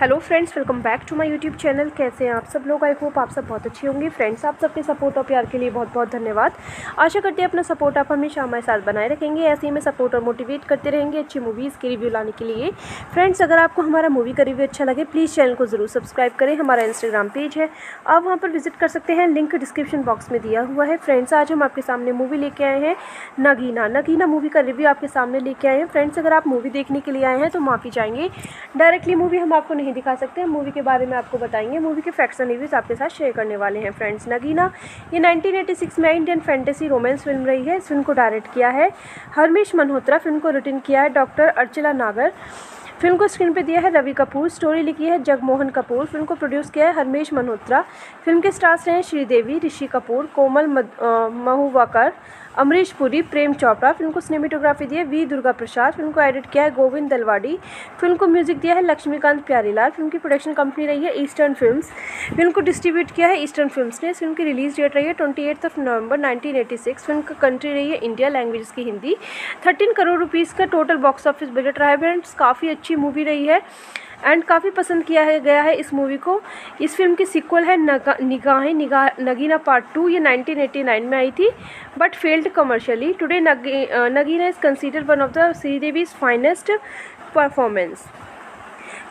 Hello friends, welcome back to my YouTube channel. कैसे हैं आप सब लोग? आई होप आप सब बहुत अच्छे होंगे। फ्रेंड्स, आप सबके सपोर्ट और प्यार के लिए बहुत बहुत धन्यवाद। आशा करते हैं अपना सपोर्ट आप हमेशा हमारे साथ बनाए रखेंगे। ऐसे ही में सपोर्ट और मोटिवेट करते रहेंगे अच्छी मूवीज़ के रिव्यू लाने के लिए। फ्रेंड्स, अगर आपको हमारा मूवी का रिव्यू अच्छा लगे प्लीज़ चैनल को ज़रूर सब्सक्राइब करें। हमारा इंस्टाग्राम पेज है। आप वहाँ पर विज़िट कर सकते हैं। लिंक डिस्क्रिप्शन बॉक्स में दिया हुआ है। फ्रेंड्स, आज हम आपके सामने मूवी लेके आए हैं। नगीना। नगीना मूवी का रिव्यू आपके सामने लेके आए हैं। फ्रेंड्स, अगर आप मूवी देखने के लिए आए हैं तो माफ़ी चाहेंगे। डायरेक्टली मूवी हम आपको नहीं दिखा सकते। हैं मूवी के बारे में आपको बताएँगे। मूवी के फैक्ट्स एंड रिव्यूज़ आपके साथ शेयर करने वाले हैं फ्रेंड्स नगीना, ये 1986 में इंडियन फैंटेसी रोमांस फ़िल्म रही है। इस फ़िल्म को डायरेक्ट किया है। हरमेश मल्होत्रा फ़िल्म को रिटर्न किया है। डॉक्टर अर्चला नागर फ़िल्म को स्क्रीन पे दिया है। रवि कपूर स्टोरी लिखी है। जगमोहन कपूर फ़िल्म को प्रोड्यूस किया है। हरमेश मल्होत्रा फ़िल्म के स्टार्स रहे हैं श्रीदेवी, ऋषि कपूर, कोमल महुवाकर अमरीश पुरी, प्रेम चोपड़ा, फ़िल्म को सिनेमेटोग्राफी दी है वी दुर्गा प्रसाद, फ़िल्म को एडिट किया है गोविंद दलवाड़ी, फ़िल्म को म्यूज़िक दिया है लक्ष्मीकांत प्यारीलाल, फ़िल्म की प्रोडक्शन कंपनी रही है ईस्टर्न फिल्म्स, फ़िल्म को डिस्ट्रीब्यूट किया है ईस्टर्न फिल्म्स ने फ़िल्म की रिलीज़ डेट रही है twenty of November nineteen film का कंट्री रही है इंडिया लैंग्वेज की हिंदी, थर्टीन करोड़ रुपीज़ का टोटल बॉक्स ऑफ़िस बजट रहा है फ्रेंड्स काफ़ी अच्छी मूवी रही है। एंड काफ़ी पसंद किया है, गया है इस मूवी को। इस फ़िल्म की सीक्वल है नगा, निगाहें निगाह नगीना पार्ट टू ये 1989 में आई थी but failed commercially today Nagina is consider one of the Sridevi's finest performance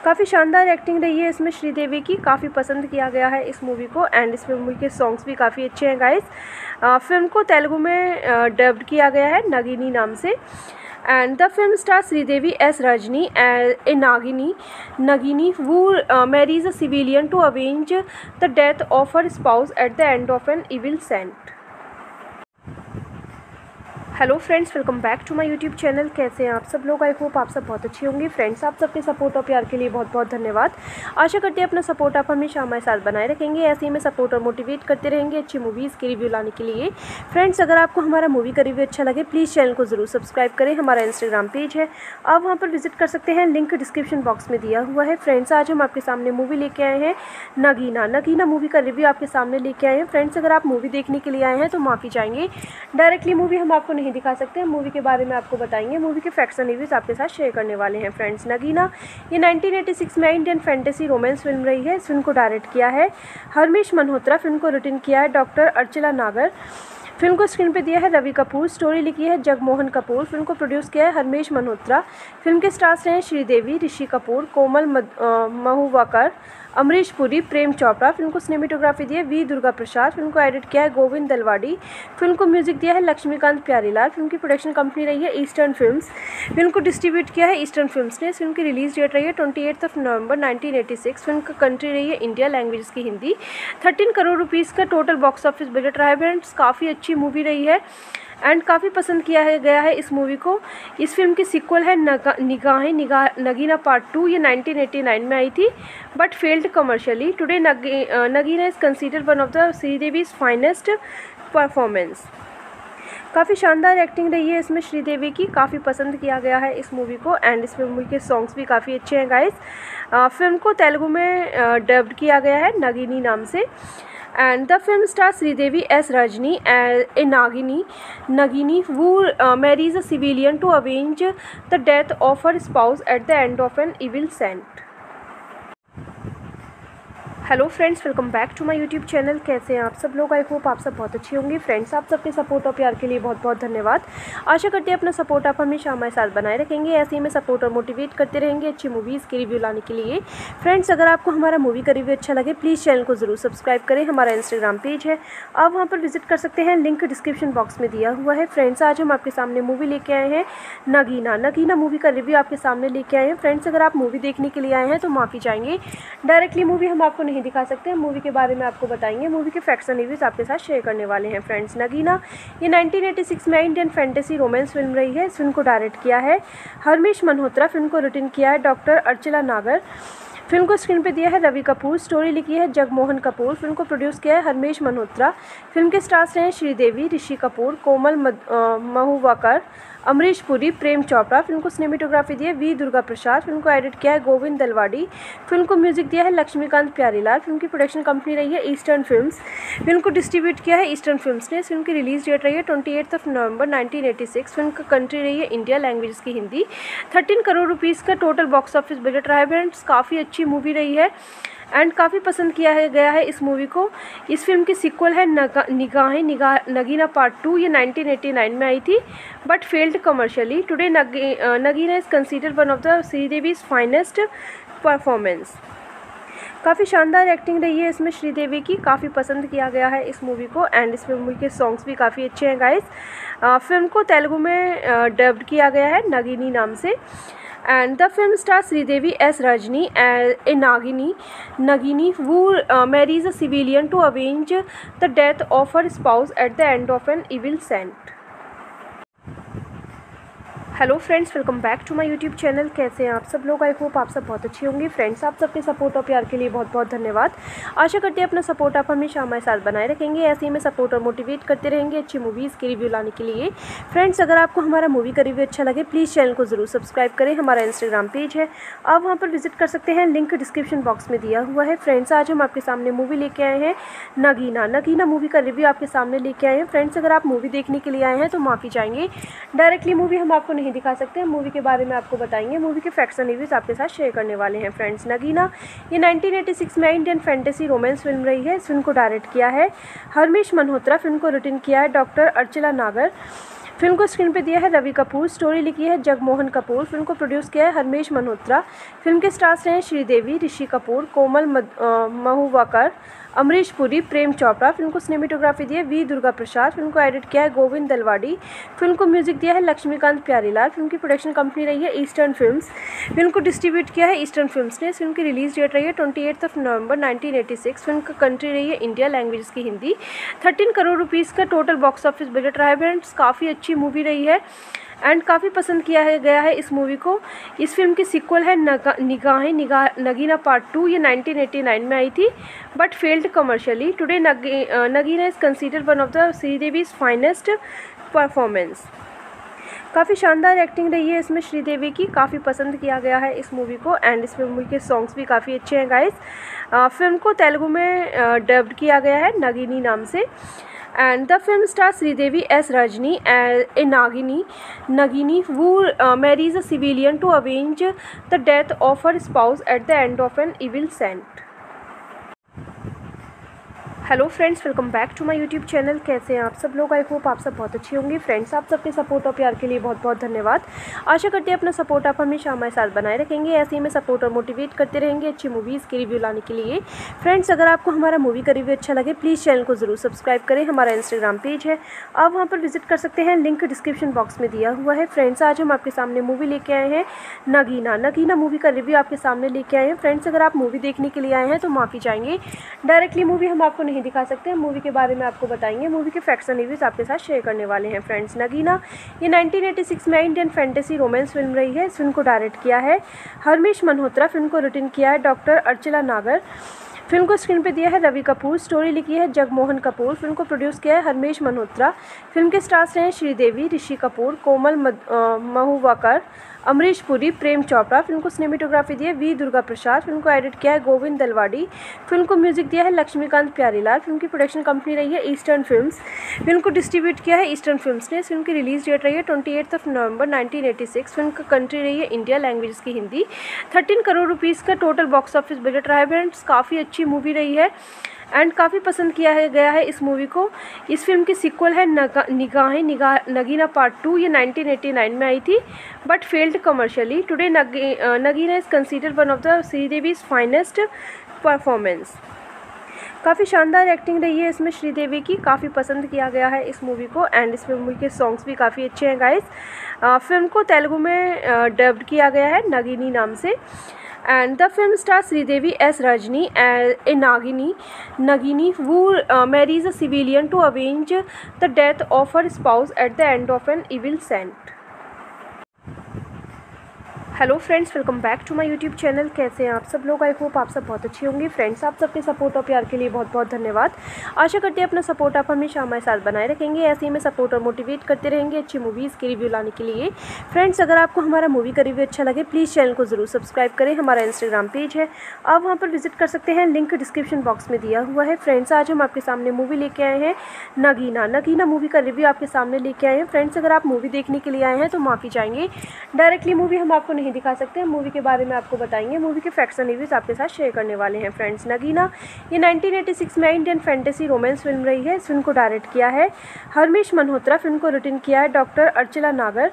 काफ़ी शानदार एक्टिंग रही है इसमें श्रीदेवी की, काफ़ी पसंद किया गया है इस मूवी को एंड इस मूवी के सॉन्ग्स भी काफ़ी अच्छे हैं गाइस फ़िल्म को तेलुगु में डब्ड किया गया है नगीनी नाम से। And the film stars Sridevi as Rajni, a Nagini, Nagini who uh, marries a civilian to avenge the death of her spouse at the end of an evil scent. Hello friends, welcome back to my YouTube channel. कैसे हैं आप सब लोग? I hope आप सब बहुत अच्छे होंगे। फ्रेंड्स, आप सबके सपोर्ट और प्यार के लिए बहुत बहुत धन्यवाद। आशा करते हैं अपना सपोर्ट आप हमेशा हमारे साथ बनाए रखेंगे। ऐसे ही में सपोर्ट और मोटिवेट करते रहेंगे अच्छी मूवीज़ के रिव्यू लाने के लिए। फ्रेंड्स, अगर आपको हमारा मूवी का रिव्यू अच्छा लगे प्लीज़ चैनल को ज़रूर सब्सक्राइब करें। हमारा इंस्टाग्राम पेज है। आप वहाँ पर विज़िट कर सकते हैं। लिंक डिस्क्रिप्शन बॉक्स में दिया हुआ है। फ्रेंड्स, आज हम आपके सामने मूवी लेके आए हैं। नगीना। नगीना मूवी का रिव्यू आपके सामने लेके आए हैं। फ्रेंड्स, अगर आप मूवी देखने के लिए आए हैं तो माफ़ी चाहेंगे। डायरेक्टली मूवी हम आपको नहीं दिखा सकते। हैं मूवी के बारे में आपको बताएँगे। मूवी के फैक्ट्स एंड रिव्यूज़ आपके साथ शेयर करने वाले हैं फ्रेंड्स नगीना, ये 1986 में इंडियन फैंटेसी रोमांस फ़िल्म रही है। इस फ़िल्म को डायरेक्ट किया है। हरमेश मल्होत्रा फ़िल्म को रिटर्न किया है। डॉक्टर अर्चला नागर फ़िल्म को स्क्रीन पे दिया है। रवि कपूर स्टोरी लिखी है। जगमोहन कपूर फ़िल्म को प्रोड्यूस किया है। हरमेश मल्होत्रा फ़िल्म के स्टार्स रहे हैं श्रीदेवी, ऋषि कपूर, कोमल महुवाकर अमरीश पुरी, प्रेम चोपड़ा, फ़िल्म को सिनेमेटोग्राफी दी है वी दुर्गा प्रसाद, फ़िल्म को एडिट किया है गोविंद दलवाड़ी, फ़िल्म को म्यूज़िक दिया है लक्ष्मीकांत प्यारीलाल, फ़िल्म की प्रोडक्शन कंपनी रही है ईस्टर्न फिल्म्स, फ़िल्म को डिस्ट्रीब्यूट किया है ईस्टर्न फिल्म्स ने फ़िल्म की रिलीज़ डेट रही है ट्वेंटी ऑफ़ नवंबर 1986 फ़िल्म का कंट्री रही है इंडिया लैंग्वेज की हिंदी, थर्टीन करोड़ रुपीज़ का टोटल बॉक्स ऑफ़िस बजट रहा है फ्रेंड्स, काफ़ी अच्छी मूवी रही है। एंड काफ़ी पसंद किया है, गया है इस मूवी को। इस फ़िल्म की सीक्वल है नगा, निगाहें निगाह नगीना पार्ट टू ये 1989 में आई थी but failed commercially today Nagina is consider one of the Sridevi's finest performance काफ़ी शानदार एक्टिंग रही है इसमें श्रीदेवी की, काफ़ी पसंद किया गया है इस मूवी को एंड इस मूवी के सॉन्ग्स भी काफ़ी अच्छे हैं गाइस फ़िल्म को तेलुगु में डब्ड किया गया है नगीनी नाम से। And the film stars Sridevi as Rajni, a Nagini, Nagini who uh, marries a civilian to avenge the death of her spouse at the end of an evil scent. Hello friends, welcome back to my YouTube channel. कैसे हैं आप सब लोग? I hope आप सब बहुत अच्छी होंगी। फ्रेंड्स, आप सबके सपोर्ट और प्यार के लिए बहुत बहुत धन्यवाद। आशा करते हैं अपना सपोर्ट आप हमेशा हमारे साथ बनाए रखेंगे। ऐसे ही में सपोर्ट और मोटिवेट करते रहेंगे अच्छी मूवीज़ के रिव्यू लाने के लिए। फ्रेंड्स, अगर आपको हमारा मूवी का रिव्यू अच्छा लगे प्लीज़ चैनल को ज़रूर सब्सक्राइब करें। हमारा इंस्टाग्राम पेज है। आप वहाँ पर विज़िट कर सकते हैं। लिंक डिस्क्रिप्शन बॉक्स में दिया हुआ है। फ्रेंड्स, आज हम आपके सामने मूवी लेके आए हैं। नगीना। नगीना मूवी का रिव्यू आपके सामने लेके आए हैं। फ्रेंड्स, अगर आप मूवी देखने के लिए आए हैं तो माफ़ी चाहेंगे। डायरेक्टली मूवी हम आपको नहीं दिखा सकते। हैं मूवी के बारे में आपको बताएँगे। मूवी के फैक्ट्स एंड रिव्यूज़ आपके साथ शेयर करने वाले हैं फ्रेंड्स नगीना, ये 1986 में इंडियन फैंटेसी रोमांस फ़िल्म रही है। इस फ़िल्म को डायरेक्ट किया है। हरमेश मल्होत्रा फ़िल्म को रिटर्न किया है। डॉक्टर अर्चला नागर फ़िल्म को स्क्रीन पे दिया है। रवि कपूर स्टोरी लिखी है। जगमोहन कपूर फ़िल्म को प्रोड्यूस किया है। हरमेश मल्होत्रा फ़िल्म के स्टार्स रहे हैं श्रीदेवी, ऋषि कपूर, कोमल महुवाकर अमरीश पुरी, प्रेम चोपड़ा, फ़िल्म को सिनेमेटोग्राफी दी है वी दुर्गा प्रसाद, फ़िल्म को एडिट किया है गोविंद दलवाड़ी, फ़िल्म को म्यूज़िक दिया है लक्ष्मीकांत प्यारीलाल, फ़िल्म की प्रोडक्शन कंपनी रही है ईस्टर्न फिल्म्स, फ़िल्म को डिस्ट्रीब्यूट किया है ईस्टर्न फिल्म्स ने फ़िल्म की रिलीज़ डेट रही है ट्वेंटी ऑफ़ नवंबर 1986 फ़िल्म का कंट्री रही है इंडिया लैंग्वेज की हिंदी, थर्टीन करोड़ रुपीज़ का टोटल बॉक्स ऑफ़िस बजट रहा है फ्रेंड्स, काफ़ी अच्छी मूवी रही है। एंड काफ़ी पसंद किया है, गया है इस मूवी को। इस फ़िल्म की सीक्वल है नगा, निगाहें निगाह नगीना पार्ट टू ये 1989 में आई थी but failed commercially today Nagina is consider one of the Sridevi's finest performance काफ़ी शानदार एक्टिंग रही है इसमें श्रीदेवी की, काफ़ी पसंद किया गया है इस मूवी को एंड इस मूवी के सॉन्ग्स भी काफ़ी अच्छे हैं गाइस फ़िल्म को तेलुगु में डब्ड किया गया है नगीनी नाम से। And the film stars Sridevi as Rajni, a Nagini, Nagini who uh, marries a civilian to avenge the death of her spouse at the end of an evil scent. Hello friends, welcome back to my YouTube channel. कैसे हैं आप सब लोग? I hope आप सब बहुत अच्छी होंगी। फ्रेंड्स, आप सबके सपोर्ट और प्यार के लिए बहुत बहुत धन्यवाद। आशा करते हैं अपना सपोर्ट आप हमेशा हमारे साथ बनाए रखेंगे। ऐसे ही में सपोर्ट और मोटिवेट करते रहेंगे अच्छी मूवीज़ के रिव्यू लाने के लिए। फ्रेंड्स, अगर आपको हमारा मूवी का रिव्यू अच्छा लगे प्लीज़ चैनल को ज़रूर सब्सक्राइब करें। हमारा इंस्टाग्राम पेज है। आप वहाँ पर विज़िट कर सकते हैं। लिंक डिस्क्रिप्शन बॉक्स में दिया हुआ है। फ्रेंड्स, आज हम आपके सामने मूवी लेके आए हैं। नगीना। नगीना मूवी का रिव्यू आपके सामने लेके आए हैं। फ्रेंड्स, अगर आप मूवी देखने के लिए आए हैं तो माफ़ी चाहेंगे। डायरेक्टली मूवी हम आपको नहीं दिखा सकते। हैं मूवी के बारे में आपको बताएँगे। मूवी के फैक्ट्स एंड रिव्यूज़ आपके साथ शेयर करने वाले हैं फ्रेंड्स नगीना, ये 1986 में इंडियन फैंटेसी रोमांस फ़िल्म रही है। इस फ़िल्म को डायरेक्ट किया है। हरमेश मल्होत्रा फ़िल्म को रिटर्न किया है। डॉक्टर अर्चला नागर फ़िल्म को स्क्रीन पे दिया है। रवि कपूर स्टोरी लिखी है। जगमोहन कपूर फ़िल्म को प्रोड्यूस किया है। हरमेश मल्होत्रा फ़िल्म के स्टार्स रहे हैं श्रीदेवी, ऋषि कपूर, कोमल महुवाकर अमरीश पुरी, प्रेम चोपड़ा, फ़िल्म को सिनेमेटोग्राफी दी है वी दुर्गा प्रसाद, फ़िल्म को एडिट किया है गोविंद दलवाड़ी, फ़िल्म को म्यूज़िक दिया है लक्ष्मीकांत प्यारीलाल, फ़िल्म की प्रोडक्शन कंपनी रही है ईस्टर्न फिल्म्स, फ़िल्म को डिस्ट्रीब्यूट किया है ईस्टर्न फिल्म्स ने फ़िल्म की रिलीज़ डेट रही है ट्वेंटी ऑफ़ नवंबर 1986 फ़िल्म का कंट्री रही है इंडिया लैंग्वेज की हिंदी, थर्टीन करोड़ रुपीज़ का टोटल बॉक्स ऑफ़िस बजट रहा है फ्रेंड्स काफ़ी अच्छी मूवी रही है। एंड काफ़ी पसंद किया है, गया है इस मूवी को। इस फ़िल्म की सीक्वल है नगा, निगाहें निगाह नगीना पार्ट टू ये 1989 में आई थी but failed commercially today Nagina is consider one of the Sridevi's finest performance काफ़ी शानदार एक्टिंग रही है इसमें श्रीदेवी की, काफ़ी पसंद किया गया है इस मूवी को एंड इस मूवी के सॉन्ग्स भी काफ़ी अच्छे हैं गाइस फ़िल्म को तेलुगु में डब्ड किया गया है नगीनी नाम से। And the film stars Sridevi as Rajni, a Nagini, Nagini who uh, marries a civilian to avenge the death of her spouse at the end of an evil scent. Hello friends, welcome back to my YouTube channel. कैसे हैं आप सब लोग? I hope आप सब बहुत अच्छी होंगी। फ्रेंड्स, आप सबके सपोर्ट और प्यार के लिए बहुत बहुत धन्यवाद। आशा करते हैं अपना सपोर्ट आप हमेशा हमारे साथ बनाए रखेंगे। ऐसे ही में सपोर्ट और मोटिवेट करते रहेंगे अच्छी मूवीज़ के रिव्यू लाने के लिए। फ्रेंड्स, अगर आपको हमारा मूवी का रिव्यू अच्छा लगे प्लीज़ चैनल को ज़रूर सब्सक्राइब करें। हमारा इंस्टाग्राम पेज है। आप वहाँ पर विज़िट कर सकते हैं। लिंक डिस्क्रिप्शन बॉक्स में दिया हुआ है। फ्रेंड्स, आज हम आपके सामने मूवी लेके आए हैं। नगीना। नगीना मूवी का रिव्यू आपके सामने लेके आए हैं। फ्रेंड्स, अगर आप मूवी देखने के लिए आए हैं तो माफ़ी चाहेंगे। डायरेक्टली मूवी हम आपको नहीं दिखा सकते। हैं मूवी के बारे में आपको बताएँगे। मूवी के फैक्ट्स एंड रिव्यूज़ आपके साथ शेयर करने वाले हैं फ्रेंड्स नगीना, ये 1986 में इंडियन फैंटेसी रोमांस फ़िल्म रही है। इस फ़िल्म को डायरेक्ट किया है। हरमेश मल्होत्रा फ़िल्म को रिटर्न किया है। डॉक्टर अर्चला नागर फ़िल्म को स्क्रीन पे दिया है। रवि कपूर स्टोरी लिखी है। जगमोहन कपूर फ़िल्म को प्रोड्यूस किया है। हरमेश मल्होत्रा फ़िल्म के स्टार्स रहे हैं श्रीदेवी, ऋषि कपूर, कोमल महुवाकर अमरीश पुरी, प्रेम चोपड़ा, फ़िल्म को सिनेमेटोग्राफी दी है वी दुर्गा प्रसाद, फ़िल्म को एडिट किया है गोविंद दलवाड़ी, फ़िल्म को म्यूज़िक दिया है लक्ष्मीकांत प्यारीलाल, फ़िल्म की प्रोडक्शन कंपनी रही है ईस्टर्न फिल्म्स, फ़िल्म को डिस्ट्रीब्यूट किया है ईस्टर्न फिल्म्स ने फ़िल्म की रिलीज़ डेट रही है twenty of November nineteen film का कंट्री रही है इंडिया लैंग्वेज की हिंदी, थर्टीन करोड़ रुपीज़ का टोटल बॉक्स ऑफ़िस बजट रहा है फ्रेंड्स काफ़ी अच्छी मूवी रही है। एंड काफ़ी पसंद किया है, गया है इस मूवी को। इस फ़िल्म की सीक्वल है नगा, निगाहें निगाह नगीना पार्ट टू ये 1989 में आई थी but failed commercially today Nagina is consider one of the Sridevi's finest performance काफ़ी शानदार एक्टिंग रही है इसमें श्रीदेवी की, काफ़ी पसंद किया गया है इस मूवी को एंड इस मूवी के सॉन्ग्स भी काफ़ी अच्छे हैं गाइस फ़िल्म को तेलुगु में डब्ड किया गया है नगीनी नाम से। And the film stars Sridevi as Rajni, a Nagini, Nagini who uh, marries a civilian to avenge the death of her spouse at the end of an evil scent. Hello friends, welcome back to my YouTube channel. कैसे हैं आप सब लोग? I hope आप सब बहुत अच्छी होंगी। फ्रेंड्स, आप सबके सपोर्ट और प्यार के लिए बहुत बहुत धन्यवाद। आशा करते हैं अपना सपोर्ट आप हमेशा हमारे साथ बनाए रखेंगे। ऐसे ही में सपोर्ट और मोटिवेट करते रहेंगे अच्छी मूवीज़ के रिव्यू लाने के लिए। फ्रेंड्स, अगर आपको हमारा मूवी का रिव्यू अच्छा लगे प्लीज़ चैनल को ज़रूर सब्सक्राइब करें। हमारा इंस्टाग्राम पेज है। आप वहाँ पर विज़िट कर सकते हैं। लिंक डिस्क्रिप्शन बॉक्स में दिया हुआ है। फ्रेंड्स, आज हम आपके सामने मूवी लेके आए हैं। नगीना। नगीना मूवी का रिव्यू आपके सामने लेके आए हैं। फ्रेंड्स, अगर आप मूवी देखने के लिए आए हैं तो माफ़ी चाहेंगे। डायरेक्टली मूवी हम आपको नहीं दिखा सकते। हैं मूवी के बारे में आपको बताएँगे। मूवी के फैक्ट्स एंड रिव्यूज़ आपके साथ शेयर करने वाले हैं फ्रेंड्स नगीना, ये 1986 में इंडियन फैंटेसी रोमांस फ़िल्म रही है। इस फ़िल्म को डायरेक्ट किया है। हरमेश मल्होत्रा फ़िल्म को रिटर्न किया है। डॉक्टर अर्चला नागर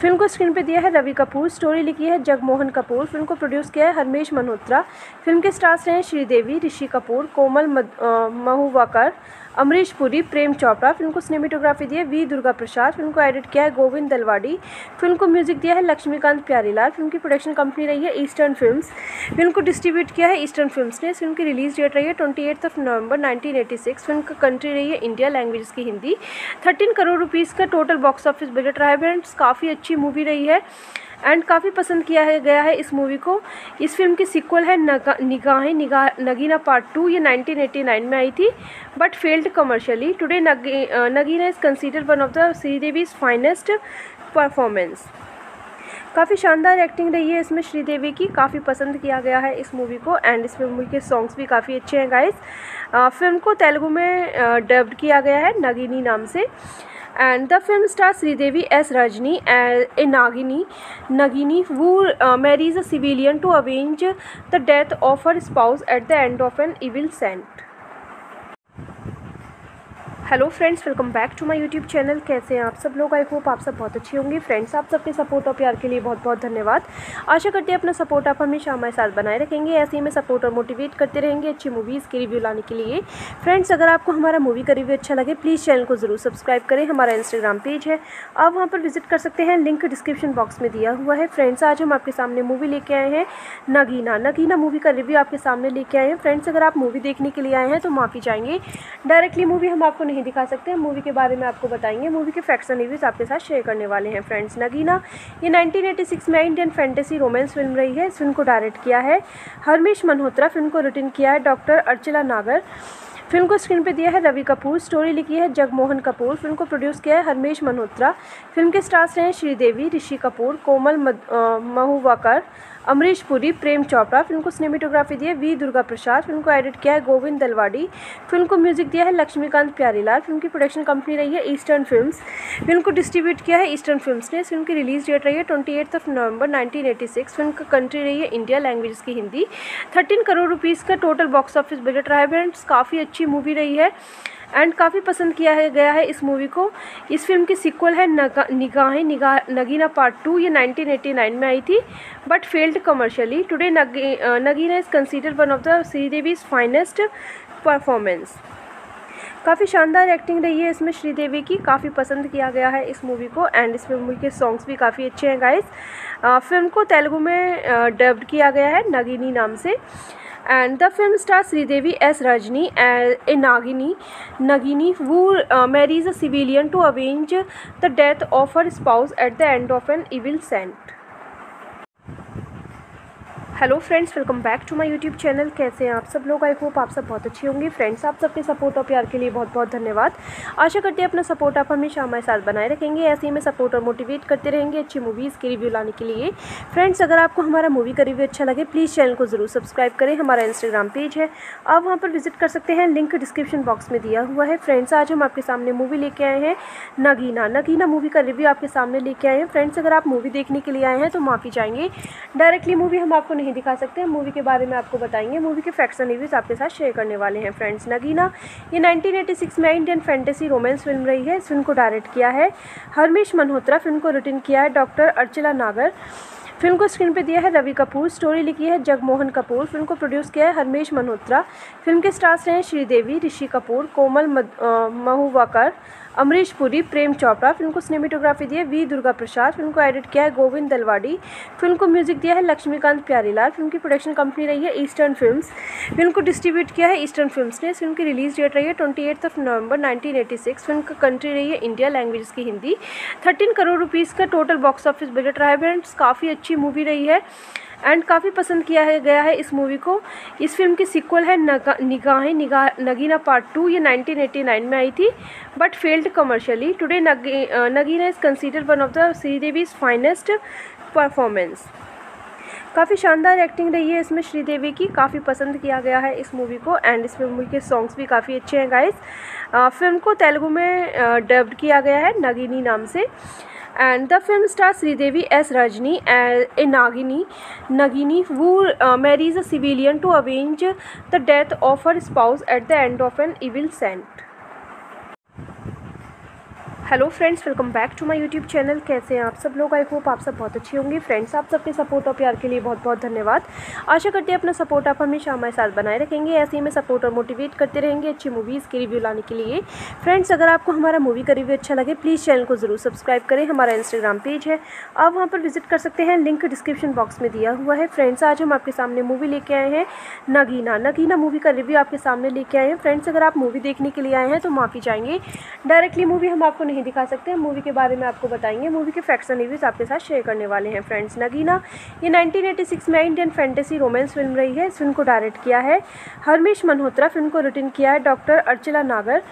फ़िल्म को स्क्रीन पे दिया है। रवि कपूर स्टोरी लिखी है। जगमोहन कपूर फ़िल्म को प्रोड्यूस किया है। हरमेश मल्होत्रा फ़िल्म के स्टार्स रहे हैं श्रीदेवी, ऋषि कपूर, कोमल महुवाकर अमरीश पुरी, प्रेम चोपड़ा, फ़िल्म को सिनेमेटोग्राफी दी है वी दुर्गा प्रसाद, फ़िल्म को एडिट किया है गोविंद दलवाड़ी, फ़िल्म को म्यूज़िक दिया है लक्ष्मीकांत प्यारीलाल, फ़िल्म की प्रोडक्शन कंपनी रही है ईस्टर्न फिल्म्स, फ़िल्म को डिस्ट्रीब्यूट किया है ईस्टर्न फिल्म्स ने, फ़िल्म की रिलीज़ डेट रही है twenty of November nineteen film का कंट्री रही है इंडिया लैंग्वेज की हिंदी, थर्टीन करोड़ रुपीज़ का टोटल बॉक्स ऑफ़िस बजट रहा है फ्रेंड्स, काफ़ी अच्छी मूवी रही है। एंड काफ़ी पसंद किया है, गया है इस मूवी को। इस फ़िल्म की सीक्वल है नगा, निगाहें निगाह नगीना पार्ट टू ये 1989 में आई थी but failed commercially today Nagina is consider one of the Sridevi's finest performance काफ़ी शानदार एक्टिंग रही है इसमें श्रीदेवी की, काफ़ी पसंद किया गया है इस मूवी को एंड इस मूवी के सॉन्ग्स भी काफ़ी अच्छे हैं गाइस फ़िल्म को तेलुगु में डब्ड किया गया है नगीनी नाम से। And the film stars Sridevi as Rajni, a Nagini, Nagini who uh, marries a civilian to avenge the death of her spouse at the end of an evil scent. Hello friends, welcome back to my YouTube channel. कैसे हैं आप सब लोग? I hope आप सब बहुत अच्छी होंगी। फ्रेंड्स, आप सबके सपोर्ट और प्यार के लिए बहुत बहुत धन्यवाद। आशा करते हैं अपना सपोर्ट आप हमेशा हमारे साथ बनाए रखेंगे। ऐसे ही में सपोर्ट और मोटिवेट करते रहेंगे अच्छी मूवीज़ के रिव्यू लाने के लिए। फ्रेंड्स, अगर आपको हमारा मूवी का रिव्यू अच्छा लगे प्लीज़ चैनल को ज़रूर सब्सक्राइब करें। हमारा इंस्टाग्राम पेज है। आप वहाँ पर विज़िट कर सकते हैं। लिंक डिस्क्रिप्शन बॉक्स में दिया हुआ है। फ्रेंड्स, आज हम आपके सामने मूवी लेके आए हैं। नगीना। नगीना मूवी का रिव्यू आपके सामने लेके आए हैं। फ्रेंड्स, अगर आप मूवी देखने के लिए आए हैं तो माफ़ी चाहेंगे। डायरेक्टली मूवी हम आपको नहीं दिखा सकते। हैं मूवी के बारे में आपको बताएँगे। मूवी के फैक्ट्स एंड रिव्यूज़ आपके साथ शेयर करने वाले हैं फ्रेंड्स नगीना, ये 1986 में इंडियन फैंटेसी रोमांस फ़िल्म रही है। इस फ़िल्म को डायरेक्ट किया है। हरमेश मल्होत्रा फ़िल्म को रिटर्न किया है। डॉक्टर अर्चला नागर फ़िल्म को स्क्रीन पे दिया है। रवि कपूर स्टोरी लिखी है। जगमोहन कपूर फ़िल्म को प्रोड्यूस किया है। हरमेश मल्होत्रा फ़िल्म के स्टार्स रहे हैं श्रीदेवी, ऋषि कपूर, कोमल महुवाकर अमरीश पुरी, प्रेम चोपड़ा, फ़िल्म को सिनेमेटोग्राफी दी है वी दुर्गा प्रसाद, फ़िल्म को एडिट किया है गोविंद दलवाड़ी, फ़िल्म को म्यूज़िक दिया है लक्ष्मीकांत प्यारीलाल, फ़िल्म की प्रोडक्शन कंपनी रही है ईस्टर्न फिल्म्स, फ़िल्म को डिस्ट्रीब्यूट किया है ईस्टर्न फिल्म्स ने, फ़िल्म की रिलीज़ डेट रही है twenty of November nineteen film का कंट्री रही है इंडिया लैंग्वेज की हिंदी, थर्टीन करोड़ रुपीज़ का टोटल बॉक्स ऑफ़िस बजट रहा है फ्रेंड्स, काफ़ी अच्छी मूवी रही है। एंड काफ़ी पसंद किया है, गया है इस मूवी को। इस फ़िल्म की सीक्वल है नगा, निगाहें निगाह नगीना पार्ट टू ये 1989 में आई थी but failed commercially today Nagina is consider one of the Sridevi's finest performance काफ़ी शानदार एक्टिंग रही है इसमें श्रीदेवी की, काफ़ी पसंद किया गया है इस मूवी को एंड इस मूवी के सॉन्ग्स भी काफ़ी अच्छे हैं गाइस फ़िल्म को तेलुगु में डब्ड किया गया है नगीनी नाम से। And the film stars Sridevi as Rajni, a Nagini, Nagini who uh, marries a civilian to avenge the death of her spouse at the end of an evil scent. Hello friends, welcome back to my YouTube channel. कैसे हैं आप सब लोग? I hope आप सब बहुत अच्छी होंगी। फ्रेंड्स, आप सबके सपोर्ट और प्यार के लिए बहुत बहुत धन्यवाद। आशा करते हैं अपना सपोर्ट आप हमेशा हमारे साथ बनाए रखेंगे। ऐसे ही में सपोर्ट और मोटिवेट करते रहेंगे अच्छी मूवीज़ के रिव्यू लाने के लिए। फ्रेंड्स, अगर आपको हमारा मूवी का रिव्यू अच्छा लगे प्लीज़ चैनल को ज़रूर सब्सक्राइब करें। हमारा इंस्टाग्राम पेज है। आप वहाँ पर विज़िट कर सकते हैं। लिंक डिस्क्रिप्शन बॉक्स में दिया हुआ है। फ्रेंड्स, आज हम आपके सामने मूवी लेके आए हैं। नगीना। नगीना मूवी का रिव्यू आपके सामने लेके आए हैं। फ्रेंड्स, अगर आप मूवी देखने के लिए आए हैं तो माफ़ी चाहेंगे। डायरेक्टली मूवी हम आपको नहीं दिखा सकते। हैं मूवी के बारे में आपको बताएँगे। मूवी के फैक्ट्स एंड रिव्यूज़ आपके साथ शेयर करने वाले हैं फ्रेंड्स नगीना, ये 1986 में इंडियन फैंटेसी रोमांस फ़िल्म रही है। इस फ़िल्म को डायरेक्ट किया है। हरमेश मल्होत्रा फ़िल्म को रिटर्न किया है। डॉक्टर अर्चला नागर फ़िल्म को स्क्रीन पे दिया है। रवि कपूर स्टोरी लिखी है। जगमोहन कपूर फ़िल्म को प्रोड्यूस किया है। हरमेश मल्होत्रा फ़िल्म के स्टार्स रहे हैं श्रीदेवी, ऋषि कपूर, कोमल महुवाकर अमरीश पुरी, प्रेम चोपड़ा, फ़िल्म को सिनेमेटोग्राफी दी है वी दुर्गा प्रसाद, फ़िल्म को एडिट किया है गोविंद दलवाड़ी, फ़िल्म को म्यूज़िक दिया है लक्ष्मीकांत प्यारीलाल, फ़िल्म की प्रोडक्शन कंपनी रही है ईस्टर्न फिल्म्स, फ़िल्म को डिस्ट्रीब्यूट किया है ईस्टर्न फिल्म्स ने फ़िल्म की रिलीज़ डेट रही है twenty of November nineteen film का कंट्री रही है इंडिया लैंग्वेज की हिंदी, थर्टीन करोड़ रुपीज़ का टोटल बॉक्स ऑफ़िस बजट रहा है फ्रेंड्स, काफ़ी अच्छी मूवी रही है। एंड काफ़ी पसंद किया है, गया है इस मूवी को। इस फ़िल्म की सीक्वल है नगा, निगाहें निगाह नगीना पार्ट टू ये 1989 में आई थी but failed commercially today Nagina is consider one of the Sridevi's finest performance काफ़ी शानदार एक्टिंग रही है इसमें श्रीदेवी की, काफ़ी पसंद किया गया है इस मूवी को एंड इस मूवी के सॉन्ग्स भी काफ़ी अच्छे हैं गाइस फ़िल्म को तेलुगु में डब्ड किया गया है नगीनी नाम से। And the film stars Sridevi as Rajni, a Nagini, Nagini who uh, marries a civilian to avenge the death of her spouse at the end of an evil scent. Hello friends welcome back to my YouTube channel कैसे हैं आप सब लोग? I hope आप सब बहुत अच्छी होंगी। फ्रेंड्स आप सबके सपोर्ट और प्यार के लिए बहुत बहुत धन्यवाद। आशा करते हैं अपना सपोर्ट आप हमेशा हमारे साथ बनाए रखेंगे। ऐसे ही में सपोर्ट और मोटिवेट करते रहेंगे अच्छी मूवीज़ के रिव्यू लाने के लिए। फ्रेंड्स अगर आपको हमारा मूवी का रिव्यू अच्छा लगे प्लीज़ चैनल को ज़रूर सब्सक्राइब करें। हमारा इंस्टाग्राम पेज है। आप वहाँ पर विज़िट कर सकते हैं। लिंक डिस्क्रिप्शन बॉक्स में दिया हुआ है। फ्रेंड्स आज हम आपके सामने मूवी लेके आए हैं। नगीना। नगीना मूवी का रिव्यू आपके सामने लेके आए हैं। फ्रेंड्स अगर आप मूवी देखने के लिए आए हैं तो माफ़ी चाहेंगे। डायरेक्टली मूवी हम आपको नहीं दिखा सकते। हैं मूवी के बारे में आपको बताएँगे। मूवी के फैक्ट्स एंड रिव्यूज़ आपके साथ शेयर करने वाले हैं फ्रेंड्स नगीना, ये 1986 में इंडियन फैंटेसी रोमांस फ़िल्म रही है। इस फ़िल्म को डायरेक्ट किया है। हरमेश मल्होत्रा फ़िल्म को रिटर्न किया है। डॉक्टर अर्चला नागर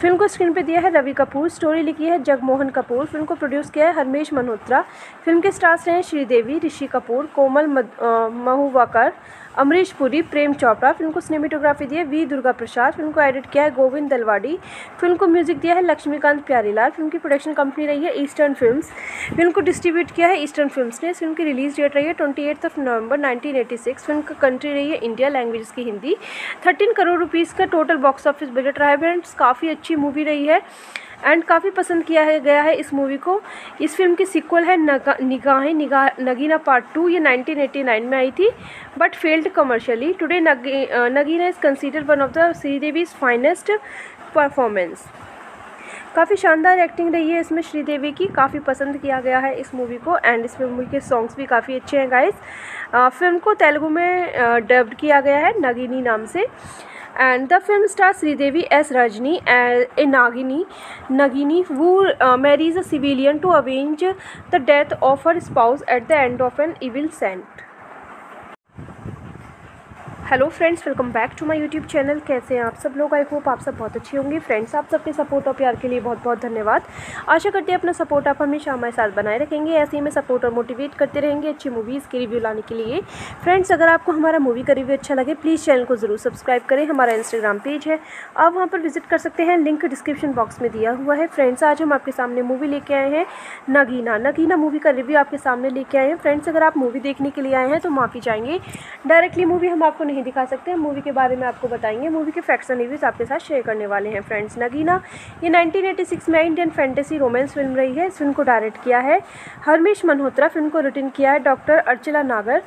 फ़िल्म को स्क्रीन पे दिया है। रवि कपूर स्टोरी लिखी है। जगमोहन कपूर फ़िल्म को प्रोड्यूस किया है। हरमेश मल्होत्रा फ़िल्म के स्टार्स रहे हैं श्रीदेवी, ऋषि कपूर, कोमल महुवाकर अमरीश पुरी, प्रेम चोपड़ा, फ़िल्म को सिनेमेटोग्राफी दी है वी दुर्गा प्रसाद, फ़िल्म को एडिट किया है गोविंद दलवाड़ी, फ़िल्म को म्यूज़िक दिया है लक्ष्मीकांत प्यारीलाल, फ़िल्म की प्रोडक्शन कंपनी रही है ईस्टर्न फिल्म्स, फ़िल्म को डिस्ट्रीब्यूट किया है ईस्टर्न फिल्म्स ने फ़िल्म की रिलीज़ डेट रही है twenty of November nineteen film का कंट्री रही है इंडिया लैंग्वेज की हिंदी, थर्टीन करोड़ रुपीज़ का टोटल बॉक्स ऑफ़िस बजट रहा है फ्रेंड्स, काफ़ी अच्छी मूवी रही है। एंड काफ़ी पसंद किया है, गया है इस मूवी को। इस फ़िल्म की सीक्वल है नगा, निगाहें निगाह नगीना पार्ट टू ये 1989 में आई थी but failed commercially today Nagina is consider one of the Sridevi's finest performance काफ़ी शानदार एक्टिंग रही है इसमें श्रीदेवी की, काफ़ी पसंद किया गया है इस मूवी को एंड इस मूवी के सॉन्ग्स भी काफ़ी अच्छे हैं गाइस फ़िल्म को तेलुगु में डब्ड किया गया है नगीनी नाम से। And the film stars Sridevi as Rajni, a Nagini, Nagini who uh, marries a civilian to avenge the death of her spouse at the end of an evil scent. Hello friends, welcome back to my YouTube channel. कैसे हैं आप सब लोग? I hope आप सब बहुत अच्छी होंगी। फ्रेंड्स, आप सबके सपोर्ट और प्यार के लिए बहुत बहुत धन्यवाद। आशा करते हैं अपना सपोर्ट आप हमेशा हमारे साथ बनाए रखेंगे। ऐसे ही में सपोर्ट और मोटिवेट करते रहेंगे अच्छी मूवीज़ के रिव्यू लाने के लिए। फ्रेंड्स, अगर आपको हमारा मूवी का रिव्यू अच्छा लगे प्लीज़ चैनल को ज़रूर सब्सक्राइब करें। हमारा इंस्टाग्राम पेज है। आप वहाँ पर विज़िट कर सकते हैं। लिंक डिस्क्रिप्शन बॉक्स में दिया हुआ है। फ्रेंड्स, आज हम आपके सामने मूवी लेके आए हैं। नगीना। नगीना मूवी का रिव्यू आपके सामने लेके आए हैं। फ्रेंड्स, अगर आप मूवी देखने के लिए आए हैं तो माफ़ी चाहेंगे। डायरेक्टली मूवी हम आपको नहीं नहीं दिखा सकते। मूवी के बारे में आपको बताएँगे। मूवी के फैक्ट्स एंड रिव्यूज़ आपके साथ शेयर करने वाले हैं फ्रेंड्स नगीना, ये 1986 में इंडियन फैंटेसी रोमांस फ़िल्म रही है। इस फ़िल्म को डायरेक्ट किया है। हरमेश मल्होत्रा फ़िल्म को रिटर्न किया है। डॉक्टर अर्चला नागर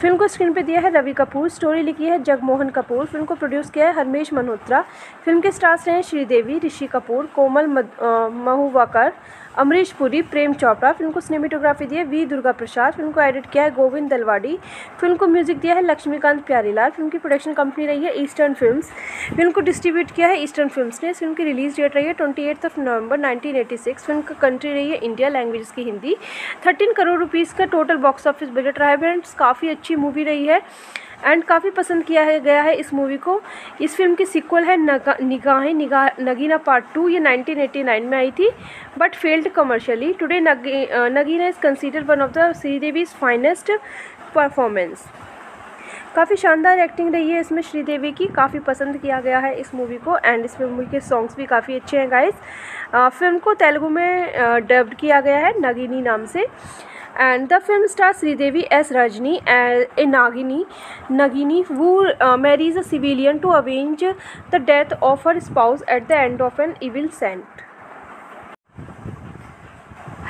फ़िल्म को स्क्रीन पे दिया है। रवि कपूर स्टोरी लिखी है। जगमोहन कपूर फ़िल्म को प्रोड्यूस किया है। हरमेश मल्होत्रा फ़िल्म के स्टार्स रहे हैं श्रीदेवी, ऋषि कपूर, कोमल महुवाकर अमरीश पुरी, प्रेम चोपड़ा, फ़िल्म को सिनेमेटोग्राफी दी है वी दुर्गा प्रसाद, फ़िल्म को एडिट किया है गोविंद दलवाड़ी, फ़िल्म को म्यूज़िक दिया है लक्ष्मीकांत प्यारीलाल, फ़िल्म की प्रोडक्शन कंपनी रही है ईस्टर्न फिल्म्स, फ़िल्म को डिस्ट्रीब्यूट किया है ईस्टर्न फिल्म्स ने फ़िल्म की रिलीज़ डेट रही है twenty of November nineteen film का कंट्री रही है इंडिया लैंग्वेज की हिंदी, थर्टीन करोड़ रुपीज़ का टोटल बॉक्स ऑफ़िस बजट रहा है फ्रेंड्स काफ़ी अच्छी मूवी रही है। एंड काफ़ी पसंद किया है, गया है इस मूवी को। इस फ़िल्म की सीक्वल है नगा, निगाहें निगाह नगीना पार्ट टू ये 1989 में आई थी but failed commercially today Nagina is consider one of the Sridevi's finest performance काफ़ी शानदार एक्टिंग रही है इसमें श्रीदेवी की, काफ़ी पसंद किया गया है इस मूवी को एंड इस मूवी के सॉन्ग्स भी काफ़ी अच्छे हैं गाइस फ़िल्म को तेलुगु में डब्ड किया गया है नगीनी नाम से। And the film stars Sridevi as Rajni, a Nagini, Nagini who uh, marries a civilian to avenge the death of her spouse at the end of an evil scent.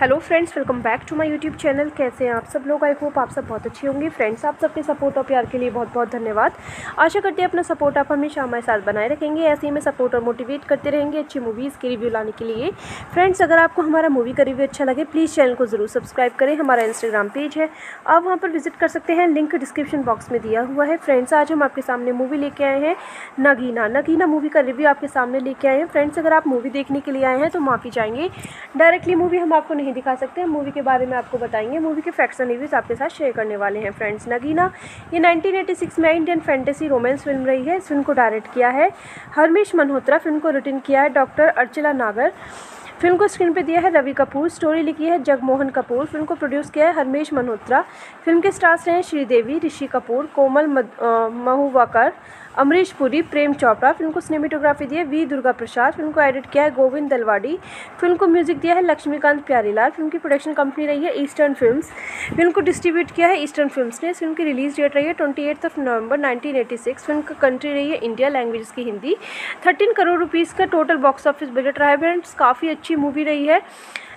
Hello friends welcome back to my YouTube channel कैसे हैं आप सब लोग? I hope आप सब बहुत अच्छी होंगी। फ्रेंड्स आप सबके सपोर्ट और प्यार के लिए बहुत बहुत धन्यवाद। आशा करते हैं अपना सपोर्ट आप हमेशा हमारे साथ बनाए रखेंगे। ऐसे ही में सपोर्ट और मोटिवेट करते रहेंगे अच्छी मूवीज़ के रिव्यू लाने के लिए। फ्रेंड्स अगर आपको हमारा मूवी का रिव्यू अच्छा लगे प्लीज़ चैनल को ज़रूर सब्सक्राइब करें। हमारा इंस्टाग्राम पेज है। आप वहाँ पर विज़िट कर सकते हैं। लिंक डिस्क्रिप्शन बॉक्स में दिया हुआ है। फ्रेंड्स आज हम आपके सामने मूवी लेके आए हैं। नगीना नगीना मूवी का रिव्यू आपके सामने लेके आए हैं। फ्रेंड्स अगर आप मूवी देखने के लिए आए हैं तो माफ़ी चाहेंगे। डायरेक्टली मूवी हम आपको नहीं दिखा सकते। हैं मूवी के बारे में आपको बताएँगे। मूवी के फैक्ट्स एंड रिव्यूज़ आपके साथ शेयर करने वाले हैं फ्रेंड्स नगीना, ये 1986 में इंडियन फैंटेसी रोमांस फ़िल्म रही है। इस फ़िल्म को डायरेक्ट किया है। हरमेश मल्होत्रा फ़िल्म को रिटर्न किया है। डॉक्टर अर्चला नागर फ़िल्म को स्क्रीन पे दिया है। रवि कपूर स्टोरी लिखी है। जगमोहन कपूर फ़िल्म को प्रोड्यूस किया है। हरमेश मल्होत्रा फ़िल्म के स्टार्स रहे हैं श्रीदेवी, ऋषि कपूर, कोमल महुवाकर अमरीश पुरी, प्रेम चोपड़ा, फ़िल्म को सिनेमेटोग्राफी दी है वी दुर्गा प्रसाद, फ़िल्म को एडिट किया है गोविंद दलवाड़ी, फ़िल्म को म्यूज़िक दिया है लक्ष्मीकांत प्यारीलाल, फ़िल्म की प्रोडक्शन कंपनी रही है ईस्टर्न फिल्म्स, फ़िल्म को डिस्ट्रीब्यूट किया है ईस्टर्न फिल्म्स ने फ़िल्म की रिलीज़ डेट रही है twenty of November nineteen film का कंट्री रही है इंडिया लैंग्वेज की हिंदी, थर्टीन करोड़ रुपीज़ का टोटल बॉक्स ऑफ़िस बजट रहा है फ्रेंड्स, काफ़ी अच्छी मूवी रही है।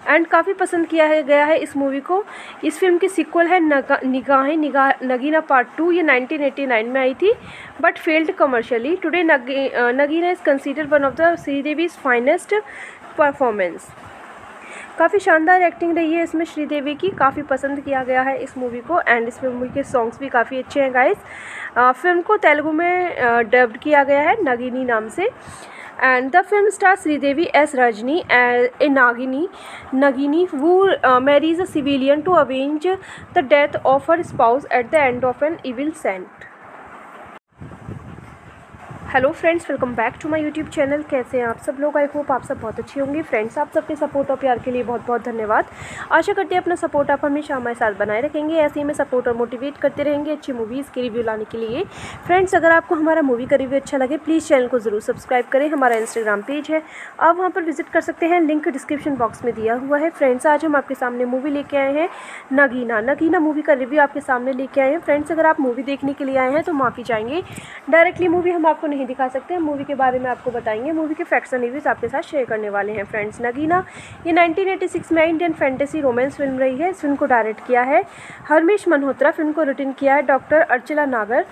एंड काफ़ी पसंद किया है, गया है इस मूवी को। इस फ़िल्म की सीक्वल है नगा, निगाहें निगाह नगीना पार्ट टू ये 1989 में आई थी but failed commercially today Nagina is consider one of the Sridevi's finest performance काफ़ी शानदार एक्टिंग रही है इसमें श्रीदेवी की, काफ़ी पसंद किया गया है इस मूवी को एंड इस मूवी के सॉन्ग्स भी काफ़ी अच्छे हैं गाइस फ़िल्म को तेलुगु में डब्ड किया गया है नगीनी नाम से। And the film stars Sridevi as Rajni, a Nagini, Nagini who uh, marries a civilian to avenge the death of her spouse at the end of an evil scent. Hello friends, welcome back to my YouTube channel. कैसे हैं आप सब लोग? I hope आप सब बहुत अच्छी होंगी। फ्रेंड्स, आप सबके सपोर्ट और प्यार के लिए बहुत बहुत धन्यवाद। आशा करते हैं अपना सपोर्ट आप हमेशा हमारे साथ बनाए रखेंगे। ऐसे ही में सपोर्ट और मोटिवेट करते रहेंगे अच्छी मूवीज़ के रिव्यू लाने के लिए। फ्रेंड्स, अगर आपको हमारा मूवी का रिव्यू अच्छा लगे प्लीज़ चैनल को ज़रूर सब्सक्राइब करें। हमारा इंस्टाग्राम पेज है। आप वहाँ पर विज़िट कर सकते हैं। लिंक डिस्क्रिप्शन बॉक्स में दिया हुआ है। फ्रेंड्स, आज हम आपके सामने मूवी लेके आए हैं। नगीना। नगीना मूवी का रिव्यू आपके सामने लेके आए हैं। फ्रेंड्स, अगर आप मूवी देखने के लिए आए हैं तो माफ़ी चाहेंगे। डायरेक्टली मूवी हम आपको नहीं दिखा सकते। हैं मूवी के बारे में आपको बताएँगे। मूवी के फैक्ट्स एंड रिव्यूज़ आपके साथ शेयर करने वाले हैं फ्रेंड्स नगीना, ये 1986 में इंडियन फैंटेसी रोमांस फ़िल्म रही है। इस फ़िल्म को डायरेक्ट किया है। हरमेश मल्होत्रा फ़िल्म को रिटर्न किया है। डॉक्टर अर्चला नागर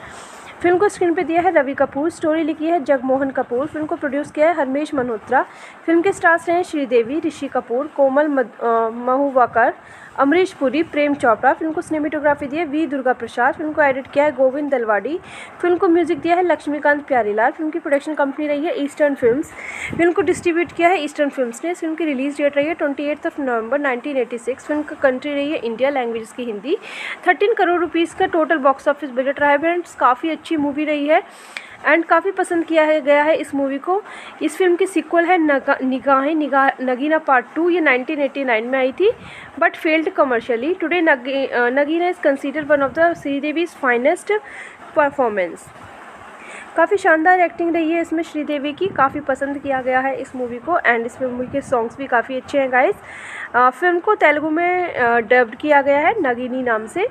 फ़िल्म को स्क्रीन पे दिया है। रवि कपूर स्टोरी लिखी है। जगमोहन कपूर फ़िल्म को प्रोड्यूस किया है। हरमेश मल्होत्रा फ़िल्म के स्टार्स रहे हैं श्रीदेवी, ऋषि कपूर, कोमल महुवाकर अमरीश पुरी, प्रेम चोपड़ा, फ़िल्म को सिनेमेटोग्राफी दी है वी दुर्गा प्रसाद, फ़िल्म को एडिट किया है गोविंद दलवाड़ी, फ़िल्म को म्यूज़िक दिया है लक्ष्मीकांत प्यारीलाल, फ़िल्म की प्रोडक्शन कंपनी रही है ईस्टर्न फिल्म्स, फ़िल्म को डिस्ट्रीब्यूट किया है ईस्टर्न फिल्म्स ने फ़िल्म की रिलीज़ डेट रही है twenty of November nineteen film का कंट्री रही है इंडिया लैंग्वेज की हिंदी, थर्टीन करोड़ रुपीज़ का टोटल बॉक्स ऑफ़िस बजट रहा है फ्रेंड्स, काफ़ी अच्छी मूवी रही है। एंड काफ़ी पसंद किया है, गया है इस मूवी को। इस फ़िल्म की सीक्वल है नगा, निगाहें निगाह नगीना पार्ट टू ये 1989 में आई थी but failed commercially today Nagina is consider one of the Sridevi's finest performance काफ़ी शानदार एक्टिंग रही है इसमें श्रीदेवी की, काफ़ी पसंद किया गया है इस मूवी को एंड इस मूवी के सॉन्ग्स भी काफ़ी अच्छे हैं गाइस फ़िल्म को तेलुगु में डब्ड किया गया है नगीनी नाम से।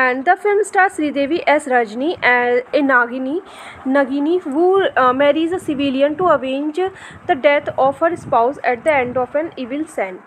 And the film stars Sridevi as Rajni, a Nagini, Nagini who uh, marries a civilian to avenge the death of her spouse at the end of an evil scent.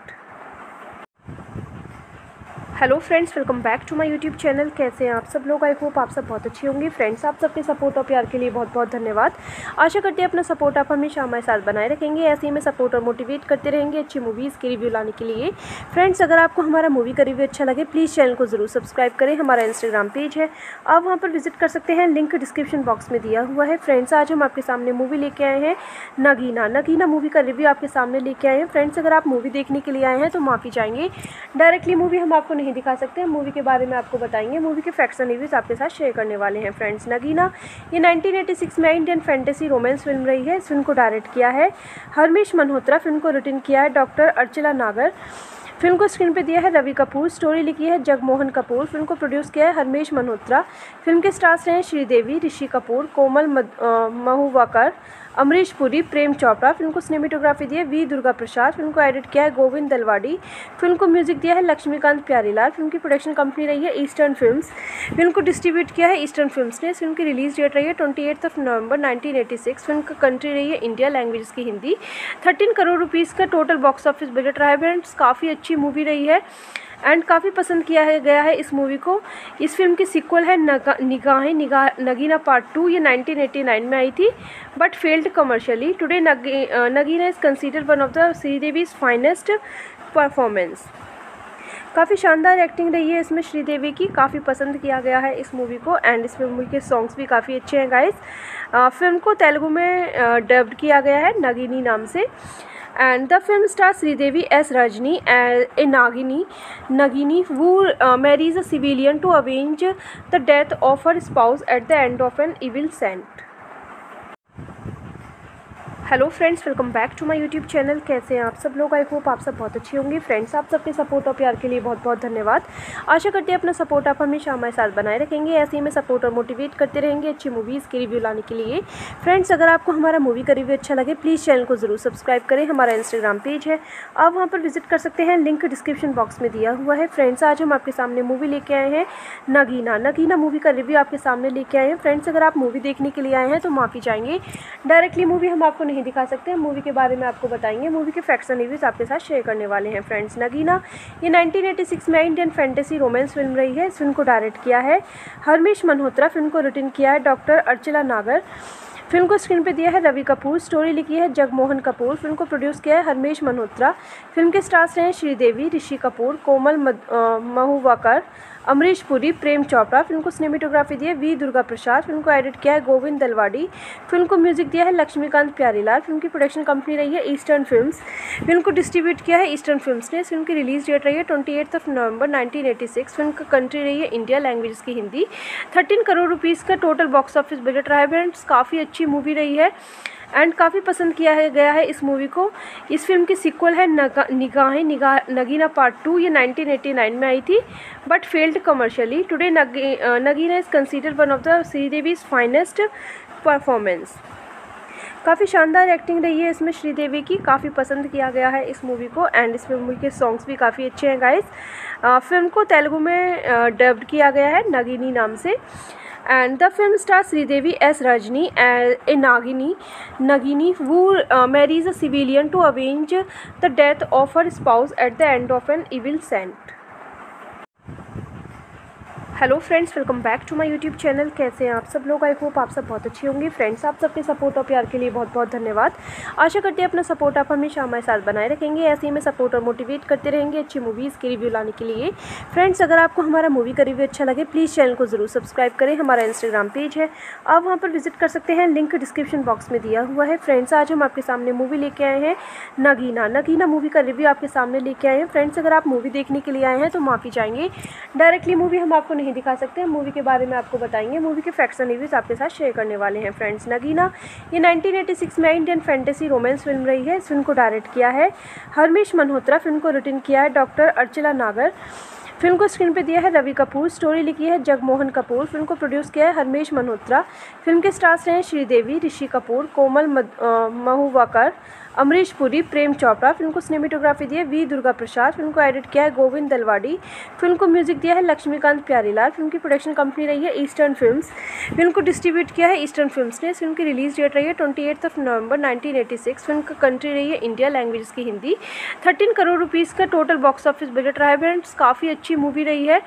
Hello friends, welcome back to my YouTube channel. कैसे हैं आप सब लोग? I hope आप सब बहुत अच्छी होंगी। फ्रेंड्स, आप सबके सपोर्ट और प्यार के लिए बहुत बहुत धन्यवाद। आशा करते हैं अपना सपोर्ट आप हमेशा हमारे साथ बनाए रखेंगे। ऐसे ही में सपोर्ट और मोटिवेट करते रहेंगे अच्छी मूवीज़ के रिव्यू लाने के लिए। फ्रेंड्स, अगर आपको हमारा मूवी का रिव्यू अच्छा लगे प्लीज़ चैनल को ज़रूर सब्सक्राइब करें। हमारा इंस्टाग्राम पेज है। आप वहाँ पर विज़िट कर सकते हैं। लिंक डिस्क्रिप्शन बॉक्स में दिया हुआ है। फ्रेंड्स, आज हम आपके सामने मूवी लेके आए हैं। नगीना। नगीना मूवी का रिव्यू आपके सामने लेके आए हैं। फ्रेंड्स, अगर आप मूवी देखने के लिए आए हैं तो माफ़ी चाहेंगे। डायरेक्टली मूवी हम आपको नहीं दिखा सकते। हैं मूवी के बारे में आपको बताएँगे। मूवी के फैक्ट्स एंड रिव्यूज़ आपके साथ शेयर करने वाले हैं फ्रेंड्स नगीना, ये 1986 में इंडियन फैंटेसी रोमांस फ़िल्म रही है। इस फ़िल्म को डायरेक्ट किया है। हरमेश मल्होत्रा फ़िल्म को रिटर्न किया है। डॉक्टर अर्चला नागर फ़िल्म को स्क्रीन पे दिया है। रवि कपूर स्टोरी लिखी है। जगमोहन कपूर फ़िल्म को प्रोड्यूस किया है। हरमेश मल्होत्रा फ़िल्म के स्टार्स रहे हैं श्रीदेवी, ऋषि कपूर, कोमल महुवाकर अमरीश पुरी, प्रेम चोपड़ा, फ़िल्म को सिनेमेटोग्राफी दी है वी दुर्गा प्रसाद, फ़िल्म को एडिट किया है गोविंद दलवाड़ी, फ़िल्म को म्यूज़िक दिया है लक्ष्मीकांत प्यारीलाल, फ़िल्म की प्रोडक्शन कंपनी रही है ईस्टर्न फिल्म्स, फ़िल्म को डिस्ट्रीब्यूट किया है ईस्टर्न फिल्म्स ने फ़िल्म की रिलीज़ डेट रही है twenty of November nineteen film का कंट्री रही है इंडिया लैंग्वेज की हिंदी, थर्टीन करोड़ रुपीज़ का टोटल बॉक्स ऑफ़िस बजट रहा है फ्रेंड्स काफ़ी अच्छी मूवी रही है। एंड काफ़ी पसंद किया है, गया है इस मूवी को। इस फ़िल्म की सीक्वल है नगा, निगाहें निगाह नगीना पार्ट टू ये 1989 में आई थी but failed commercially today Nagina is consider one of the Sridevi's finest performance काफ़ी शानदार एक्टिंग रही है इसमें श्रीदेवी की, काफ़ी पसंद किया गया है इस मूवी को एंड इस मूवी के सॉन्ग्स भी काफ़ी अच्छे हैं गाइस फ़िल्म को तेलुगु में डब्ड किया गया है नगीनी नाम से। And the film stars Sridevi as Rajni, a Nagini, Nagini who uh, marries a civilian to avenge the death of her spouse at the end of an evil scent. Hello friends, welcome back to my YouTube channel. कैसे हैं आप सब लोग? I hope आप सब बहुत अच्छी होंगी। फ्रेंड्स, आप सबके सपोर्ट और प्यार के लिए बहुत बहुत धन्यवाद। आशा करते हैं अपना सपोर्ट आप हमेशा हमारे साथ बनाए रखेंगे। ऐसे ही में सपोर्ट और मोटिवेट करते रहेंगे अच्छी मूवीज़ के रिव्यू लाने के लिए। फ्रेंड्स, अगर आपको हमारा मूवी का रिव्यू अच्छा लगे प्लीज़ चैनल को ज़रूर सब्सक्राइब करें। हमारा इंस्टाग्राम पेज है। आप वहाँ पर विज़िट कर सकते हैं। लिंक डिस्क्रिप्शन बॉक्स में दिया हुआ है। फ्रेंड्स, आज हम आपके सामने मूवी लेके आए हैं। नगीना। नगीना मूवी का रिव्यू आपके सामने लेके आए हैं। फ्रेंड्स, अगर आप मूवी देखने के लिए आए हैं तो माफ़ी चाहेंगे। डायरेक्टली मूवी हम आपको नहीं दिखा सकते। हैं मूवी के बारे में आपको बताएँगे। मूवी के फैक्ट्स एंड रिव्यूज़ आपके साथ शेयर करने वाले हैं फ्रेंड्स नगीना, ये 1986 में इंडियन फैंटेसी रोमांस फ़िल्म रही है। इस फ़िल्म को डायरेक्ट किया है। हरमेश मल्होत्रा फ़िल्म को रिटर्न किया है। डॉक्टर अर्चला नागर फ़िल्म को स्क्रीन पे दिया है। रवि कपूर स्टोरी लिखी है। जगमोहन कपूर फ़िल्म को प्रोड्यूस किया है। हरमेश मल्होत्रा फ़िल्म के स्टार्स रहे हैं श्रीदेवी, ऋषि कपूर, कोमल महुवाकर अमरीश पुरी, प्रेम चोपड़ा, फ़िल्म को सिनेमेटोग्राफी दी है वी दुर्गा प्रसाद, फ़िल्म को एडिट किया है गोविंद दलवाड़ी, फ़िल्म को म्यूज़िक दिया है लक्ष्मीकांत प्यारीलाल, फ़िल्म की प्रोडक्शन कंपनी रही है ईस्टर्न फिल्म्स, फ़िल्म को डिस्ट्रीब्यूट किया है ईस्टर्न फिल्म्स ने फ़िल्म की रिलीज़ डेट रही है twenty of November nineteen film का कंट्री रही है इंडिया लैंग्वेज की हिंदी, थर्टीन करोड़ रुपीज़ का टोटल बॉक्स ऑफ़िस बजट रहा है फ्रेंड्स, काफ़ी अच्छी मूवी रही है। एंड काफ़ी पसंद किया है, गया है इस मूवी को। इस फ़िल्म की सीक्वल है नगा, निगाहें निगाह नगीना पार्ट टू ये 1989 में आई थी but failed commercially today Nagina is consider one of the Sridevi's finest performance काफ़ी शानदार एक्टिंग रही है इसमें श्रीदेवी की, काफ़ी पसंद किया गया है इस मूवी को एंड इस मूवी के सॉन्ग्स भी काफ़ी अच्छे हैं गाइस फ़िल्म को तेलुगु में डब्ड किया गया है नगीनी नाम से। And the film stars Sridevi as Rajni, a Nagini, Nagini who uh, marries a civilian to avenge the death of her spouse at the end of an evil scent. Hello friends, welcome back to my YouTube channel. कैसे हैं आप सब लोग? I hope आप सब बहुत अच्छी होंगी। फ्रेंड्स, आप सबके सपोर्ट और प्यार के लिए बहुत बहुत धन्यवाद। आशा करते हैं अपना सपोर्ट आप हमेशा हमारे साथ बनाए रखेंगे। ऐसे ही में सपोर्ट और मोटिवेट करते रहेंगे अच्छी मूवीज़ के रिव्यू लाने के लिए। फ्रेंड्स, अगर आपको हमारा मूवी का रिव्यू अच्छा लगे प्लीज़ चैनल को ज़रूर सब्सक्राइब करें। हमारा इंस्टाग्राम पेज है। आप वहाँ पर विज़िट कर सकते हैं। लिंक डिस्क्रिप्शन बॉक्स में दिया हुआ है। फ्रेंड्स, आज हम आपके सामने मूवी लेके आए हैं। नगीना। नगीना मूवी का रिव्यू आपके सामने लेके आए हैं। फ्रेंड्स, अगर आप मूवी देखने के लिए आए हैं तो माफ़ी चाहेंगे। डायरेक्टली मूवी हम आपको नहीं दिखा सकते। हैं मूवी के बारे में आपको बताएँगे। मूवी के फैक्ट्स एंड रिव्यूज़ आपके साथ शेयर करने वाले हैं फ्रेंड्स नगीना, ये 1986 में इंडियन फैंटेसी रोमांस फ़िल्म रही है। इस फ़िल्म को डायरेक्ट किया है। हरमेश मल्होत्रा फ़िल्म को रिटर्न किया है। डॉक्टर अर्चला नागर फ़िल्म को स्क्रीन पे दिया है। रवि कपूर स्टोरी लिखी है। जगमोहन कपूर फ़िल्म को प्रोड्यूस किया है। हरमेश मल्होत्रा फ़िल्म के स्टार्स रहे हैं श्रीदेवी, ऋषि कपूर, कोमल महुवाकर अमरीश पुरी, प्रेम चोपड़ा, फ़िल्म को सिनेमेटोग्राफी दी है वी दुर्गा प्रसाद, फ़िल्म को एडिट किया है गोविंद दलवाड़ी, फ़िल्म को म्यूज़िक दिया है लक्ष्मीकांत प्यारीलाल, फ़िल्म की प्रोडक्शन कंपनी रही है ईस्टर्न फिल्म्स, फ़िल्म को डिस्ट्रीब्यूट किया है ईस्टर्न फिल्म्स ने फ़िल्म की रिलीज़ डेट रही है ट्वेंटी ऑफ़ नवंबर 1986 फ़िल्म का कंट्री रही है इंडिया लैंग्वेज की हिंदी, थर्टीन करोड़ रुपीज़ का टोटल बॉक्स ऑफ़िस बजट रहा है फ्रेंड्स, काफ़ी अच्छी मूवी रही है।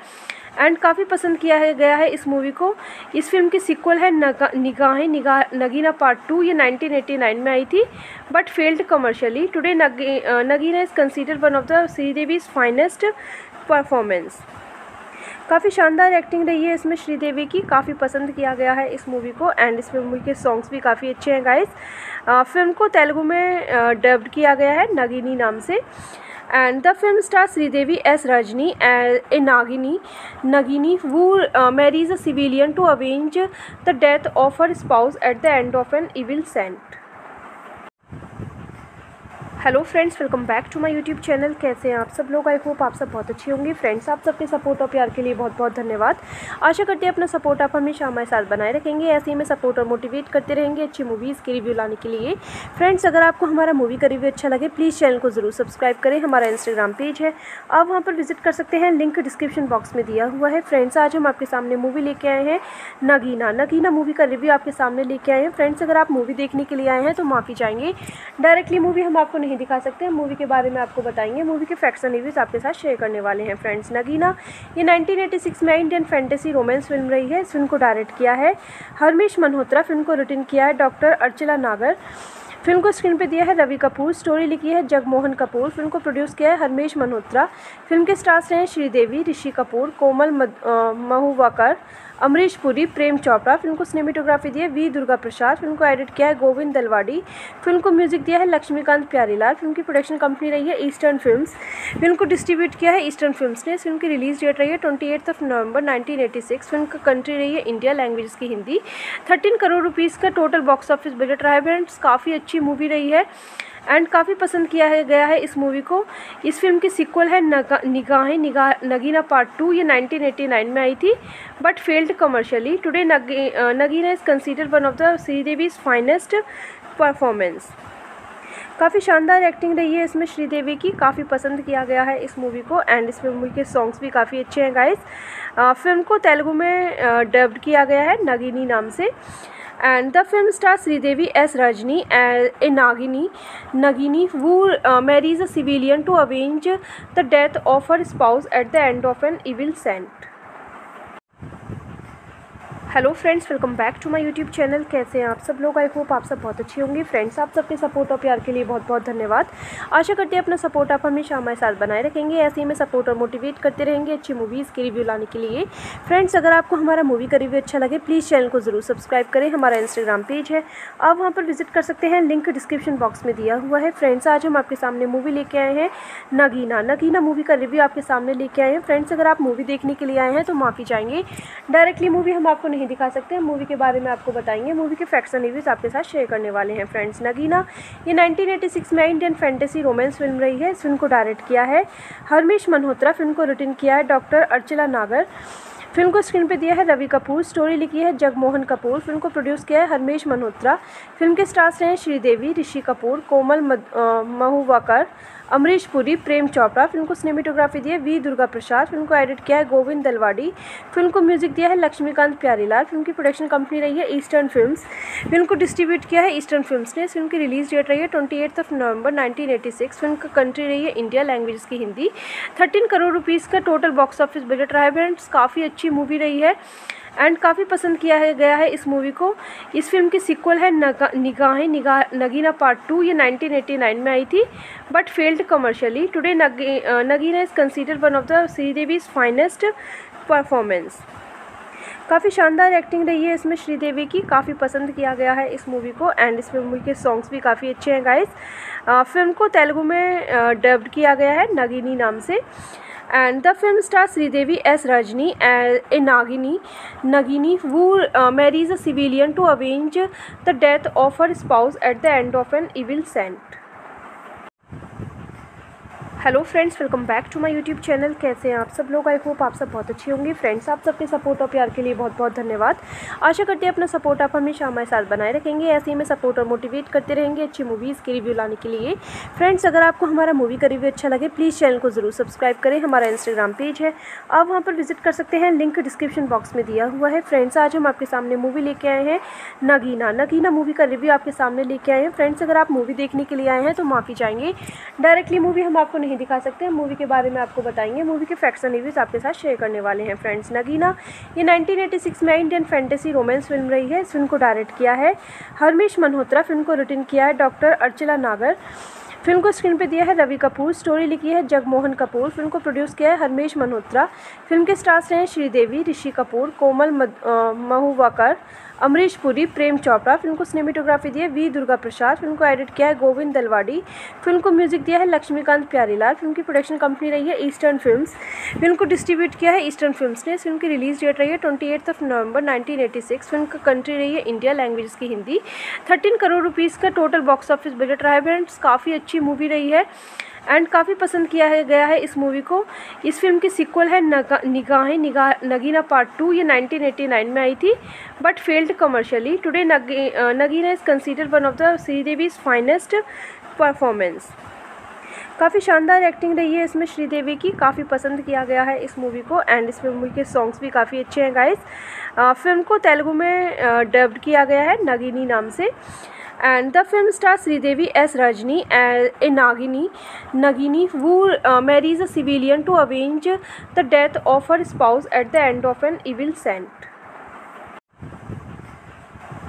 एंड काफ़ी पसंद किया है, गया है इस मूवी को। इस फ़िल्म की सीक्वल है नगा, निगाहें निगाह नगीना पार्ट टू ये 1989 में आई थी but failed commercially today Nagina is consider one of the Sridevi's finest performance काफ़ी शानदार एक्टिंग रही है इसमें श्रीदेवी की, काफ़ी पसंद किया गया है इस मूवी को एंड इस मूवी के सॉन्ग्स भी काफ़ी अच्छे हैं गाइस फ़िल्म को तेलुगु में डब्ड किया गया है नगीनी नाम से। And the film stars Sridevi as Rajni, a Nagini, Nagini who uh, marries a civilian to avenge the death of her spouse at the end of an evil scent. Hello friends welcome back to my YouTube channel कैसे हैं आप सब लोग? I hope आप सब बहुत अच्छी होंगी। फ्रेंड्स आप सबके सपोर्ट और प्यार के लिए बहुत बहुत धन्यवाद। आशा करते हैं अपना सपोर्ट आप हमेशा हमारे साथ बनाए रखेंगे। ऐसे ही में सपोर्ट और मोटिवेट करते रहेंगे अच्छी मूवीज़ के रिव्यू लाने के लिए। फ्रेंड्स अगर आपको हमारा मूवी का रिव्यू अच्छा लगे प्लीज़ चैनल को ज़रूर सब्सक्राइब करें। हमारा इंस्टाग्राम पेज है। आप वहाँ पर विज़िट कर सकते हैं। लिंक डिस्क्रिप्शन बॉक्स में दिया हुआ है। फ्रेंड्स आज हम आपके सामने मूवी लेके आए हैं। नगीना नगीना मूवी का रिव्यू आपके सामने लेके आए हैं। फ्रेंड्स अगर आप मूवी देखने के लिए आए हैं तो माफ़ी चाहेंगे। डायरेक्टली मूवी हम आपको नहीं दिखा सकते। हैं मूवी के बारे में आपको बताएँगे। मूवी के फैक्ट्स एंड रिव्यूज़ आपके साथ शेयर करने वाले हैं फ्रेंड्स नगीना, ये 1986 में इंडियन फैंटेसी रोमांस फ़िल्म रही है। इस फ़िल्म को डायरेक्ट किया है। हरमेश मल्होत्रा फ़िल्म को रिटर्न किया है। डॉक्टर अर्चला नागर फ़िल्म को स्क्रीन पे दिया है। रवि कपूर स्टोरी लिखी है। जगमोहन कपूर फ़िल्म को प्रोड्यूस किया है। हरमेश मल्होत्रा फ़िल्म के स्टार्स रहे हैं श्रीदेवी, ऋषि कपूर, कोमल महुवाकर अमरीश पुरी, प्रेम चोपड़ा, फ़िल्म को सिनेमेटोग्राफी दी है वी दुर्गा प्रसाद, फ़िल्म को एडिट किया है गोविंद दलवाड़ी, फ़िल्म को म्यूज़िक दिया है लक्ष्मीकांत प्यारीलाल, फ़िल्म की प्रोडक्शन कंपनी रही है ईस्टर्न फिल्म्स, फ़िल्म को डिस्ट्रीब्यूट किया है ईस्टर्न फिल्म्स ने फ़िल्म की रिलीज़ डेट रही है ट्वेंटी ऑफ़ नवंबर 1986 फ़िल्म का कंट्री रही है इंडिया लैंग्वेज की हिंदी, थर्टीन करोड़ रुपीज़ का टोटल बॉक्स ऑफ़िस बजट रहा है फ्रेंड्स काफ़ी अच्छी मूवी रही है। एंड काफ़ी पसंद किया है, गया है इस मूवी को। इस फ़िल्म की सीक्वल है नगा, निगाहें निगाह नगीना पार्ट टू ये 1989 में आई थी but failed commercially today Nagina is consider one of the Sridevi's finest performance काफ़ी शानदार एक्टिंग रही है इसमें श्रीदेवी की, काफ़ी पसंद किया गया है इस मूवी को एंड इस मूवी के सॉन्ग्स भी काफ़ी अच्छे हैं गाइस फ़िल्म को तेलुगु में डब्ड किया गया है नगीनी नाम से। And the film stars Sridevi as Rajni, a Nagini, Nagini who uh, marries a civilian to avenge the death of her spouse at the end of an evil scent. Hello friends, welcome back to my YouTube channel. कैसे हैं आप सब लोग? I hope आप सब बहुत अच्छी होंगी। फ्रेंड्स, आप सबके सपोर्ट और प्यार के लिए बहुत बहुत धन्यवाद। आशा करते हैं अपना सपोर्ट आप हमेशा हमारे साथ बनाए रखेंगे। ऐसे ही में सपोर्ट और मोटिवेट करते रहेंगे अच्छी मूवीज़ के रिव्यू लाने के लिए। फ्रेंड्स, अगर आपको हमारा मूवी का रिव्यू अच्छा लगे प्लीज़ चैनल को ज़रूर सब्सक्राइब करें। हमारा इंस्टाग्राम पेज है। आप वहाँ पर विज़िट कर सकते हैं। लिंक डिस्क्रिप्शन बॉक्स में दिया हुआ है। फ्रेंड्स, आज हम आपके सामने मूवी लेके आए हैं। नगीना। नगीना मूवी का रिव्यू आपके सामने लेके आए हैं। फ्रेंड्स, अगर आप मूवी देखने के लिए आए हैं तो माफ़ी चाहेंगे। डायरेक्टली मूवी हम आपको नहीं दिखा सकते। हैं मूवी के बारे में आपको बताएँगे। मूवी के फैक्ट्स एंड रिव्यूज़ आपके साथ शेयर करने वाले हैं फ्रेंड्स नगीना, ये 1986 में इंडियन फैंटेसी रोमांस फ़िल्म रही है। इस फ़िल्म को डायरेक्ट किया है। हरमेश मल्होत्रा फ़िल्म को रिटर्न किया है। डॉक्टर अर्चला नागर फ़िल्म को स्क्रीन पे दिया है। रवि कपूर स्टोरी लिखी है। जगमोहन कपूर फ़िल्म को प्रोड्यूस किया है। हरमेश मल्होत्रा फ़िल्म के स्टार्स रहे हैं श्रीदेवी, ऋषि कपूर, कोमल महुवाकर अमरीश पुरी, प्रेम चोपड़ा, फ़िल्म को सिनेमेटोग्राफी दी है वी दुर्गा प्रसाद, फ़िल्म को एडिट किया है गोविंद दलवाड़ी, फ़िल्म को म्यूज़िक दिया है लक्ष्मीकांत प्यारीलाल, फ़िल्म की प्रोडक्शन कंपनी रही है ईस्टर्न फिल्म्स, फ़िल्म को डिस्ट्रीब्यूट किया है ईस्टर्न फिल्म्स ने, फ़िल्म की रिलीज़ डेट रही है ट्वेंटी ऑफ़ नवंबर 1986 फ़िल्म का कंट्री रही है इंडिया लैंग्वेज की हिंदी, थर्टीन करोड़ रुपीज़ का टोटल बॉक्स ऑफ़िस बजट रहा है फ्रेंड्स, काफ़ी अच्छी मूवी रही है। एंड काफ़ी पसंद किया है, गया है इस मूवी को। इस फ़िल्म की सीक्वल है नगा, निगाहें निगाह नगीना पार्ट टू ये 1989 में आई थी but failed commercially today Nagina is considered one of the Sridevi's finest performance काफ़ी शानदार एक्टिंग रही है इसमें श्रीदेवी की, काफ़ी पसंद किया गया है इस मूवी को एंड इस मूवी के सॉन्ग्स भी काफ़ी अच्छे हैं गाइस फ़िल्म को तेलुगु में डब्ड किया गया है नगीनी नाम से। And the film stars Sridevi as Rajni, a Nagini, Nagini who uh, marries a civilian to avenge the death of her spouse at the end of an evil scent. Hello friends, welcome back to my YouTube channel. कैसे हैं आप सब लोग? I hope आप सब बहुत अच्छी होंगी। फ्रेंड्स, आप सबके सपोर्ट और प्यार के लिए बहुत बहुत धन्यवाद। आशा करते हैं अपना सपोर्ट आप हमेशा हमारे साथ बनाए रखेंगे। ऐसे ही में सपोर्ट और मोटिवेट करते रहेंगे अच्छी मूवीज़ के रिव्यू लाने के लिए। फ्रेंड्स, अगर आपको हमारा मूवी का रिव्यू अच्छा लगे प्लीज़ चैनल को ज़रूर सब्सक्राइब करें। हमारा इंस्टाग्राम पेज है। आप वहाँ पर विज़िट कर सकते हैं। लिंक डिस्क्रिप्शन बॉक्स में दिया हुआ है। फ्रेंड्स, आज हम आपके सामने मूवी लेके आए हैं। नगीना। नगीना मूवी का रिव्यू आपके सामने लेके आए हैं। फ्रेंड्स, अगर आप मूवी देखने के लिए आए हैं तो माफ़ी चाहेंगे। डायरेक्टली मूवी हम आपको नहीं दिखा सकते। हैं मूवी के बारे में आपको बताएँगे। मूवी के फैक्ट्स एंड रिव्यूज़ आपके साथ शेयर करने वाले हैं फ्रेंड्स नगीना, ये 1986 में इंडियन फैंटेसी रोमांस फ़िल्म रही है। इस फ़िल्म को डायरेक्ट किया है। हरमेश मल्होत्रा फ़िल्म को रिटर्न किया है। डॉक्टर अर्चला नागर फ़िल्म को स्क्रीन पे दिया है। रवि कपूर स्टोरी लिखी है। जगमोहन कपूर फ़िल्म को प्रोड्यूस किया है। हरमेश मल्होत्रा फ़िल्म के स्टार्स रहे हैं श्रीदेवी, ऋषि कपूर, कोमल महुवाकर अमरीश पुरी, प्रेम चोपड़ा, फ़िल्म को सिनेमेटोग्राफी दी है वी दुर्गा प्रसाद, फ़िल्म को एडिट किया है गोविंद दलवाड़ी, फ़िल्म को म्यूज़िक दिया है लक्ष्मीकांत प्यारीलाल, फ़िल्म की प्रोडक्शन कंपनी रही है ईस्टर्न फिल्म्स, फ़िल्म को डिस्ट्रीब्यूट किया है ईस्टर्न फिल्म्स ने फ़िल्म की रिलीज़ डेट रही है twenty of November nineteen film का कंट्री रही है इंडिया लैंग्वेज की हिंदी, थर्टीन करोड़ रुपीज़ का टोटल बॉक्स ऑफ़िस बजट रहा है फ्रेंड्स, काफ़ी अच्छी मूवी रही है। एंड काफ़ी पसंद किया है, गया है इस मूवी को। इस फ़िल्म की सीक्वल है नगा, निगाहें निगाह नगीना पार्ट टू ये 1989 में आई थी but failed commercially today Nagina is considered one of the Sridevi's finest performance काफ़ी शानदार एक्टिंग रही है इसमें श्रीदेवी की, काफ़ी पसंद किया गया है इस मूवी को एंड इस मूवी के सॉन्ग्स भी काफ़ी अच्छे हैं गाइस फ़िल्म को तेलुगु में डब्ड किया गया है नगीनी नाम से। And the film stars Sridevi as Rajni, a Nagini, Nagini who uh, marries a civilian to avenge the death of her spouse at the end of an evil scent.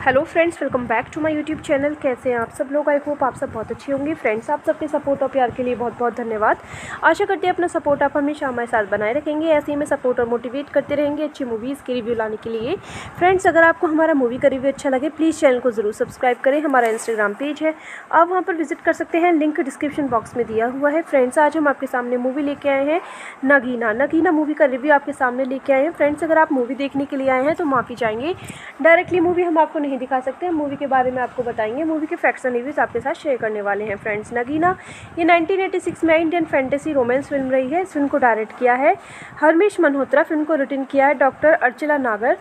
Hello friends welcome back to my YouTube channel कैसे हैं आप सब लोग? I hope आप सब बहुत अच्छी होंगी। फ्रेंड्स आप सबके सपोर्ट और प्यार के लिए बहुत बहुत धन्यवाद। आशा करते हैं अपना सपोर्ट आप हमेशा हमारे साथ बनाए रखेंगे। ऐसे ही में सपोर्ट और मोटिवेट करते रहेंगे अच्छी मूवीज़ के रिव्यू लाने के लिए। फ्रेंड्स अगर आपको हमारा मूवी का रिव्यू अच्छा लगे प्लीज़ चैनल को ज़रूर सब्सक्राइब करें। हमारा इंस्टाग्राम पेज है। आप वहाँ पर विज़िट कर सकते हैं। लिंक डिस्क्रिप्शन बॉक्स में दिया हुआ है। फ्रेंड्स आज हम आपके सामने मूवी लेके आए हैं। नगीना नगीना मूवी का रिव्यू आपके सामने लेके आए हैं। फ्रेंड्स अगर आप मूवी देखने के लिए आए हैं तो माफ़ी चाहेंगे। डायरेक्टली मूवी हम आपको नहीं दिखा सकते। हैं मूवी के बारे में आपको बताएँगे। मूवी के फैक्ट्स एंड रिव्यूज़ आपके साथ शेयर करने वाले हैं फ्रेंड्स नगीना, ये 1986 में इंडियन फैंटेसी रोमांस फ़िल्म रही है। इस फ़िल्म को डायरेक्ट किया है। हरमेश मल्होत्रा फ़िल्म को रिटर्न किया है। डॉक्टर अर्चला नागर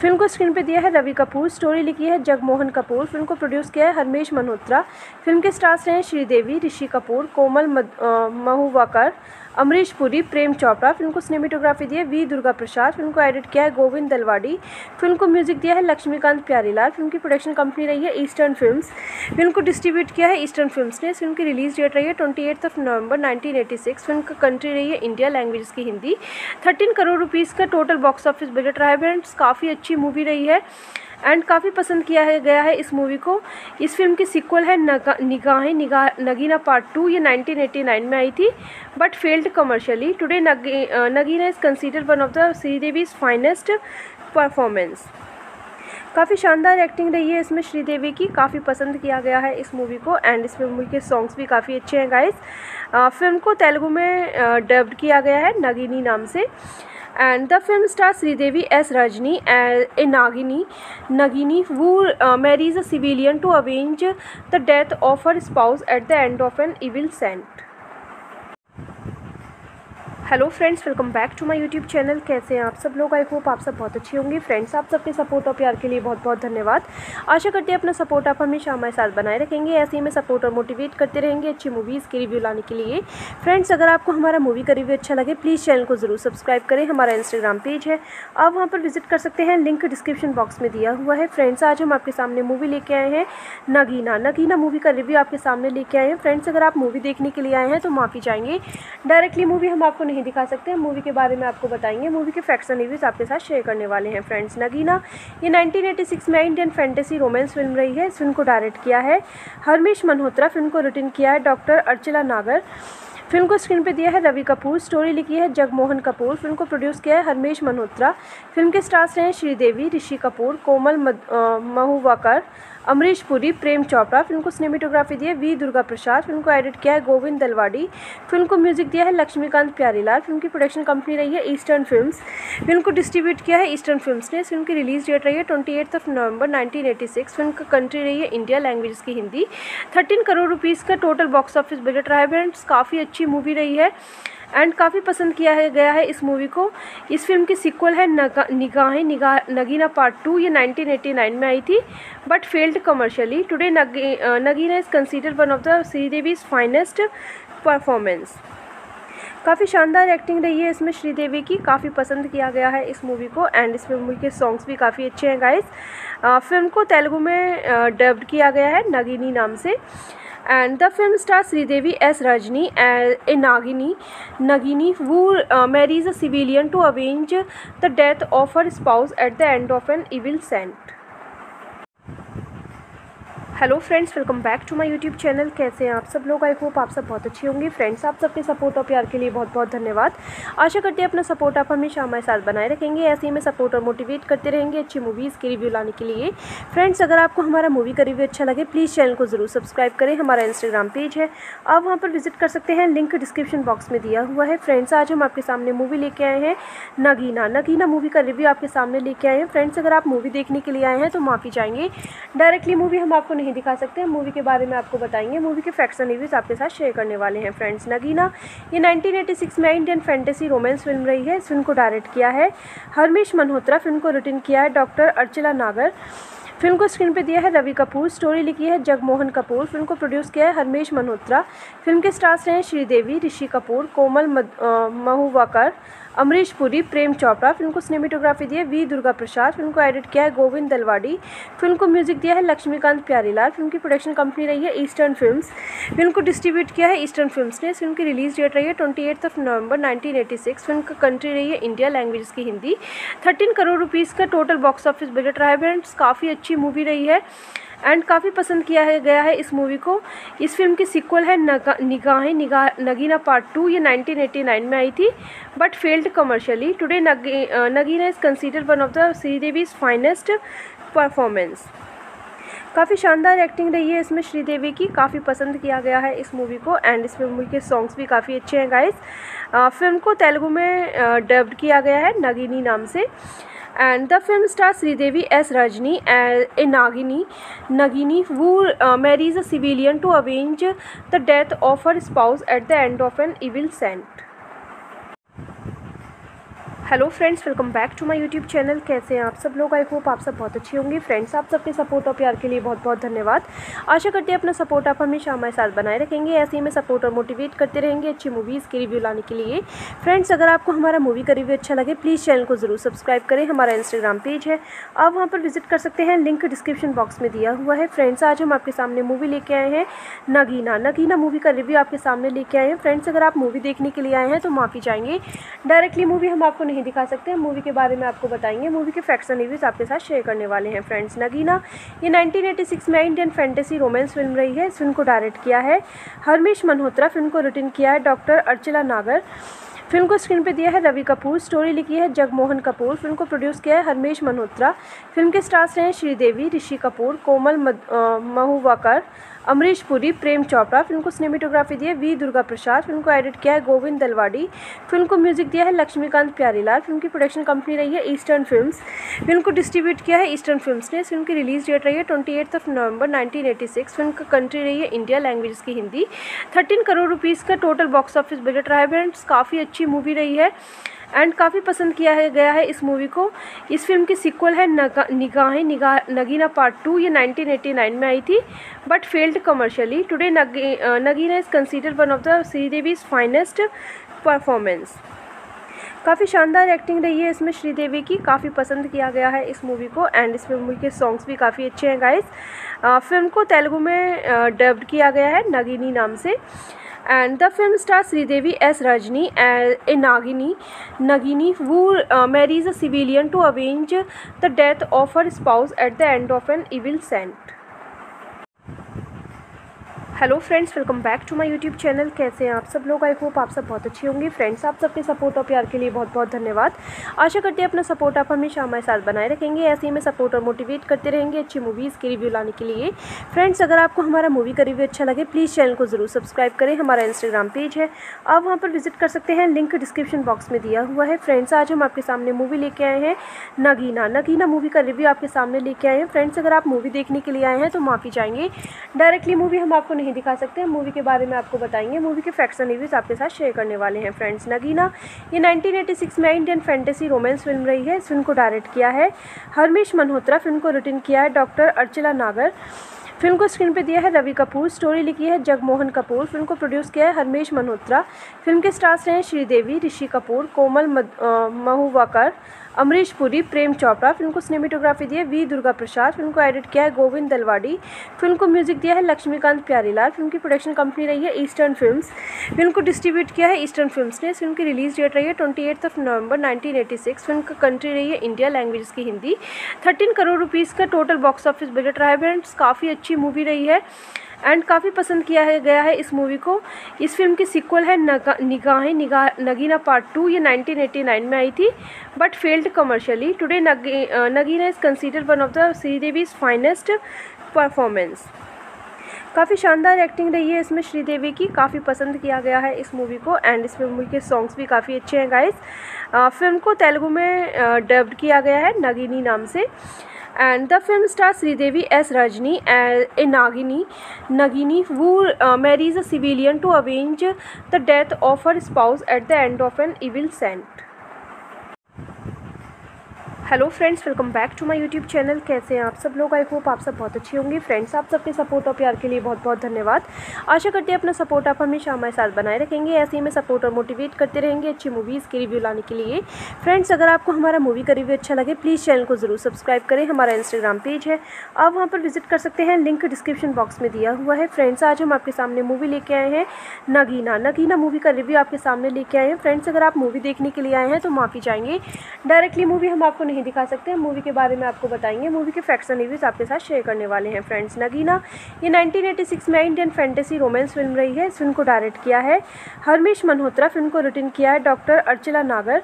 फ़िल्म को स्क्रीन पे दिया है। रवि कपूर स्टोरी लिखी है। जगमोहन कपूर फ़िल्म को प्रोड्यूस किया है। हरमेश मल्होत्रा फ़िल्म के स्टार्स रहे हैं श्रीदेवी, ऋषि कपूर, कोमल महुवाकर अमरीश पुरी, प्रेम चोपड़ा, फ़िल्म को सिनेमेटोग्राफी दी है वी दुर्गा प्रसाद, फ़िल्म को एडिट किया है गोविंद दलवाड़ी, फ़िल्म को म्यूज़िक दिया है लक्ष्मीकांत प्यारीलाल, फ़िल्म की प्रोडक्शन कंपनी रही है ईस्टर्न फिल्म्स, फ़िल्म को डिस्ट्रीब्यूट किया है ईस्टर्न फिल्म्स ने फ़िल्म की रिलीज़ डेट रही है twenty of November nineteen film का कंट्री रही है इंडिया लैंग्वेज की हिंदी, थर्टीन करोड़ रुपीज़ का टोटल बॉक्स ऑफ़िस बजट रहा है फ्रेंड्स, काफ़ी अच्छी मूवी रही है। एंड काफ़ी पसंद किया है, गया है इस मूवी को। इस फ़िल्म की सीक्वल है नगा, निगाहें निगाह नगीना पार्ट टू ये 1989 में आई थी but failed commercially today Nagina is considered one of the Sridevi's finest performance काफ़ी शानदार एक्टिंग रही है इसमें श्रीदेवी की, काफ़ी पसंद किया गया है इस मूवी को एंड इस मूवी के सॉन्ग्स भी काफ़ी अच्छे हैं गाइस फ़िल्म को तेलुगु में डब्ड किया गया है नगीनी नाम से। And the film stars Sridevi as Rajni, a Nagini, Nagini who uh, marries a civilian to avenge the death of her spouse at the end of an evil scent. Hello friends, welcome back to my YouTube channel. कैसे हैं आप सब लोग? I hope आप सब बहुत अच्छी होंगी। फ्रेंड्स, आप सबके सपोर्ट और प्यार के लिए बहुत बहुत धन्यवाद। आशा करते हैं अपना सपोर्ट आप हमेशा हमारे साथ बनाए रखेंगे। ऐसे ही में सपोर्ट और मोटिवेट करते रहेंगे अच्छी मूवीज़ के रिव्यू लाने के लिए। फ्रेंड्स, अगर आपको हमारा मूवी का रिव्यू अच्छा लगे प्लीज़ चैनल को ज़रूर सब्सक्राइब करें। हमारा इंस्टाग्राम पेज है। आप वहाँ पर विज़िट कर सकते हैं। लिंक डिस्क्रिप्शन बॉक्स में दिया हुआ है। फ्रेंड्स, आज हम आपके सामने मूवी लेके आए हैं। नगीना। नगीना मूवी का रिव्यू आपके सामने लेके आए हैं। फ्रेंड्स, अगर आप मूवी देखने के लिए आए हैं तो माफ़ी चाहेंगे। डायरेक्टली मूवी हम आपको नहीं दिखा सकते। हैं मूवी के बारे में आपको बताएँगे। मूवी के फैक्ट्स एंड रिव्यूज़ आपके साथ शेयर करने वाले हैं फ्रेंड्स नगीना, ये 1986 में इंडियन फैंटेसी रोमांस फ़िल्म रही है। इस फ़िल्म को डायरेक्ट किया है। हरमेश मल्होत्रा फ़िल्म को रिटर्न किया है। डॉक्टर अर्चिला नागर फ़िल्म को स्क्रीन पे दिया है। रवि कपूर स्टोरी लिखी है। जगमोहन कपूर फ़िल्म को प्रोड्यूस किया है। हरमेश मल्होत्रा फ़िल्म के स्टार्स रहे हैं श्रीदेवी, ऋषि कपूर, कोमल महुवाकर अमरीश पुरी, प्रेम चोपड़ा, फ़िल्म को सिनेमेटोग्राफी दी है वी दुर्गा प्रसाद, फ़िल्म को एडिट किया है गोविंद दलवाड़ी, फ़िल्म को म्यूज़िक दिया है लक्ष्मीकांत प्यारीलाल, फ़िल्म की प्रोडक्शन कंपनी रही है ईस्टर्न फिल्म्स, फ़िल्म को डिस्ट्रीब्यूट किया है ईस्टर्न फिल्म्स ने फ़िल्म की रिलीज़ डेट रही है twenty of November nineteen film का कंट्री रही है इंडिया लैंग्वेज की हिंदी, थर्टीन करोड़ रुपीज़ का टोटल बॉक्स ऑफ़िस बजट रहा है फ्रेंड्स काफ़ी अच्छी मूवी रही है। एंड काफ़ी पसंद किया है, गया है इस मूवी को। इस फ़िल्म की सीक्वल है नगा, निगाहें निगाह नगीना पार्ट टू ये 1989 में आई थी but failed commercially today Nagina is considered one of the Sridevi's finest performance काफ़ी शानदार एक्टिंग रही है इसमें श्रीदेवी की, काफ़ी पसंद किया गया है इस मूवी को एंड इस मूवी के सॉन्ग्स भी काफ़ी अच्छे हैं गाइस फ़िल्म को तेलुगु में डब्ड किया गया है नगीनी नाम से। And the film stars Sridevi as Rajni, a Nagini, Nagini who uh, marries a civilian to avenge the death of her spouse at the end of an evil scent. Hello friends, welcome back to my YouTube channel. कैसे हैं आप सब लोग? I hope आप सब बहुत अच्छी होंगी। फ्रेंड्स, आप सबके सपोर्ट और प्यार के लिए बहुत बहुत धन्यवाद। आशा करते हैं अपना सपोर्ट आप हमेशा हमारे साथ बनाए रखेंगे। ऐसे ही में सपोर्ट और मोटिवेट करते रहेंगे अच्छी मूवीज़ के रिव्यू लाने के लिए। फ्रेंड्स, अगर आपको हमारा मूवी का रिव्यू अच्छा लगे प्लीज़ चैनल को ज़रूर सब्सक्राइब करें। हमारा इंस्टाग्राम पेज है। आप वहाँ पर विज़िट कर सकते हैं। लिंक डिस्क्रिप्शन बॉक्स में दिया हुआ है। फ्रेंड्स, आज हम आपके सामने मूवी लेके आए हैं। नगीना। नगीना मूवी का रिव्यू आपके सामने लेके आए हैं। फ्रेंड्स, अगर आप मूवी देखने के लिए आए हैं तो माफ़ी चाहेंगे। डायरेक्टली मूवी हम आपको नहीं दिखा सकते। हैं मूवी के बारे में आपको बताएँगे। मूवी के फैक्ट्स एंड रिव्यूज़ आपके साथ शेयर करने वाले हैं फ्रेंड्स नगीना, ये 1986 में इंडियन फैंटेसी रोमांस फ़िल्म रही है। इस फ़िल्म को डायरेक्ट किया है। हरमेश मल्होत्रा फ़िल्म को रिटर्न किया है। डॉक्टर अर्चला नागर फ़िल्म को स्क्रीन पे दिया है। रवि कपूर स्टोरी लिखी है। जगमोहन कपूर फ़िल्म को प्रोड्यूस किया है। हरमेश मल्होत्रा फ़िल्म के स्टार्स रहे हैं श्रीदेवी, ऋषि कपूर, कोमल महुवाकर अमरीश पुरी, प्रेम चोपड़ा, फ़िल्म को सिनेमेटोग्राफी दी है वी दुर्गा प्रसाद, फ़िल्म को एडिट किया है गोविंद दलवाड़ी, फ़िल्म को म्यूज़िक दिया है लक्ष्मीकांत प्यारीलाल, फ़िल्म की प्रोडक्शन कंपनी रही है ईस्टर्न फिल्म्स, फ़िल्म को डिस्ट्रीब्यूट किया है ईस्टर्न फिल्म्स ने फ़िल्म की रिलीज़ डेट रही है twenty of November nineteen film का कंट्री रही है इंडिया लैंग्वेज की हिंदी, थर्टीन करोड़ रुपीज़ का टोटल बॉक्स ऑफ़िस बजट रहा है फ्रेंड्स, काफ़ी अच्छी मूवी रही है। एंड काफ़ी पसंद किया है, गया है इस मूवी को। इस फ़िल्म की सीक्वल है नगा, निगाहें निगाह नगीना पार्ट टू ये 1989 में आई थी but failed commercially today Nagina is considered one of the Sridevi's finest performance काफ़ी शानदार एक्टिंग रही है इसमें श्रीदेवी की, काफ़ी पसंद किया गया है इस मूवी को एंड इस मूवी के सॉन्ग्स भी काफ़ी अच्छे हैं गाइस फ़िल्म को तेलुगु में डब्ड किया गया है नगीनी नाम से। And the film stars Sridevi as Rajni, a Nagini, Nagini who uh, marries a civilian to avenge the death of her spouse at the end of an evil scent. Hello friends, welcome back to my YouTube channel. कैसे हैं आप सब लोग? I hope आप सब बहुत अच्छी होंगी। फ्रेंड्स, आप सबके सपोर्ट और प्यार के लिए बहुत बहुत धन्यवाद। आशा करते हैं अपना सपोर्ट आप हमेशा हमारे साथ बनाए रखेंगे। ऐसे ही में सपोर्ट और मोटिवेट करते रहेंगे अच्छी मूवीज़ के रिव्यू लाने के लिए। फ्रेंड्स, अगर आपको हमारा मूवी का रिव्यू अच्छा लगे प्लीज़ चैनल को ज़रूर सब्सक्राइब करें। हमारा इंस्टाग्राम पेज है। आप वहाँ पर विज़िट कर सकते हैं। लिंक डिस्क्रिप्शन बॉक्स में दिया हुआ है। फ्रेंड्स, आज हम आपके सामने मूवी लेके आए हैं। नगीना। नगीना मूवी का रिव्यू आपके सामने लेके आए हैं। फ्रेंड्स, अगर आप मूवी देखने के लिए आए हैं तो माफ़ी चाहेंगे। डायरेक्टली मूवी हम आपको नहीं दिखा सकते। हैं मूवी के बारे में आपको बताएँगे। मूवी के फैक्ट्स एंड रिव्यूज़ आपके साथ शेयर करने वाले हैं फ्रेंड्स नगीना, ये 1986 में इंडियन फैंटेसी रोमांस फ़िल्म रही है। इस फ़िल्म को डायरेक्ट किया है। हरमेश मल्होत्रा फ़िल्म को रिटर्न किया है। डॉक्टर अर्चला नागर फ़िल्म को स्क्रीन पे दिया है। रवि कपूर स्टोरी लिखी है। जगमोहन कपूर फ़िल्म को प्रोड्यूस किया है। हरमेश मल्होत्रा फ़िल्म के स्टार्स रहे हैं श्रीदेवी, ऋषि कपूर, कोमल महुवाकर अमरीश पुरी, प्रेम चोपड़ा, फ़िल्म को सिनेमेटोग्राफी दी है वी दुर्गा प्रसाद, फ़िल्म को एडिट किया है गोविंद दलवाड़ी, फ़िल्म को म्यूज़िक दिया है लक्ष्मीकांत प्यारीलाल, फ़िल्म की प्रोडक्शन कंपनी रही है ईस्टर्न फिल्म्स, फ़िल्म को डिस्ट्रीब्यूट किया है ईस्टर्न फिल्म्स ने फ़िल्म की रिलीज़ डेट रही है twenty of November nineteen film का कंट्री रही है इंडिया लैंग्वेज की हिंदी, थर्टीन करोड़ रुपीज़ का टोटल बॉक्स ऑफ़िस बजट रहा है फ्रेंड्स, काफ़ी अच्छी मूवी रही है। एंड काफ़ी पसंद किया है, गया है इस मूवी को। इस फ़िल्म की सीक्वल है नगा, निगाहें निगाह नगीना पार्ट टू ये 1989 में आई थी but failed commercially today Nagina is considered one of the Sridevi's finest performance काफ़ी शानदार एक्टिंग रही है इसमें श्रीदेवी की, काफ़ी पसंद किया गया है इस मूवी को एंड इस मूवी के सॉन्ग्स भी काफ़ी अच्छे हैं गाइस फ़िल्म को तेलुगु में डब्ड किया गया है नगीनी नाम से। And the film stars Sridevi as Rajni, a Nagini, Nagini who uh, marries a civilian to avenge the death of her spouse at the end of an evil scent. Hello friends, welcome back to my YouTube channel. कैसे हैं आप सब लोग? I hope आप सब बहुत अच्छी होंगी। फ्रेंड्स, आप सबके सपोर्ट और प्यार के लिए बहुत बहुत धन्यवाद। आशा करते हैं अपना सपोर्ट आप हमेशा हमारे साथ बनाए रखेंगे। ऐसे ही में सपोर्ट और मोटिवेट करते रहेंगे अच्छी मूवीज़ के रिव्यू लाने के लिए। फ्रेंड्स, अगर आपको हमारा मूवी का रिव्यू अच्छा लगे प्लीज़ चैनल को ज़रूर सब्सक्राइब करें। हमारा इंस्टाग्राम पेज है। आप वहाँ पर विज़िट कर सकते हैं। लिंक डिस्क्रिप्शन बॉक्स में दिया हुआ है। फ्रेंड्स, आज हम आपके सामने मूवी लेके आए हैं। नगीना। नगीना मूवी का रिव्यू आपके सामने लेके आए हैं। फ्रेंड्स, अगर आप मूवी देखने के लिए आए हैं तो माफ़ी चाहेंगे। डायरेक्टली मूवी हम आपको नहीं नहीं दिखा सकते। मूवी के बारे में आपको बताएँगे। मूवी के फैक्ट्स एंड रिव्यूज़ आपके साथ शेयर करने वाले हैं फ्रेंड्स नगीना, ये 1986 में इंडियन फैंटेसी रोमांस फ़िल्म रही है। इस फ़िल्म को डायरेक्ट किया है। हरमेश मल्होत्रा फ़िल्म को रिटर्न किया है। डॉक्टर अर्चला नागर फ़िल्म को स्क्रीन पे दिया है। रवि कपूर स्टोरी लिखी है। जगमोहन कपूर फ़िल्म को प्रोड्यूस किया है। हरमेश मल्होत्रा फ़िल्म के स्टार्स रहे हैं श्रीदेवी, ऋषि कपूर, कोमल महुवाकर अमरीश पुरी, प्रेम चोपड़ा, फ़िल्म को सिनेमेटोग्राफी दी है वी दुर्गा प्रसाद, फ़िल्म को एडिट किया है गोविंद दलवाड़ी, फ़िल्म को म्यूज़िक दिया है लक्ष्मीकांत प्यारीलाल, फ़िल्म की प्रोडक्शन कंपनी रही है ईस्टर्न फिल्म्स, फ़िल्म को डिस्ट्रीब्यूट किया है ईस्टर्न फिल्म्स ने फ़िल्म की रिलीज़ डेट रही है twenty of November nineteen film का कंट्री रही है इंडिया लैंग्वेज की हिंदी, थर्टीन करोड़ रुपीज़ का टोटल बॉक्स ऑफ़िस बजट रहा है फ्रेंड्स, काफ़ी अच्छी मूवी रही है। एंड काफ़ी पसंद किया है, गया है इस मूवी को। इस फ़िल्म की सीक्वल है नगा, निगाहें निगाह नगीना पार्ट टू ये 1989 में आई थी but failed commercially today Nagina is considered one of the Sridevi's finest performance काफ़ी शानदार एक्टिंग रही है इसमें श्रीदेवी की, काफ़ी पसंद किया गया है इस मूवी को एंड इस मूवी के सॉन्ग्स भी काफ़ी अच्छे हैं गाइस फ़िल्म को तेलुगु में डब्ड किया गया है नगीनी नाम से। And the film stars Sridevi as Rajni, a Nagini, Nagini who uh, marries a civilian to avenge the death of her spouse at the end of an evil scent. Hello friends, welcome back to my YouTube channel. कैसे हैं आप सब लोग? I hope आप सब बहुत अच्छी होंगी। फ्रेंड्स, आप सबके सपोर्ट और प्यार के लिए बहुत बहुत धन्यवाद। आशा करते हैं अपना सपोर्ट आप हमेशा हमारे साथ बनाए रखेंगे। ऐसे ही में सपोर्ट और मोटिवेट करते रहेंगे अच्छी मूवीज़ के रिव्यू लाने के लिए। फ्रेंड्स, अगर आपको हमारा मूवी का रिव्यू अच्छा लगे प्लीज़ चैनल को ज़रूर सब्सक्राइब करें। हमारा इंस्टाग्राम पेज है। आप वहाँ पर विज़िट कर सकते हैं। लिंक डिस्क्रिप्शन बॉक्स में दिया हुआ है। फ्रेंड्स, आज हम आपके सामने मूवी लेके आए हैं। नगीना। नगीना मूवी का रिव्यू आपके सामने लेके आए हैं। फ्रेंड्स, अगर आप मूवी देखने के लिए आए हैं तो माफ़ी चाहेंगे। डायरेक्टली मूवी हम आपको नहीं दिखा सकते। हैं मूवी के बारे में आपको बताएँगे। मूवी के फैक्ट्स एंड रिव्यूज़ आपके साथ शेयर करने वाले हैं फ्रेंड्स नगीना, ये 1986 में इंडियन फैंटेसी रोमांस फ़िल्म रही है। इस फ़िल्म को डायरेक्ट किया है। हरमेश मल्होत्रा फ़िल्म को रिटर्न किया है। डॉक्टर अर्चला नागर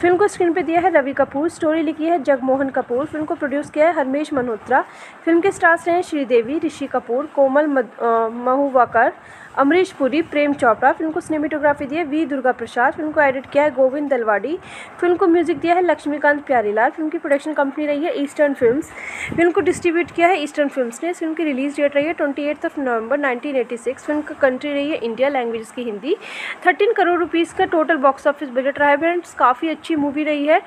फ़िल्म को स्क्रीन पे दिया है। रवि कपूर स्टोरी लिखी है। जगमोहन कपूर फ़िल्म को प्रोड्यूस किया है। हरमेश मल्होत्रा फ़िल्म के स्टार्स रहे हैं श्रीदेवी, ऋषि कपूर, कोमल महुवाकर अमरीश पुरी, प्रेम चोपड़ा, फ़िल्म को सिनेमेटोग्राफी दी है वी दुर्गा प्रसाद, फ़िल्म को एडिट किया है गोविंद दलवाड़ी, फ़िल्म को म्यूज़िक दिया है लक्ष्मीकांत प्यारीलाल, फ़िल्म की प्रोडक्शन कंपनी रही है ईस्टर्न फिल्म्स, फ़िल्म को डिस्ट्रीब्यूट किया है ईस्टर्न फिल्म्स ने फ़िल्म की रिलीज़ डेट रही है twenty of November nineteen film का कंट्री रही है इंडिया लैंग्वेज की हिंदी, थर्टीन करोड़ रुपीज़ का टोटल बॉक्स ऑफ़िस बजट रहा है फ्रेंड्स काफ़ी अच्छी मूवी रही है।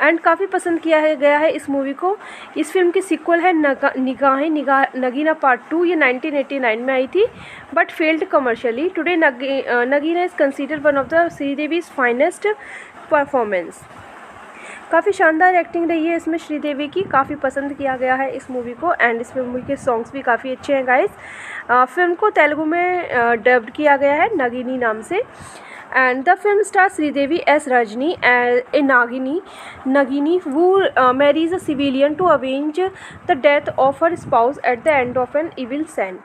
एंड काफ़ी पसंद किया है, गया है इस मूवी को। इस फ़िल्म की सीक्वल है नगा, निगाहें निगाह नगीना पार्ट टू ये 1989 में आई थी but failed commercially today Nagina is consider one of the Sridevi's finest performance काफ़ी शानदार एक्टिंग रही है इसमें श्रीदेवी की, काफ़ी पसंद किया गया है इस मूवी को एंड इस मूवी के सॉन्ग्स भी काफ़ी अच्छे हैं गाइस फ़िल्म को तेलुगु में डब्ड किया गया है नगीनी नाम से। And the film stars Sridevi as Rajni, a Nagini, Nagini who uh, marries a civilian to avenge the death of her spouse at the end of an evil scent.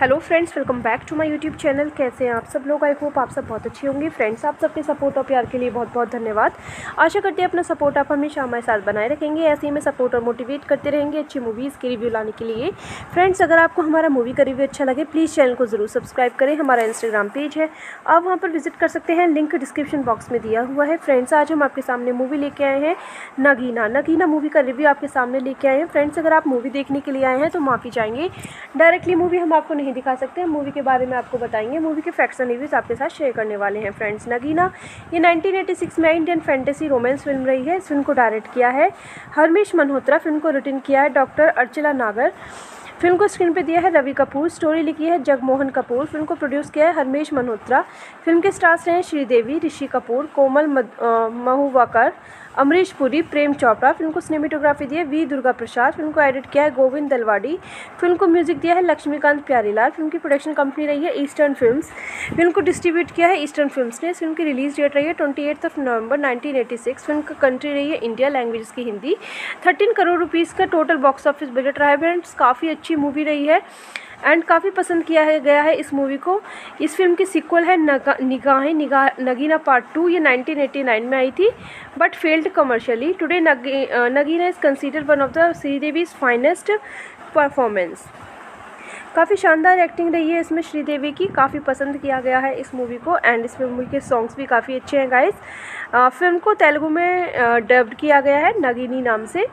Hello friends, welcome back to my YouTube channel. कैसे हैं आप सब लोग? I hope आप सब बहुत अच्छी होंगी। फ्रेंड्स, आप सबके सपोर्ट और प्यार के लिए बहुत बहुत धन्यवाद। आशा करते हैं अपना सपोर्ट आप हमेशा हमारे साथ बनाए रखेंगे। ऐसे ही में सपोर्ट और मोटिवेट करते रहेंगे अच्छी मूवीज़ के रिव्यू लाने के लिए। फ्रेंड्स, अगर आपको हमारा मूवी का रिव्यू अच्छा लगे प्लीज़ चैनल को ज़रूर सब्सक्राइब करें। हमारा इंस्टाग्राम पेज है। आप वहाँ पर विज़िट कर सकते हैं। लिंक डिस्क्रिप्शन बॉक्स में दिया हुआ है। फ्रेंड्स, आज हम आपके सामने मूवी लेके आए हैं। नगीना। नगीना मूवी का रिव्यू आपके सामने लेके आए हैं। फ्रेंड्स, अगर आप मूवी देखने के लिए आए हैं तो माफ़ी चाहेंगे। डायरेक्टली मूवी हम आपको नहीं दिखा सकते। हैं मूवी के बारे में आपको बताएँगे। मूवी के फैक्ट्स एंड रिव्यूज़ आपके साथ शेयर करने वाले हैं फ्रेंड्स नगीना, ये 1986 में इंडियन फैंटेसी रोमांस फ़िल्म रही है। इस फ़िल्म को डायरेक्ट किया है। हरमेश मल्होत्रा फ़िल्म को रिटर्न किया है। डॉक्टर अर्चला नागर फ़िल्म को स्क्रीन पे दिया है। रवि कपूर स्टोरी लिखी है। जगमोहन कपूर फ़िल्म को प्रोड्यूस किया है। हरमेश मल्होत्रा फ़िल्म के स्टार्स रहे हैं श्रीदेवी, ऋषि कपूर, कोमल महुवाकर अमरीश पुरी, प्रेम चोपड़ा, फ़िल्म को सिनेमेटोग्राफी दी है वी दुर्गा प्रसाद, फ़िल्म को एडिट किया है गोविंद दलवाड़ी, फ़िल्म को म्यूज़िक दिया है लक्ष्मीकांत प्यारीलाल, फ़िल्म की प्रोडक्शन कंपनी रही है ईस्टर्न फिल्म्स, फ़िल्म को डिस्ट्रीब्यूट किया है ईस्टर्न फिल्म्स ने फ़िल्म की रिलीज़ डेट रही है twenty of November nineteen film का कंट्री रही है इंडिया लैंग्वेज की हिंदी, थर्टीन करोड़ रुपीज़ का टोटल बॉक्स ऑफ़िस बजट रहा है फ्रेंड्स, काफ़ी अच्छी मूवी रही है। एंड काफ़ी पसंद किया है, गया है इस मूवी को। इस फ़िल्म की सीक्वल है नगा, निगाहें निगाह नगीना पार्ट टू ये 1989 में आई थी but failed commercially today Nagina is consider one of the Sridevi's finest performance काफ़ी शानदार एक्टिंग रही है इसमें श्रीदेवी की, काफ़ी पसंद किया गया है इस मूवी को एंड इस मूवी के सॉन्ग्स भी काफ़ी अच्छे हैं गाइस फ़िल्म को तेलुगु में डब्ड किया गया है नगीनी नाम से।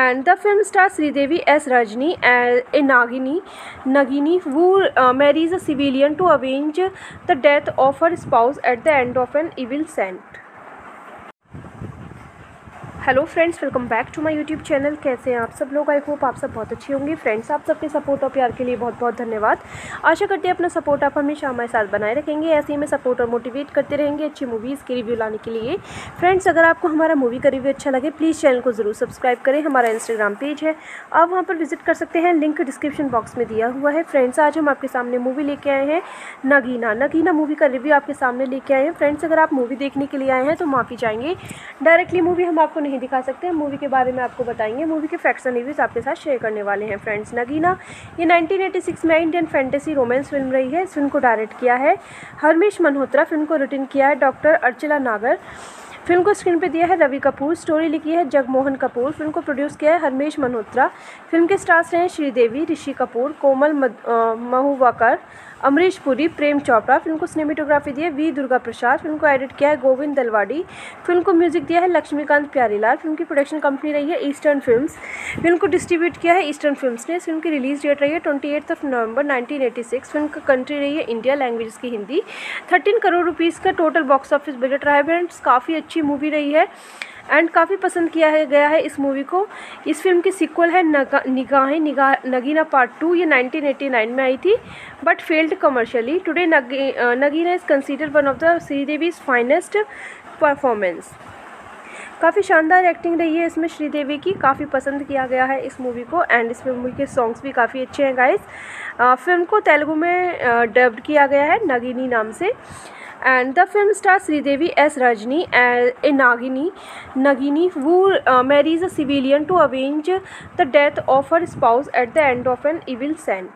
And the film stars Sridevi as Rajni, a Nagini, Nagini who uh, marries a civilian to avenge the death of her spouse at the end of an evil scent. Hello friends, welcome back to my YouTube channel. कैसे हैं आप सब लोग? I hope आप सब बहुत अच्छी होंगी। फ्रेंड्स, आप सबके सपोर्ट और प्यार के लिए बहुत बहुत धन्यवाद। आशा करते हैं अपना सपोर्ट आप हमेशा हमारे साथ बनाए रखेंगे। ऐसे ही में सपोर्ट और मोटिवेट करते रहेंगे अच्छी मूवीज़ के रिव्यू लाने के लिए। फ्रेंड्स, अगर आपको हमारा मूवी का रिव्यू अच्छा लगे प्लीज़ चैनल को ज़रूर सब्सक्राइब करें। हमारा इंस्टाग्राम पेज है। आप वहाँ पर विज़िट कर सकते हैं। लिंक डिस्क्रिप्शन बॉक्स में दिया हुआ है। फ्रेंड्स, आज हम आपके सामने मूवी लेके आए हैं। नगीना। नगीना मूवी का रिव्यू आपके सामने लेके आए हैं। फ्रेंड्स, अगर आप मूवी देखने के लिए आए हैं तो माफ़ी चाहेंगे। डायरेक्टली मूवी हम आपको नहीं दिखा सकते। हैं मूवी के बारे में आपको बताएँगे। मूवी के फैक्ट्स एंड रिव्यूज़ आपके साथ शेयर करने वाले हैं फ्रेंड्स नगीना, ये 1986 में इंडियन फैंटेसी रोमांस फ़िल्म रही है। इस फ़िल्म को डायरेक्ट किया है। हरमेश मल्होत्रा फ़िल्म को रिटर्न किया है। डॉक्टर अर्चला नागर फ़िल्म को स्क्रीन पे दिया है। रवि कपूर स्टोरी लिखी है। जगमोहन कपूर फ़िल्म को प्रोड्यूस किया है। हरमेश मल्होत्रा फ़िल्म के स्टार्स रहे हैं श्रीदेवी, ऋषि कपूर, कोमल महुवाकर अमरीश पुरी, प्रेम चोपड़ा, फ़िल्म को सिनेमेटोग्राफी दी है वी दुर्गा प्रसाद, फ़िल्म को एडिट किया है गोविंद दलवाड़ी, फ़िल्म को म्यूज़िक दिया है लक्ष्मीकांत प्यारीलाल, फ़िल्म की प्रोडक्शन कंपनी रही है ईस्टर्न फिल्म्स, फ़िल्म को डिस्ट्रीब्यूट किया है ईस्टर्न फिल्म्स ने फ़िल्म की रिलीज़ डेट रही है twenty of November nineteen film का कंट्री रही है इंडिया लैंग्वेज की हिंदी, थर्टीन करोड़ रुपीज़ का टोटल बॉक्स ऑफ़िस बजट रहा है फ्रेंड्स, काफ़ी अच्छी मूवी रही है। एंड काफ़ी पसंद किया है, गया है इस मूवी को। इस फ़िल्म की सीक्वल है नगा, निगाहें निगाह नगीना पार्ट टू ये 1989 में आई थी but failed commercially today Nagina is consider one of the Sridevi's finest performance काफ़ी शानदार एक्टिंग रही है इसमें श्रीदेवी की, काफ़ी पसंद किया गया है इस मूवी को एंड इस मूवी के सॉन्ग्स भी काफ़ी अच्छे हैं गाइस फ़िल्म को तेलुगु में डब्ड किया गया है नगीनी नाम से। And the film stars Sridevi as Rajni, a Nagini, Nagini who uh, marries a civilian to avenge the death of her spouse at the end of an evil scent.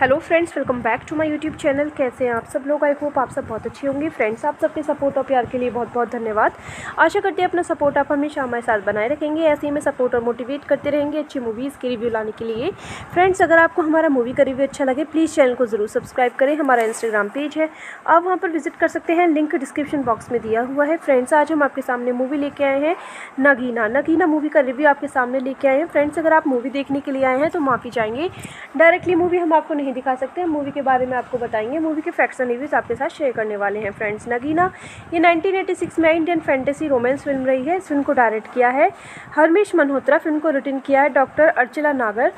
Hello friends, welcome back to my YouTube channel. कैसे हैं आप सब लोग? I hope आप सब बहुत अच्छी होंगी। फ्रेंड्स, आप सबके सपोर्ट और प्यार के लिए बहुत बहुत धन्यवाद। आशा करते हैं अपना सपोर्ट आप हमेशा हमारे साथ बनाए रखेंगे। ऐसे ही में सपोर्ट और मोटिवेट करते रहेंगे अच्छी मूवीज़ के रिव्यू लाने के लिए। फ्रेंड्स, अगर आपको हमारा मूवी का रिव्यू अच्छा लगे प्लीज़ चैनल को ज़रूर सब्सक्राइब करें। हमारा इंस्टाग्राम पेज है। आप वहाँ पर विज़िट कर सकते हैं। लिंक डिस्क्रिप्शन बॉक्स में दिया हुआ है। फ्रेंड्स, आज हम आपके सामने मूवी लेके आए हैं। नगीना। नगीना मूवी का रिव्यू आपके सामने लेके आए हैं। फ्रेंड्स, अगर आप मूवी देखने के लिए आए हैं तो माफ़ी चाहेंगे। डायरेक्टली मूवी हम आपको नहीं दिखा सकते। हैं मूवी के बारे में आपको बताएँगे। मूवी के फैक्ट्स एंड रिव्यूज़ आपके साथ शेयर करने वाले हैं फ्रेंड्स नगीना, ये 1986 में इंडियन फैंटेसी रोमांस फ़िल्म रही है। इस फ़िल्म को डायरेक्ट किया है। हरमेश मल्होत्रा फ़िल्म को रिटर्न किया है। डॉक्टर अर्चला नागर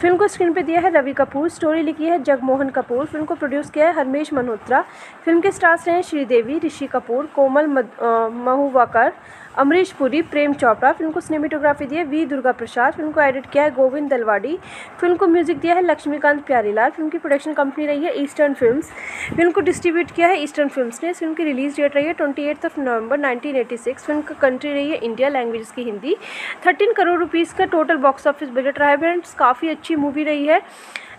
फ़िल्म को स्क्रीन पे दिया है। रवि कपूर स्टोरी लिखी है। जगमोहन कपूर फ़िल्म को प्रोड्यूस किया है। हरमेश मल्होत्रा फ़िल्म के स्टार्स रहे हैं श्रीदेवी, ऋषि कपूर, कोमल महुवाकर अमरीश पुरी, प्रेम चोपड़ा, फ़िल्म को सिनेमेटोग्राफी दी है वी दुर्गा प्रसाद, फ़िल्म को एडिट किया है गोविंद दलवाड़ी, फ़िल्म को म्यूज़िक दिया है लक्ष्मीकांत प्यारीलाल, फ़िल्म की प्रोडक्शन कंपनी रही है ईस्टर्न फिल्म्स, फ़िल्म को डिस्ट्रीब्यूट किया है ईस्टर्न फिल्म्स ने फ़िल्म की रिलीज़ डेट रही है twenty of November nineteen film का कंट्री रही है इंडिया लैंग्वेज की हिंदी, थर्टीन करोड़ रुपीज़ का टोटल बॉक्स ऑफ़िस बजट रहा है फ्रेंड्स काफ़ी अच्छी मूवी रही है।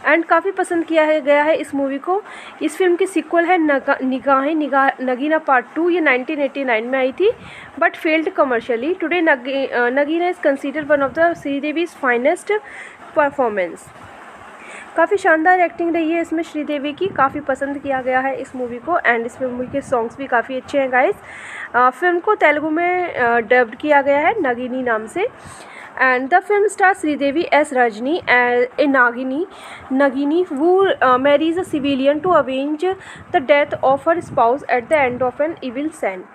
एंड काफ़ी पसंद किया है, गया है इस मूवी को। इस फ़िल्म की सीक्वल है नगा, निगाहें निगाह नगीना पार्ट टू ये 1989 में आई थी but failed commercially today Nagina is consider one of the Sridevi's finest performance काफ़ी शानदार एक्टिंग रही है इसमें श्रीदेवी की, काफ़ी पसंद किया गया है इस मूवी को एंड इस मूवी के सॉन्ग्स भी काफ़ी अच्छे हैं गाइस फ़िल्म को तेलुगु में डब्ड किया गया है नगीनी नाम से। And the film stars Sridevi as Rajni, a Nagini, Nagini who uh, marries a civilian to avenge the death of her spouse at the end of an evil scent.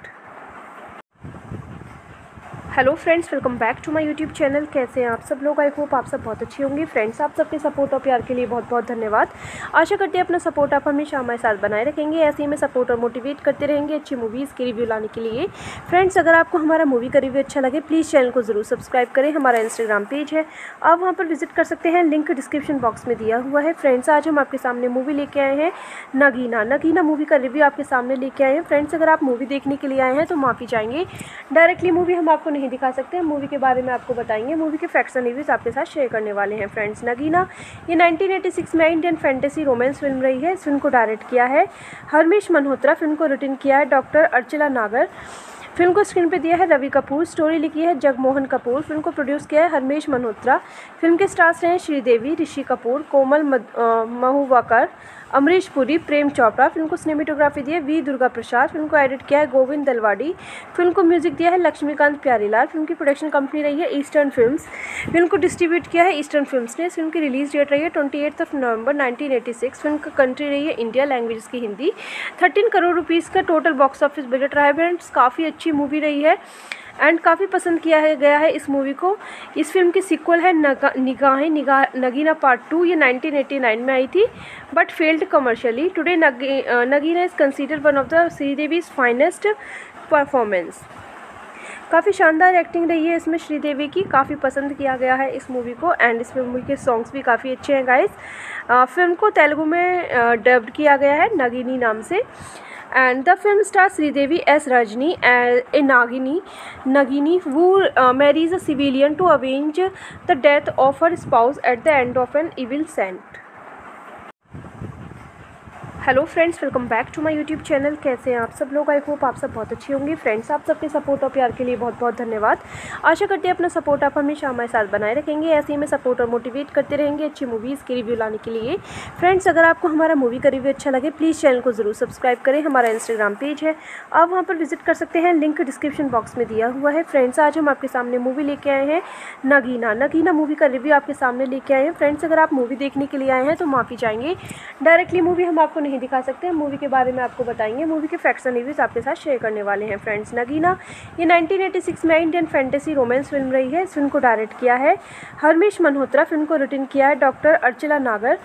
Hello friends, welcome back to my YouTube channel. कैसे हैं आप सब लोग? I hope आप सब बहुत अच्छी होंगी। फ्रेंड्स, आप सबके सपोर्ट और प्यार के लिए बहुत बहुत धन्यवाद। आशा करते हैं अपना सपोर्ट आप हमेशा हमारे साथ बनाए रखेंगे। ऐसे ही में सपोर्ट और मोटिवेट करते रहेंगे अच्छी मूवीज़ के रिव्यू लाने के लिए। फ्रेंड्स, अगर आपको हमारा मूवी का रिव्यू अच्छा लगे प्लीज़ चैनल को ज़रूर सब्सक्राइब करें। हमारा इंस्टाग्राम पेज है। आप वहाँ पर विज़िट कर सकते हैं। लिंक डिस्क्रिप्शन बॉक्स में दिया हुआ है। फ्रेंड्स, आज हम आपके सामने मूवी लेके आए हैं। नगीना। नगीना मूवी का रिव्यू आपके सामने लेके आए हैं। फ्रेंड्स, अगर आप मूवी देखने के लिए आए हैं तो माफ़ी चाहेंगे। डायरेक्टली मूवी हम आपको नहीं दिखा सकते। हैं मूवी के बारे में आपको बताएँगे। मूवी के फैक्ट्स एंड रिव्यूज़ आपके साथ शेयर करने वाले हैं फ्रेंड्स नगीना, ये 1986 में इंडियन फैंटेसी रोमांस फ़िल्म रही है। इस फ़िल्म को डायरेक्ट किया है। हरमेश मल्होत्रा फ़िल्म को रिटर्न किया है। डॉक्टर अर्चला नागर फ़िल्म को स्क्रीन पे दिया है। रवि कपूर स्टोरी लिखी है। जगमोहन कपूर फ़िल्म को प्रोड्यूस किया है। हरमेश मल्होत्रा फ़िल्म के स्टार्स रहे हैं श्रीदेवी, ऋषि कपूर, कोमल महुवाकर अमरीश पुरी, प्रेम चोपड़ा, फ़िल्म को सिनेमेटोग्राफी दी है वी दुर्गा प्रसाद, फ़िल्म को एडिट किया है गोविंद दलवाड़ी, फ़िल्म को म्यूज़िक दिया है लक्ष्मीकांत प्यारीलाल, फ़िल्म की प्रोडक्शन कंपनी रही है ईस्टर्न फिल्म्स, फ़िल्म को डिस्ट्रीब्यूट किया है ईस्टर्न फिल्म्स ने फ़िल्म की रिलीज़ डेट रही है ट्वेंटी ऑफ़ नवंबर 1986 फ़िल्म का कंट्री रही है इंडिया लैंग्वेज की हिंदी, थर्टीन करोड़ रुपीज़ का टोटल बॉक्स ऑफ़िस बजट रहा है फ्रेंड्स, काफ़ी अच्छी मूवी रही है। एंड काफ़ी पसंद किया है, गया है इस मूवी को। इस फ़िल्म की सीक्वल है नगा, निगाहें निगाह नगीना पार्ट टू ये 1989 में आई थी but failed commercially today Nagina is consider one of the Sridevi's finest performance काफ़ी शानदार एक्टिंग रही है इसमें श्रीदेवी की, काफ़ी पसंद किया गया है इस मूवी को एंड इस मूवी के सॉन्ग्स भी काफ़ी अच्छे हैं गाइस फ़िल्म को तेलुगु में डब्ड किया गया है नगीनी नाम से। And the film stars Sridevi as Rajni, a Nagini, Nagini who uh, marries a civilian to avenge the death of her spouse at the end of an evil scent. Hello friends welcome back to my YouTube channel कैसे हैं आप सब लोग? I hope आप सब बहुत अच्छी होंगी। फ्रेंड्स आप सबके सपोर्ट और प्यार के लिए बहुत बहुत धन्यवाद। आशा करते हैं अपना सपोर्ट आप हमेशा हमारे साथ बनाए रखेंगे। ऐसे ही में सपोर्ट और मोटिवेट करते रहेंगे अच्छी मूवीज़ के रिव्यू लाने के लिए। फ्रेंड्स अगर आपको हमारा मूवी का रिव्यू अच्छा लगे प्लीज़ चैनल को ज़रूर सब्सक्राइब करें। हमारा इंस्टाग्राम पेज है। आप वहाँ पर विज़िट कर सकते हैं। लिंक डिस्क्रिप्शन बॉक्स में दिया हुआ है। फ्रेंड्स आज हम आपके सामने मूवी लेके आए हैं। नगीना नगीना मूवी का रिव्यू आपके सामने लेके आए हैं। फ्रेंड्स अगर आप मूवी देखने के लिए आए हैं तो माफ़ी चाहेंगे। डायरेक्टली मूवी हम आपको नहीं दिखा सकते। हैं मूवी के बारे में आपको बताएँगे। मूवी के फैक्ट्स एंड रिव्यूज़ आपके साथ शेयर करने वाले हैं फ्रेंड्स नगीना, ये 1986 में इंडियन फैंटेसी रोमांस फ़िल्म रही है। इस फ़िल्म को डायरेक्ट किया है। हरमेश मल्होत्रा फ़िल्म को रिटर्न किया है। डॉक्टर अर्चला नागर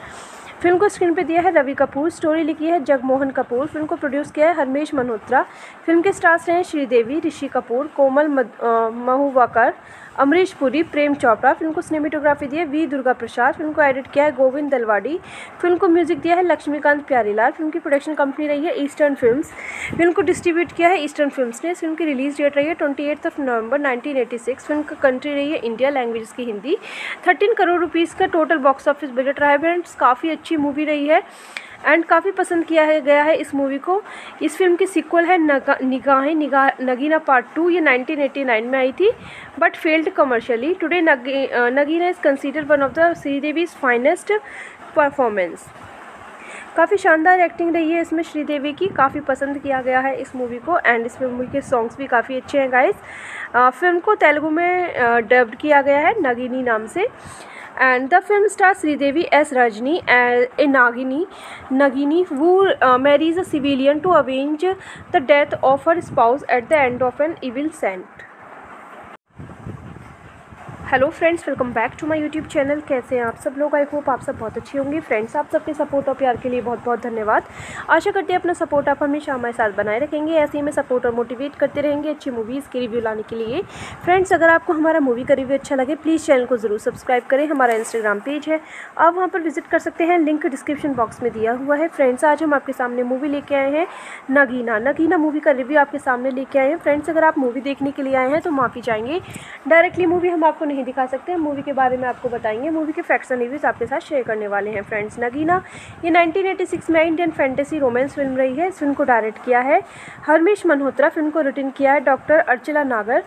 फ़िल्म को स्क्रीन पे दिया है। रवि कपूर स्टोरी लिखी है। जगमोहन कपूर फ़िल्म को प्रोड्यूस किया है। हरमेश मल्होत्रा फ़िल्म के स्टार्स रहे हैं श्रीदेवी, ऋषि कपूर, कोमल महुवाकर अमरीश पुरी, प्रेम चोपड़ा, फ़िल्म को सिनेमेटोग्राफी दी है वी दुर्गा प्रसाद, फ़िल्म को एडिट किया है गोविंद दलवाड़ी, फ़िल्म को म्यूज़िक दिया है लक्ष्मीकांत प्यारीलाल, फ़िल्म की प्रोडक्शन कंपनी रही है ईस्टर्न फिल्म्स, फ़िल्म को डिस्ट्रीब्यूट किया है ईस्टर्न फिल्म्स ने फ़िल्म की रिलीज़ डेट रही है ट्वेंटी ऑफ़ नवंबर 1986 फ़िल्म का कंट्री रही है इंडिया लैंग्वेज की हिंदी, थर्टीन करोड़ रुपीज़ का टोटल बॉक्स ऑफ़िस बजट रहा है फ्रेंड्स, काफ़ी अच्छी मूवी रही है। एंड काफ़ी पसंद किया है, गया है इस मूवी को। इस फ़िल्म की सीक्वल है नगा, निगाहें निगाह नगीना पार्ट टू ये 1989 में आई थी but failed commercially today Nagina is consider one of the Sridevi's finest performance काफ़ी शानदार एक्टिंग रही है इसमें श्रीदेवी की, काफ़ी पसंद किया गया है इस मूवी को एंड इस मूवी के सॉन्ग्स भी काफ़ी अच्छे हैं गाइस फ़िल्म को तेलुगु में डब्ड किया गया है नगीनी नाम से। And the film stars Sridevi as Rajni, a Nagini, Nagini who uh, marries a civilian to avenge the death of her spouse at the end of an evil scent. Hello friends, welcome back to my YouTube channel. कैसे हैं आप सब लोग? I hope आप सब बहुत अच्छी होंगी। फ्रेंड्स, आप सबके सपोर्ट और प्यार के लिए बहुत बहुत धन्यवाद। आशा करते हैं अपना सपोर्ट आप हमेशा हमारे साथ बनाए रखेंगे। ऐसे ही में सपोर्ट और मोटिवेट करते रहेंगे अच्छी मूवीज़ के रिव्यू लाने के लिए। फ्रेंड्स, अगर आपको हमारा मूवी का रिव्यू अच्छा लगे प्लीज़ चैनल को ज़रूर सब्सक्राइब करें। हमारा इंस्टाग्राम पेज है। आप वहाँ पर विज़िट कर सकते हैं। लिंक डिस्क्रिप्शन बॉक्स में दिया हुआ है। फ्रेंड्स, आज हम आपके सामने मूवी लेके आए हैं। नगीना। नगीना मूवी का रिव्यू आपके सामने लेके आए हैं। फ्रेंड्स, अगर आप मूवी देखने के लिए आए हैं तो माफ़ी चाहेंगे। डायरेक्टली मूवी हम आपको नहीं दिखा सकते। हैं मूवी के बारे में आपको बताएँगे। मूवी के फैक्ट्स एंड रिव्यूज़ आपके साथ शेयर करने वाले हैं फ्रेंड्स नगीना, ये 1986 में इंडियन फैंटेसी रोमांस फ़िल्म रही है। इस फ़िल्म को डायरेक्ट किया है। हरमेश मल्होत्रा फ़िल्म को रिटर्न किया है। डॉक्टर अर्चला नागर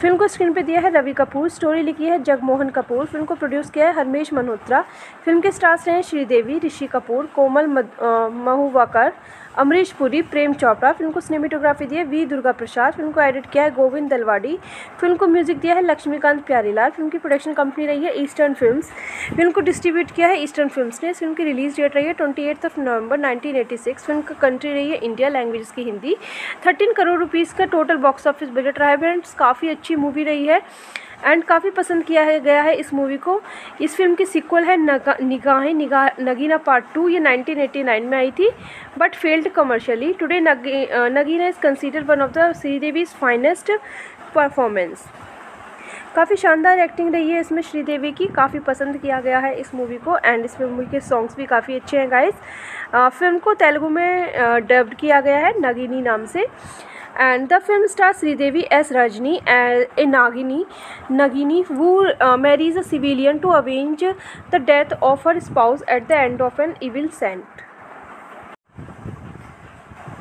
फ़िल्म को स्क्रीन पे दिया है। रवि कपूर स्टोरी लिखी है। जगमोहन कपूर फ़िल्म को प्रोड्यूस किया है। हरमेश मल्होत्रा फ़िल्म के स्टार्स रहे हैं श्रीदेवी, ऋषि कपूर, कोमल महुवाकर अमरीश पुरी, प्रेम चोपड़ा, फ़िल्म को सिनेमेटोग्राफी दी है वी दुर्गा प्रसाद, फ़िल्म को एडिट किया है गोविंद दलवाड़ी, फ़िल्म को म्यूज़िक दिया है लक्ष्मीकांत प्यारीलाल, फ़िल्म की प्रोडक्शन कंपनी रही है ईस्टर्न फिल्म्स, फ़िल्म को डिस्ट्रीब्यूट किया है ईस्टर्न फिल्म्स ने फ़िल्म की रिलीज़ डेट रही है ट्वेंटी ऑफ़ नवंबर 1986 फ़िल्म का कंट्री रही है इंडिया लैंग्वेज की हिंदी, थर्टीन करोड़ रुपीज़ का टोटल बॉक्स ऑफ़िस बजट रहा है फ्रेंड्स, काफ़ी अच्छी मूवी रही है। एंड काफ़ी पसंद किया है, गया है इस मूवी को। इस फ़िल्म की सीक्वल है नगा, निगाहें निगाह नगीना पार्ट टू ये 1989 में आई थी but failed commercially today Nagina is consider one of the Sridevi's finest performance काफ़ी शानदार एक्टिंग रही है इसमें श्रीदेवी की, काफ़ी पसंद किया गया है इस मूवी को एंड इस मूवी के सॉन्ग्स भी काफ़ी अच्छे हैं गाइस फ़िल्म को तेलुगु में डब्ड किया गया है नगीनी नाम से। And the film stars Sridevi as Rajni, a Nagini, Nagini who uh, marries a civilian to avenge the death of her spouse at the end of an evil scent.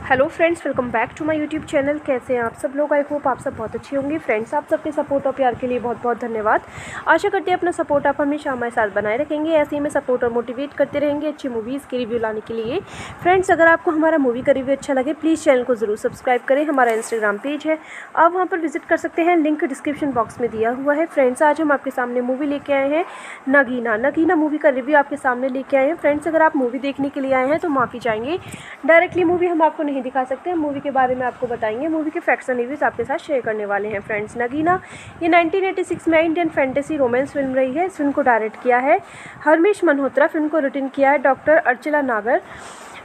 Hello friends welcome back to my YouTube channel कैसे हैं आप सब लोग? I hope आप सब बहुत अच्छी होंगी। फ्रेंड्स आप सबके सपोर्ट और प्यार के लिए बहुत बहुत धन्यवाद। आशा करते हैं अपना सपोर्ट आप हमेशा हमारे साथ बनाए रखेंगे। ऐसे ही में सपोर्ट और मोटिवेट करते रहेंगे अच्छी मूवीज़ के रिव्यू लाने के लिए। फ्रेंड्स अगर आपको हमारा मूवी का रिव्यू अच्छा लगे प्लीज़ चैनल को ज़रूर सब्सक्राइब करें। हमारा इंस्टाग्राम पेज है। आप वहाँ पर विज़िट कर सकते हैं। लिंक डिस्क्रिप्शन बॉक्स में दिया हुआ है। फ्रेंड्स आज हम आपके सामने मूवी लेके आए हैं। नगीना नगीना मूवी का रिव्यू आपके सामने लेके आए हैं। फ्रेंड्स अगर आप मूवी देखने के लिए आए हैं तो माफ़ी चाहेंगे। डायरेक्टली मूवी हम आपको नहीं दिखा सकते। हैं मूवी के बारे में आपको बताएँगे। मूवी के फैक्ट्स एंड रिव्यूज़ आपके साथ शेयर करने वाले हैं फ्रेंड्स नगीना, ये 1986 में इंडियन फैंटेसी रोमांस फ़िल्म रही है। इस फ़िल्म को डायरेक्ट किया है। हरमेश मल्होत्रा फ़िल्म को रिटर्न किया है। डॉक्टर अर्चला नागर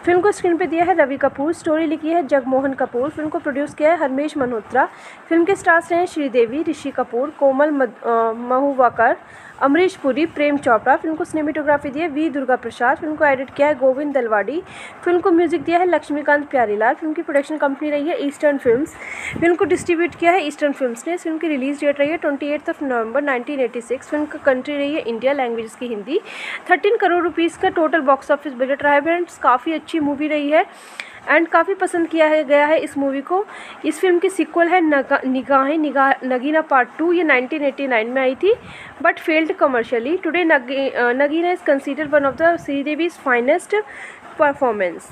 फ़िल्म को स्क्रीन पे दिया है। रवि कपूर स्टोरी लिखी है। जगमोहन कपूर फ़िल्म को प्रोड्यूस किया है। हरमेश मल्होत्रा फ़िल्म के स्टार्स रहे हैं श्रीदेवी, ऋषि कपूर, कोमल महुवाकर अमरीश पुरी, प्रेम चोपड़ा, फ़िल्म को सिनेमेटोग्राफी दी है वी दुर्गा प्रसाद, फ़िल्म को एडिट किया है गोविंद दलवाड़ी, फ़िल्म को म्यूज़िक दिया है लक्ष्मीकांत प्यारीलाल, फ़िल्म की प्रोडक्शन कंपनी रही है ईस्टर्न फिल्म्स, फ़िल्म को डिस्ट्रीब्यूट किया है ईस्टर्न फिल्म्स ने फ़िल्म की रिलीज़ डेट रही है twenty of November nineteen film का कंट्री रही है इंडिया लैंग्वेज की हिंदी, थर्टीन करोड़ रुपीज़ का टोटल बॉक्स ऑफ़िस बजट रहा है फ्रेंड्स, काफ़ी अच्छी मूवी रही है। एंड काफ़ी पसंद किया है, गया है इस मूवी को। इस फ़िल्म की सीक्वल है नगा, निगाहें निगाह नगीना पार्ट टू ये 1989 में आई थी but failed commercially today Nagina is consider one of the Sridevi's finest performance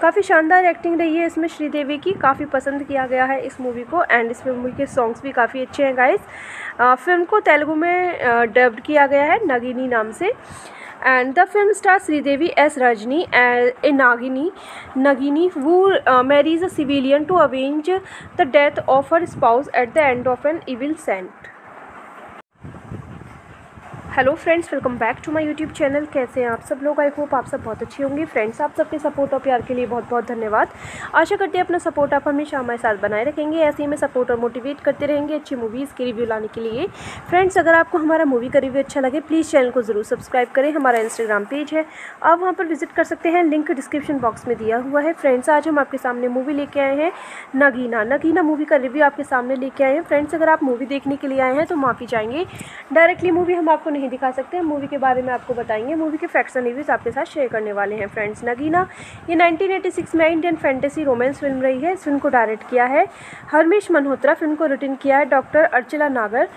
काफ़ी शानदार एक्टिंग रही है इसमें श्रीदेवी की, काफ़ी पसंद किया गया है इस मूवी को एंड इस मूवी के सॉन्ग्स भी काफ़ी अच्छे हैं गाइस फ़िल्म को तेलुगु में डब्ड किया गया है नगीनी नाम से। And the film stars Sridevi as Rajni, a Nagini, Nagini who uh, marries a civilian to avenge the death of her spouse at the end of an evil scent. Hello friends, welcome back to my YouTube channel. कैसे हैं आप सब लोग? I hope आप सब बहुत अच्छी होंगी। फ्रेंड्स, आप सबके सपोर्ट और प्यार के लिए बहुत बहुत धन्यवाद। आशा करते हैं अपना सपोर्ट आप हमेशा हमारे साथ बनाए रखेंगे। ऐसे ही में सपोर्ट और मोटिवेट करते रहेंगे अच्छी मूवीज़ के रिव्यू लाने के लिए। फ्रेंड्स, अगर आपको हमारा मूवी का रिव्यू अच्छा लगे प्लीज़ चैनल को ज़रूर सब्सक्राइब करें। हमारा इंस्टाग्राम पेज है। आप वहाँ पर विज़िट कर सकते हैं। लिंक डिस्क्रिप्शन बॉक्स में दिया हुआ है। फ्रेंड्स, आज हम आपके सामने मूवी लेके आए हैं। नगीना। नगीना मूवी का रिव्यू आपके सामने लेके आए हैं। फ्रेंड्स, अगर आप मूवी देखने के लिए आए हैं तो माफ़ी चाहेंगे। डायरेक्टली मूवी हम आपको नहीं दिखा सकते। हैं मूवी के बारे में आपको बताएँगे। मूवी के फैक्ट्स एंड रिव्यूज़ आपके साथ शेयर करने वाले हैं फ्रेंड्स नगीना, ये 1986 में इंडियन फैंटेसी रोमांस फ़िल्म रही है। इस फ़िल्म को डायरेक्ट किया है। हरमेश मल्होत्रा फ़िल्म को रिटर्न किया है। डॉक्टर अर्चिला नागर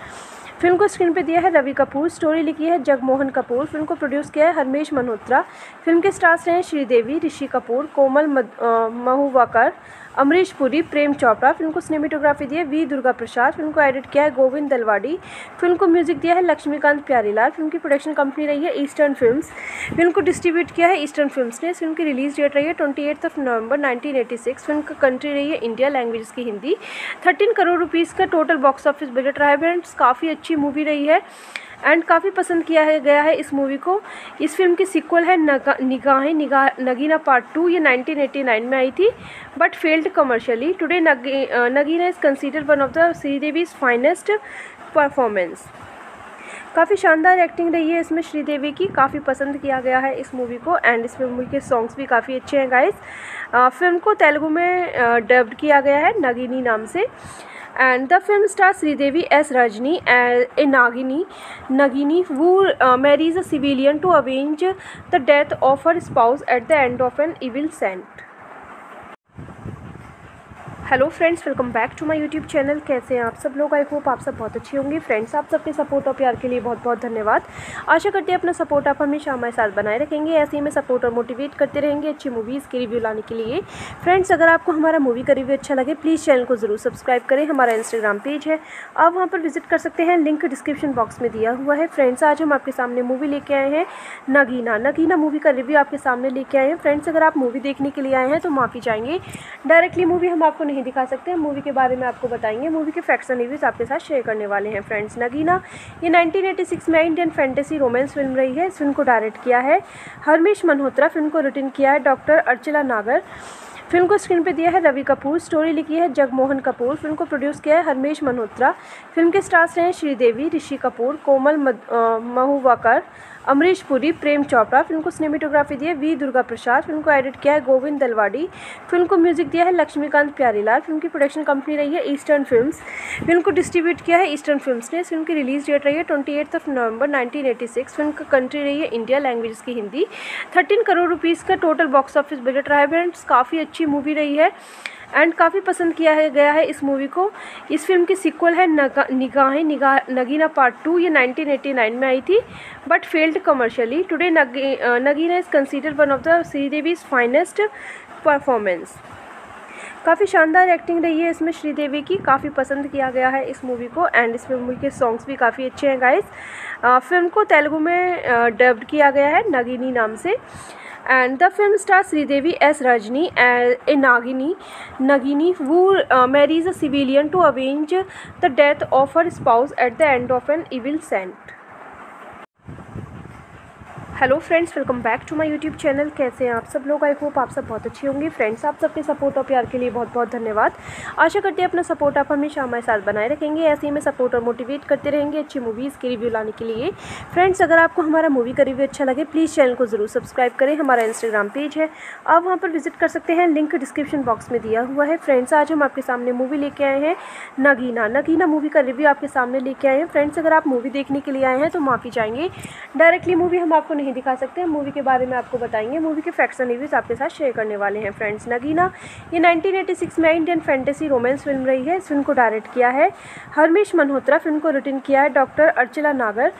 फ़िल्म को स्क्रीन पे दिया है। रवि कपूर स्टोरी लिखी है। जगमोहन कपूर फ़िल्म को प्रोड्यूस किया है। हरमेश मल्होत्रा फ़िल्म के स्टार्स रहे हैं श्रीदेवी, ऋषि कपूर, कोमल महुवाकर अमरीश पुरी, प्रेम चोपड़ा, फ़िल्म को सिनेमेटोग्राफी दी है वी दुर्गा प्रसाद, फ़िल्म को एडिट किया है गोविंद दलवाड़ी, फ़िल्म को म्यूज़िक दिया है लक्ष्मीकांत प्यारीलाल, फ़िल्म की प्रोडक्शन कंपनी रही है ईस्टर्न फिल्म्स, फ़िल्म को डिस्ट्रीब्यूट किया है ईस्टर्न फिल्म्स ने, फ़िल्म की रिलीज़ डेट रही है twenty of November nineteen film का कंट्री रही है इंडिया लैंग्वेज की हिंदी, थर्टीन करोड़ रुपीज़ का टोटल बॉक्स ऑफ़िस बजट रहा है फ्रेंड्स, काफ़ी अच्छी मूवी रही है। एंड काफ़ी पसंद किया है, गया है इस मूवी को। इस फ़िल्म की सीक्वल है नगा, निगाहें निगाह नगीना पार्ट टू ये 1989 में आई थी but failed commercially today Nagina is consider one of the Sridevi's finest performance काफ़ी शानदार एक्टिंग रही है इसमें श्रीदेवी की, काफ़ी पसंद किया गया है इस मूवी को एंड इस मूवी के सॉन्ग्स भी काफ़ी अच्छे हैं गाइस फ़िल्म को तेलुगु में डब्ड किया गया है नगीनी नाम से। And the film stars Sridevi as Rajni, a Nagini, Nagini who uh, marries a civilian to avenge the death of her spouse at the end of an evil scent. Hello friends, welcome back to my YouTube channel. कैसे हैं आप सब लोग? I hope आप सब बहुत अच्छी होंगी। फ्रेंड्स, आप सबके सपोर्ट और प्यार के लिए बहुत बहुत धन्यवाद। आशा करते हैं अपना सपोर्ट आप हमेशा हमारे साथ बनाए रखेंगे। ऐसे ही में सपोर्ट और मोटिवेट करते रहेंगे अच्छी मूवीज़ के रिव्यू लाने के लिए। फ्रेंड्स, अगर आपको हमारा मूवी का रिव्यू अच्छा लगे प्लीज़ चैनल को ज़रूर सब्सक्राइब करें। हमारा इंस्टाग्राम पेज है। आप वहाँ पर विज़िट कर सकते हैं। लिंक डिस्क्रिप्शन बॉक्स में दिया हुआ है। फ्रेंड्स, आज हम आपके सामने मूवी लेके आए हैं। नगीना। नगीना मूवी का रिव्यू आपके सामने लेके आए हैं। फ्रेंड्स, अगर आप मूवी देखने के लिए आए हैं तो माफ़ी चाहेंगे। डायरेक्टली मूवी हम आपको नहीं दिखा सकते। हैं मूवी के बारे में आपको बताएँगे। मूवी के फैक्ट्स एंड रिव्यूज़ आपके साथ शेयर करने वाले हैं फ्रेंड्स नगीना, ये 1986 में इंडियन फैंटेसी रोमांस फ़िल्म रही है। इस फ़िल्म को डायरेक्ट किया है। हरमेश मल्होत्रा फ़िल्म को रिटर्न किया है। डॉक्टर अर्चला नागर फ़िल्म को स्क्रीन पे दिया है। रवि कपूर स्टोरी लिखी है। जगमोहन कपूर फ़िल्म को प्रोड्यूस किया है। हरमेश मल्होत्रा फ़िल्म के स्टार्स रहे हैं श्रीदेवी, ऋषि कपूर, कोमल महुवाकर अमरीश पुरी, प्रेम चोपड़ा, फ़िल्म को सिनेमेटोग्राफी दी है वी दुर्गा प्रसाद, फ़िल्म को एडिट किया है गोविंद दलवाड़ी, फ़िल्म को म्यूज़िक दिया है लक्ष्मीकांत प्यारीलाल, फ़िल्म की प्रोडक्शन कंपनी रही है ईस्टर्न फिल्म्स, फ़िल्म को डिस्ट्रीब्यूट किया है ईस्टर्न फिल्म्स ने फ़िल्म की रिलीज़ डेट रही है ट्वेंटी ऑफ़ नवंबर 1986 फ़िल्म का कंट्री रही है इंडिया लैंग्वेज की हिंदी, थर्टीन करोड़ रुपीज़ का टोटल बॉक्स ऑफ़िस बजट रहा है फ्रेंड्स, काफ़ी अच्छी मूवी रही है एंड काफ़ी पसंद किया है, गया है इस मूवी को, इस फ़िल्म की सिक्वल है निगाहें निगाह नगीना पार्ट टू ये 1989 में आई थी but failed commercially today Nagina is consider one of the Sridevi's finest performance काफ़ी शानदार एक्टिंग रही है इसमें श्रीदेवी की काफ़ी पसंद किया गया है इस मूवी को एंड इस मूवी के सॉन्ग्स भी काफ़ी अच्छे हैं गाइस फ़िल्म को तेलुगु में डब्ड किया गया है नगिनी नाम से. The film stars Sridevi as Rajni, a Nagini, Nagini who uh, marries a civilian to avenge the death of her spouse at the end of an evil scent. Hello friends, welcome back to my YouTube channel. कैसे हैं आप सब लोग? I hope आप सब बहुत अच्छी होंगी। फ्रेंड्स, आप सबके सपोर्ट और प्यार के लिए बहुत बहुत धन्यवाद। आशा करते हैं अपना सपोर्ट आप हमेशा हमारे साथ बनाए रखेंगे। ऐसे ही में सपोर्ट और मोटिवेट करते रहेंगे अच्छी मूवीज़ के रिव्यू लाने के लिए। फ्रेंड्स, अगर आपको हमारा मूवी का रिव्यू अच्छा लगे प्लीज़ चैनल को ज़रूर सब्सक्राइब करें। हमारा इंस्टाग्राम पेज है। आप वहाँ पर विज़िट कर सकते हैं। लिंक डिस्क्रिप्शन बॉक्स में दिया हुआ है। फ्रेंड्स, आज हम आपके सामने मूवी लेके आए हैं। नगीना। नगीना मूवी का रिव्यू आपके सामने लेके आए हैं। फ्रेंड्स, अगर आप मूवी देखने के लिए आए हैं तो माफ़ी चाहेंगे। डायरेक्टली मूवी हम आपको नहीं दिखा सकते। हैं मूवी के बारे में आपको बताएँगे। मूवी के फैक्ट्स एंड रिव्यूज़ आपके साथ शेयर करने वाले हैं फ्रेंड्स नगीना, ये 1986 में इंडियन फैंटेसी रोमांस फ़िल्म रही है। इस फ़िल्म को डायरेक्ट किया है। हरमेश मल्होत्रा फ़िल्म को रिटर्न किया है। डॉक्टर अर्चला नागर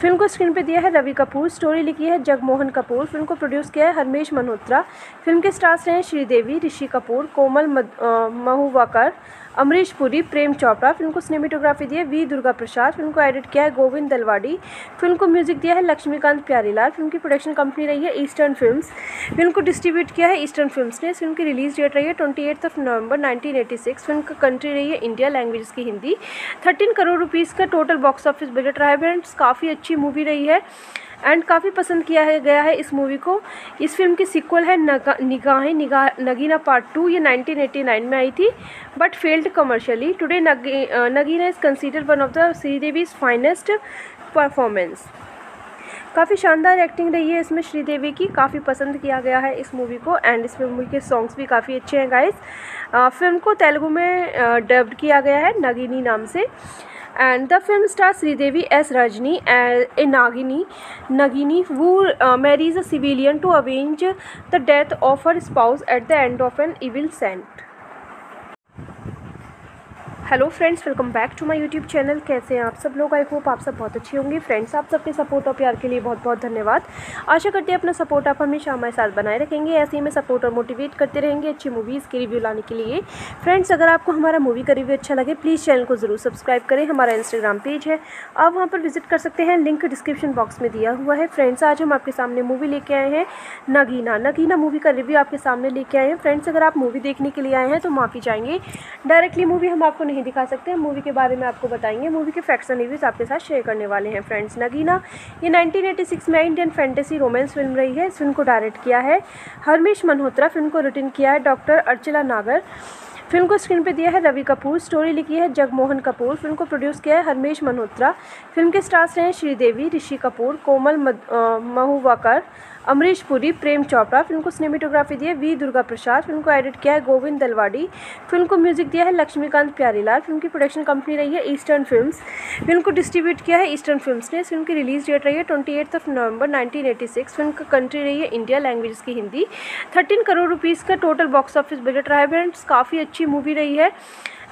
फ़िल्म को स्क्रीन पे दिया है। रवि कपूर स्टोरी लिखी है। जगमोहन कपूर फ़िल्म को प्रोड्यूस किया है। हरमेश मल्होत्रा फ़िल्म के स्टार्स रहे हैं श्रीदेवी, ऋषि कपूर, कोमल महुवाकर अमरीश पुरी, प्रेम चोपड़ा, फ़िल्म को सिनेमेटोग्राफी दी है वी दुर्गा प्रसाद, फ़िल्म को एडिट किया है गोविंद दलवाड़ी, फ़िल्म को म्यूज़िक दिया है लक्ष्मीकांत प्यारीलाल, फ़िल्म की प्रोडक्शन कंपनी रही है ईस्टर्न फिल्म्स, फ़िल्म को डिस्ट्रीब्यूट किया है ईस्टर्न फिल्म्स ने फ़िल्म की रिलीज़ डेट रही है twenty of November nineteen film का कंट्री रही है इंडिया लैंग्वेज की हिंदी, थर्टीन करोड़ रुपीज़ का टोटल बॉक्स ऑफ़िस बजट रहा है फ्रेंड्स, काफ़ी अच्छी मूवी रही है। एंड काफ़ी पसंद किया है, गया है इस मूवी को। इस फ़िल्म की सीक्वल है नगा, निगाहें निगाह नगीना पार्ट टू ये 1989 में आई थी but failed commercially today Nagina is consider one of the Sridevi's finest performance काफ़ी शानदार एक्टिंग रही है इसमें श्रीदेवी की, काफ़ी पसंद किया गया है इस मूवी को एंड इस मूवी के सॉन्ग्स भी काफ़ी अच्छे हैं गाइस फ़िल्म को तेलुगु में डब्ड किया गया है नगीनी नाम से। And the film stars Sridevi as Rajni, a Nagini, Nagini who uh, marries a civilian to avenge the death of her spouse at the end of an evil scent. Hello friends, welcome back to my YouTube channel. कैसे हैं आप सब लोग? I hope आप सब बहुत अच्छी होंगी। फ्रेंड्स, आप सबके सपोर्ट और प्यार के लिए बहुत बहुत धन्यवाद। आशा करते हैं अपना सपोर्ट आप हमेशा हमारे साथ बनाए रखेंगे। ऐसे ही में सपोर्ट और मोटिवेट करते रहेंगे अच्छी मूवीज़ के रिव्यू लाने के लिए। फ्रेंड्स, अगर आपको हमारा मूवी का रिव्यू अच्छा लगे प्लीज़ चैनल को ज़रूर सब्सक्राइब करें। हमारा इंस्टाग्राम पेज है। आप वहाँ पर विज़िट कर सकते हैं। लिंक डिस्क्रिप्शन बॉक्स में दिया हुआ है। फ्रेंड्स, आज हम आपके सामने मूवी लेके आए हैं। नगीना। नगीना मूवी का रिव्यू आपके सामने लेके आए हैं। फ्रेंड्स, अगर आप मूवी देखने के लिए आए हैं तो माफ़ी चाहेंगे। डायरेक्टली मूवी हम आपको नहीं दिखा सकते। हैं मूवी के बारे में आपको बताएँगे। मूवी के फैक्ट्स एंड रिव्यूज़ आपके साथ शेयर करने वाले हैं फ्रेंड्स नगीना, ये 1986 में इंडियन फैंटेसी रोमांस फ़िल्म रही है। इस फ़िल्म को डायरेक्ट किया है। हरमेश मल्होत्रा फ़िल्म को रिटर्न किया है। डॉक्टर अर्चला नागर फ़िल्म को स्क्रीन पे दिया है। रवि कपूर स्टोरी लिखी है। जगमोहन कपूर फ़िल्म को प्रोड्यूस किया है। हरमेश मल्होत्रा फ़िल्म के स्टार्स रहे हैं श्रीदेवी, ऋषि कपूर, कोमल महुवाकर अमरीश पुरी, प्रेम चोपड़ा, फ़िल्म को सिनेमेटोग्राफी दी है वी दुर्गा प्रसाद, फ़िल्म को एडिट किया है गोविंद दलवाड़ी, फ़िल्म को म्यूज़िक दिया है लक्ष्मीकांत प्यारीलाल, फ़िल्म की प्रोडक्शन कंपनी रही है ईस्टर्न फिल्म्स, फ़िल्म को डिस्ट्रीब्यूट किया है ईस्टर्न फिल्म्स ने फ़िल्म की रिलीज़ डेट रही है twenty of November nineteen film का कंट्री रही है इंडिया लैंग्वेज की हिंदी, थर्टीन करोड़ रुपीज़ का टोटल बॉक्स ऑफ़िस बजट रहा है फ्रेंड्स, काफ़ी अच्छी मूवी रही है।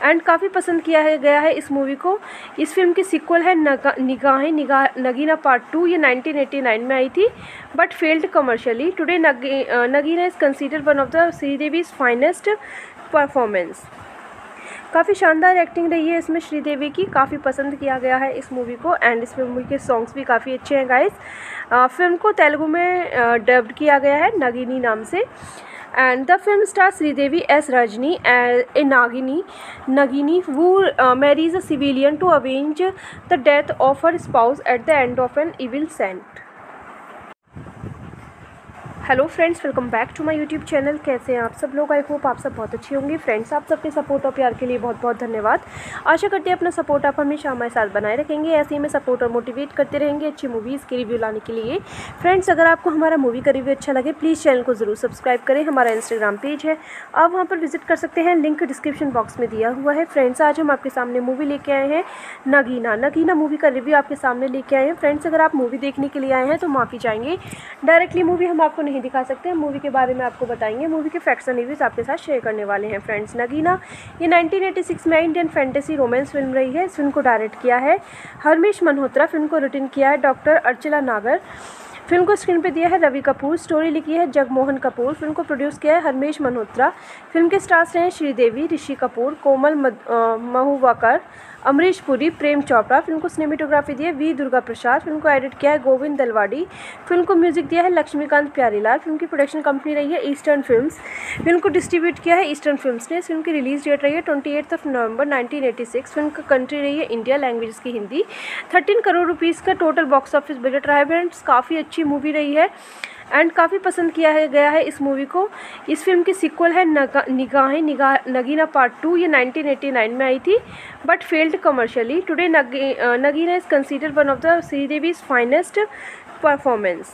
एंड काफ़ी पसंद किया है, गया है इस मूवी को। इस फ़िल्म की सीक्वल है नगा, निगाहें निगाह नगीना पार्ट टू ये 1989 में आई थी but failed commercially today Nagina is consider one of the Sridevi's finest performance काफ़ी शानदार एक्टिंग रही है इसमें श्रीदेवी की, काफ़ी पसंद किया गया है इस मूवी को एंड इस मूवी के सॉन्ग्स भी काफ़ी अच्छे हैं गाइस फ़िल्म को तेलुगु में डब्ड किया गया है नगीनी नाम से। And the film stars Sridevi as Rajni, a Nagini, Nagini who uh, marries a civilian to avenge the death of her spouse at the end of an evil scent. Hello friends, welcome back to my YouTube channel. कैसे हैं आप सब लोग? I hope आप सब बहुत अच्छी होंगी। फ्रेंड्स, आप सबके सपोर्ट और प्यार के लिए बहुत बहुत धन्यवाद। आशा करते हैं अपना सपोर्ट आप हमेशा हमारे साथ बनाए रखेंगे। ऐसे ही में सपोर्ट और मोटिवेट करते रहेंगे अच्छी मूवीज़ के रिव्यू लाने के लिए। फ्रेंड्स, अगर आपको हमारा मूवी का रिव्यू अच्छा लगे प्लीज़ चैनल को ज़रूर सब्सक्राइब करें। हमारा इंस्टाग्राम पेज है। आप वहाँ पर विज़िट कर सकते हैं। लिंक डिस्क्रिप्शन बॉक्स में दिया हुआ है। फ्रेंड्स, आज हम आपके सामने मूवी लेके आए हैं। नगीना। नगीना मूवी का रिव्यू आपके सामने लेके आए हैं। फ्रेंड्स, अगर आप मूवी देखने के लिए आए हैं तो माफ़ी चाहेंगे। डायरेक्टली मूवी हम आपको नहीं दिखा सकते। हैं मूवी के बारे में आपको बताएँगे। मूवी के फैक्ट्स एंड रिव्यूज़ आपके साथ शेयर करने वाले हैं फ्रेंड्स नगीना, ये 1986 में इंडियन फैंटेसी रोमांस फ़िल्म रही है। इस फ़िल्म को डायरेक्ट किया है। हरमेश मल्होत्रा फ़िल्म को रिटर्न किया है। डॉक्टर अर्चिला नागर फ़िल्म को स्क्रीन पे दिया है। रवि कपूर स्टोरी लिखी है। जगमोहन कपूर फ़िल्म को प्रोड्यूस किया है। हरमेश मल्होत्रा फ़िल्म के स्टार्स रहे हैं श्रीदेवी, ऋषि कपूर, कोमल महुवाकर अमरीश पुरी, प्रेम चोपड़ा, फ़िल्म को सिनेमेटोग्राफी दी है वी दुर्गा प्रसाद, फ़िल्म को एडिट किया है गोविंद दलवाड़ी, फ़िल्म को म्यूज़िक दिया है लक्ष्मीकांत प्यारीलाल, फ़िल्म की प्रोडक्शन कंपनी रही है ईस्टर्न फिल्म्स, फ़िल्म को डिस्ट्रीब्यूट किया है ईस्टर्न फिल्म्स ने फ़िल्म की रिलीज़ डेट रही है twenty of November nineteen film का कंट्री रही है इंडिया लैंग्वेज की हिंदी, थर्टीन करोड़ रुपीज़ का टोटल बॉक्स ऑफ़िस बजट रहा है फ्रेंड्स काफ़ी अच्छी मूवी रही है। एंड काफ़ी पसंद किया है, गया है इस मूवी को। इस फ़िल्म की सीक्वल है नगा, निगाहें निगाह नगीना पार्ट टू ये 1989 में आई थी but failed commercially today Nagina is consider one of the Sridevi's finest performance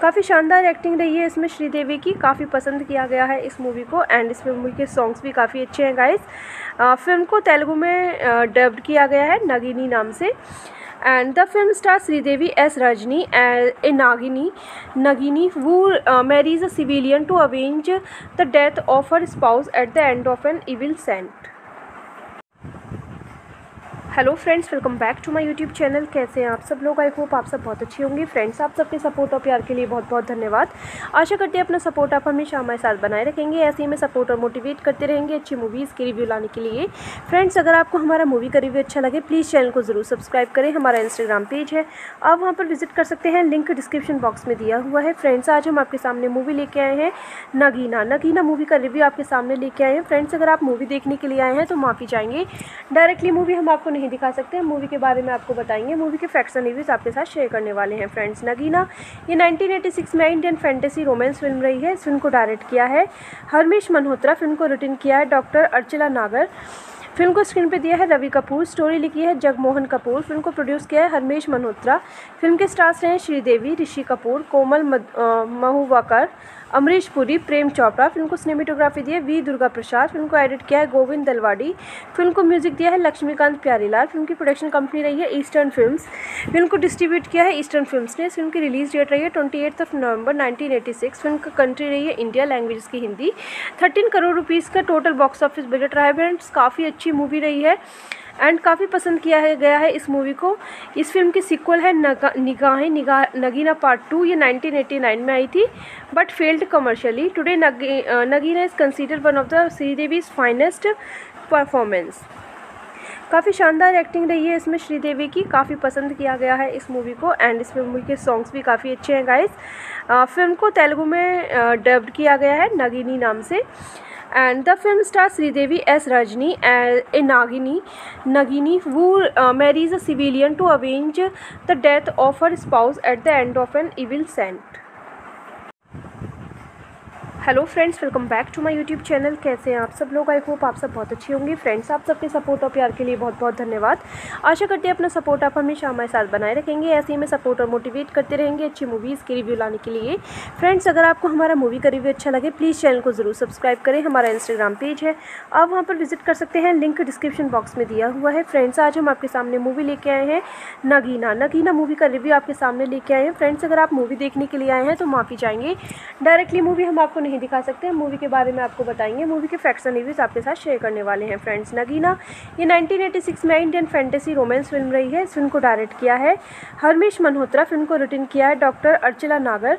काफ़ी शानदार एक्टिंग रही है इसमें श्रीदेवी की, काफ़ी पसंद किया गया है इस मूवी को एंड इस मूवी के सॉन्ग्स भी काफ़ी अच्छे हैं गाइस फ़िल्म को तेलुगु में डब्ड किया गया है नगीनी नाम से। And the film stars Sridevi as Rajni, a Nagini, Nagini who uh, marries a civilian to avenge the death of her spouse at the end of an evil scent. Hello friends, welcome back to my YouTube channel. कैसे हैं आप सब लोग? I hope आप सब बहुत अच्छी होंगे। फ्रेंड्स, आप सबके सपोर्ट और प्यार के लिए बहुत बहुत धन्यवाद। आशा करते हैं अपना सपोर्ट आप हमेशा हमारे साथ बनाए रखेंगे। ऐसे ही में सपोर्ट और मोटिवेट करते रहेंगे अच्छी मूवीज़ के रिव्यू लाने के लिए। फ्रेंड्स, अगर आपको हमारा मूवी का रिव्यू अच्छा लगे प्लीज़ चैनल को ज़रूर सब्सक्राइब करें। हमारा इंस्टाग्राम पेज है। आप वहाँ पर विज़िट कर सकते हैं। लिंक डिस्क्रिप्शन बॉक्स में दिया हुआ है। फ्रेंड्स, आज हम आपके सामने मूवी लेके आए हैं। नगीना। नगीना मूवी का रिव्यू आपके सामने लेके आए हैं। फ्रेंड्स, अगर आप मूवी देखने के लिए आए हैं तो माफ़ी चाहेंगे। डायरेक्टली मूवी हम आपको नहीं दिखा सकते। हैं मूवी के बारे में आपको बताएँगे। मूवी के फैक्ट्स एंड रिव्यूज़ आपके साथ शेयर करने वाले हैं फ्रेंड्स नगीना, ये 1986 में इंडियन फैंटेसी रोमांस फ़िल्म रही है। इस फ़िल्म को डायरेक्ट किया है। हरमेश मल्होत्रा फ़िल्म को रिटर्न किया है। डॉक्टर अर्चला नागर फ़िल्म को स्क्रीन पे दिया है। रवि कपूर स्टोरी लिखी है। जगमोहन कपूर फ़िल्म को प्रोड्यूस किया है। हरमेश मल्होत्रा फ़िल्म के स्टार्स रहे हैं श्रीदेवी, ऋषि कपूर, कोमल महुवाकर अमरीश पुरी, प्रेम चोपड़ा, फ़िल्म को सिनेमेटोग्राफी दी है वी दुर्गा प्रसाद, फ़िल्म को एडिट किया है गोविंद दलवाड़ी, फ़िल्म को म्यूज़िक दिया है लक्ष्मीकांत प्यारीलाल, फ़िल्म की प्रोडक्शन कंपनी रही है ईस्टर्न फिल्म्स, फ़िल्म को डिस्ट्रीब्यूट किया है ईस्टर्न फिल्म्स ने फ़िल्म की रिलीज़ डेट रही है twenty of November nineteen film का कंट्री रही है इंडिया लैंग्वेज की हिंदी, थर्टीन करोड़ रुपीज़ का टोटल बॉक्स ऑफ़िस बजट रहा है फ्रेंड्स काफ़ी अच्छी मूवी रही है। एंड काफ़ी पसंद किया है, गया है इस मूवी को। इस फ़िल्म की सीक्वल है नगा, निगाहें निगाह नगीना पार्ट टू ये 1989 में आई थी but failed commercially today Nagina is consider one of the Sridevi's finest performance काफ़ी शानदार एक्टिंग रही है इसमें श्रीदेवी की, काफ़ी पसंद किया गया है इस मूवी को एंड इस मूवी के सॉन्ग्स भी काफ़ी अच्छे हैं गाइस फ़िल्म को तेलुगु में डब्ड किया गया है नगीनी नाम से। And the film stars Sridevi as Rajni, a Nagini, Nagini who uh, marries a civilian to avenge the death of her spouse at the end of an evil scent. Hello friends, welcome back to my YouTube channel. कैसे हैं आप सब लोग? I hope आप सब बहुत अच्छी होंगी। फ्रेंड्स, आप सबके सपोर्ट और प्यार के लिए बहुत बहुत धन्यवाद। आशा करते हैं अपना सपोर्ट आप हमेशा हमारे साथ बनाए रखेंगे। ऐसे ही में सपोर्ट और मोटिवेट करते रहेंगे अच्छी मूवीज़ के रिव्यू लाने के लिए। फ्रेंड्स, अगर आपको हमारा मूवी का रिव्यू अच्छा लगे प्लीज़ चैनल को ज़रूर सब्सक्राइब करें। हमारा इंस्टाग्राम पेज है। आप वहाँ पर विज़िट कर सकते हैं। लिंक डिस्क्रिप्शन बॉक्स में दिया हुआ है। फ्रेंड्स, आज हम आपके सामने मूवी लेके आए हैं। नगीना। नगीना मूवी का रिव्यू आपके सामने लेके आए हैं। फ्रेंड्स, अगर आप मूवी देखने के लिए आए हैं तो माफ़ी चाहेंगे। डायरेक्टली मूवी हम आपको नहीं दिखा सकते। हैं मूवी के बारे में आपको बताएँगे। मूवी के फैक्ट्स एंड रिव्यूज़ आपके साथ शेयर करने वाले हैं फ्रेंड्स नगीना, ये 1986 में इंडियन फैंटेसी रोमांस फ़िल्म रही है। इस फ़िल्म को डायरेक्ट किया है। हरमेश मल्होत्रा फ़िल्म को रिटर्न किया है। डॉक्टर अर्चिला नागर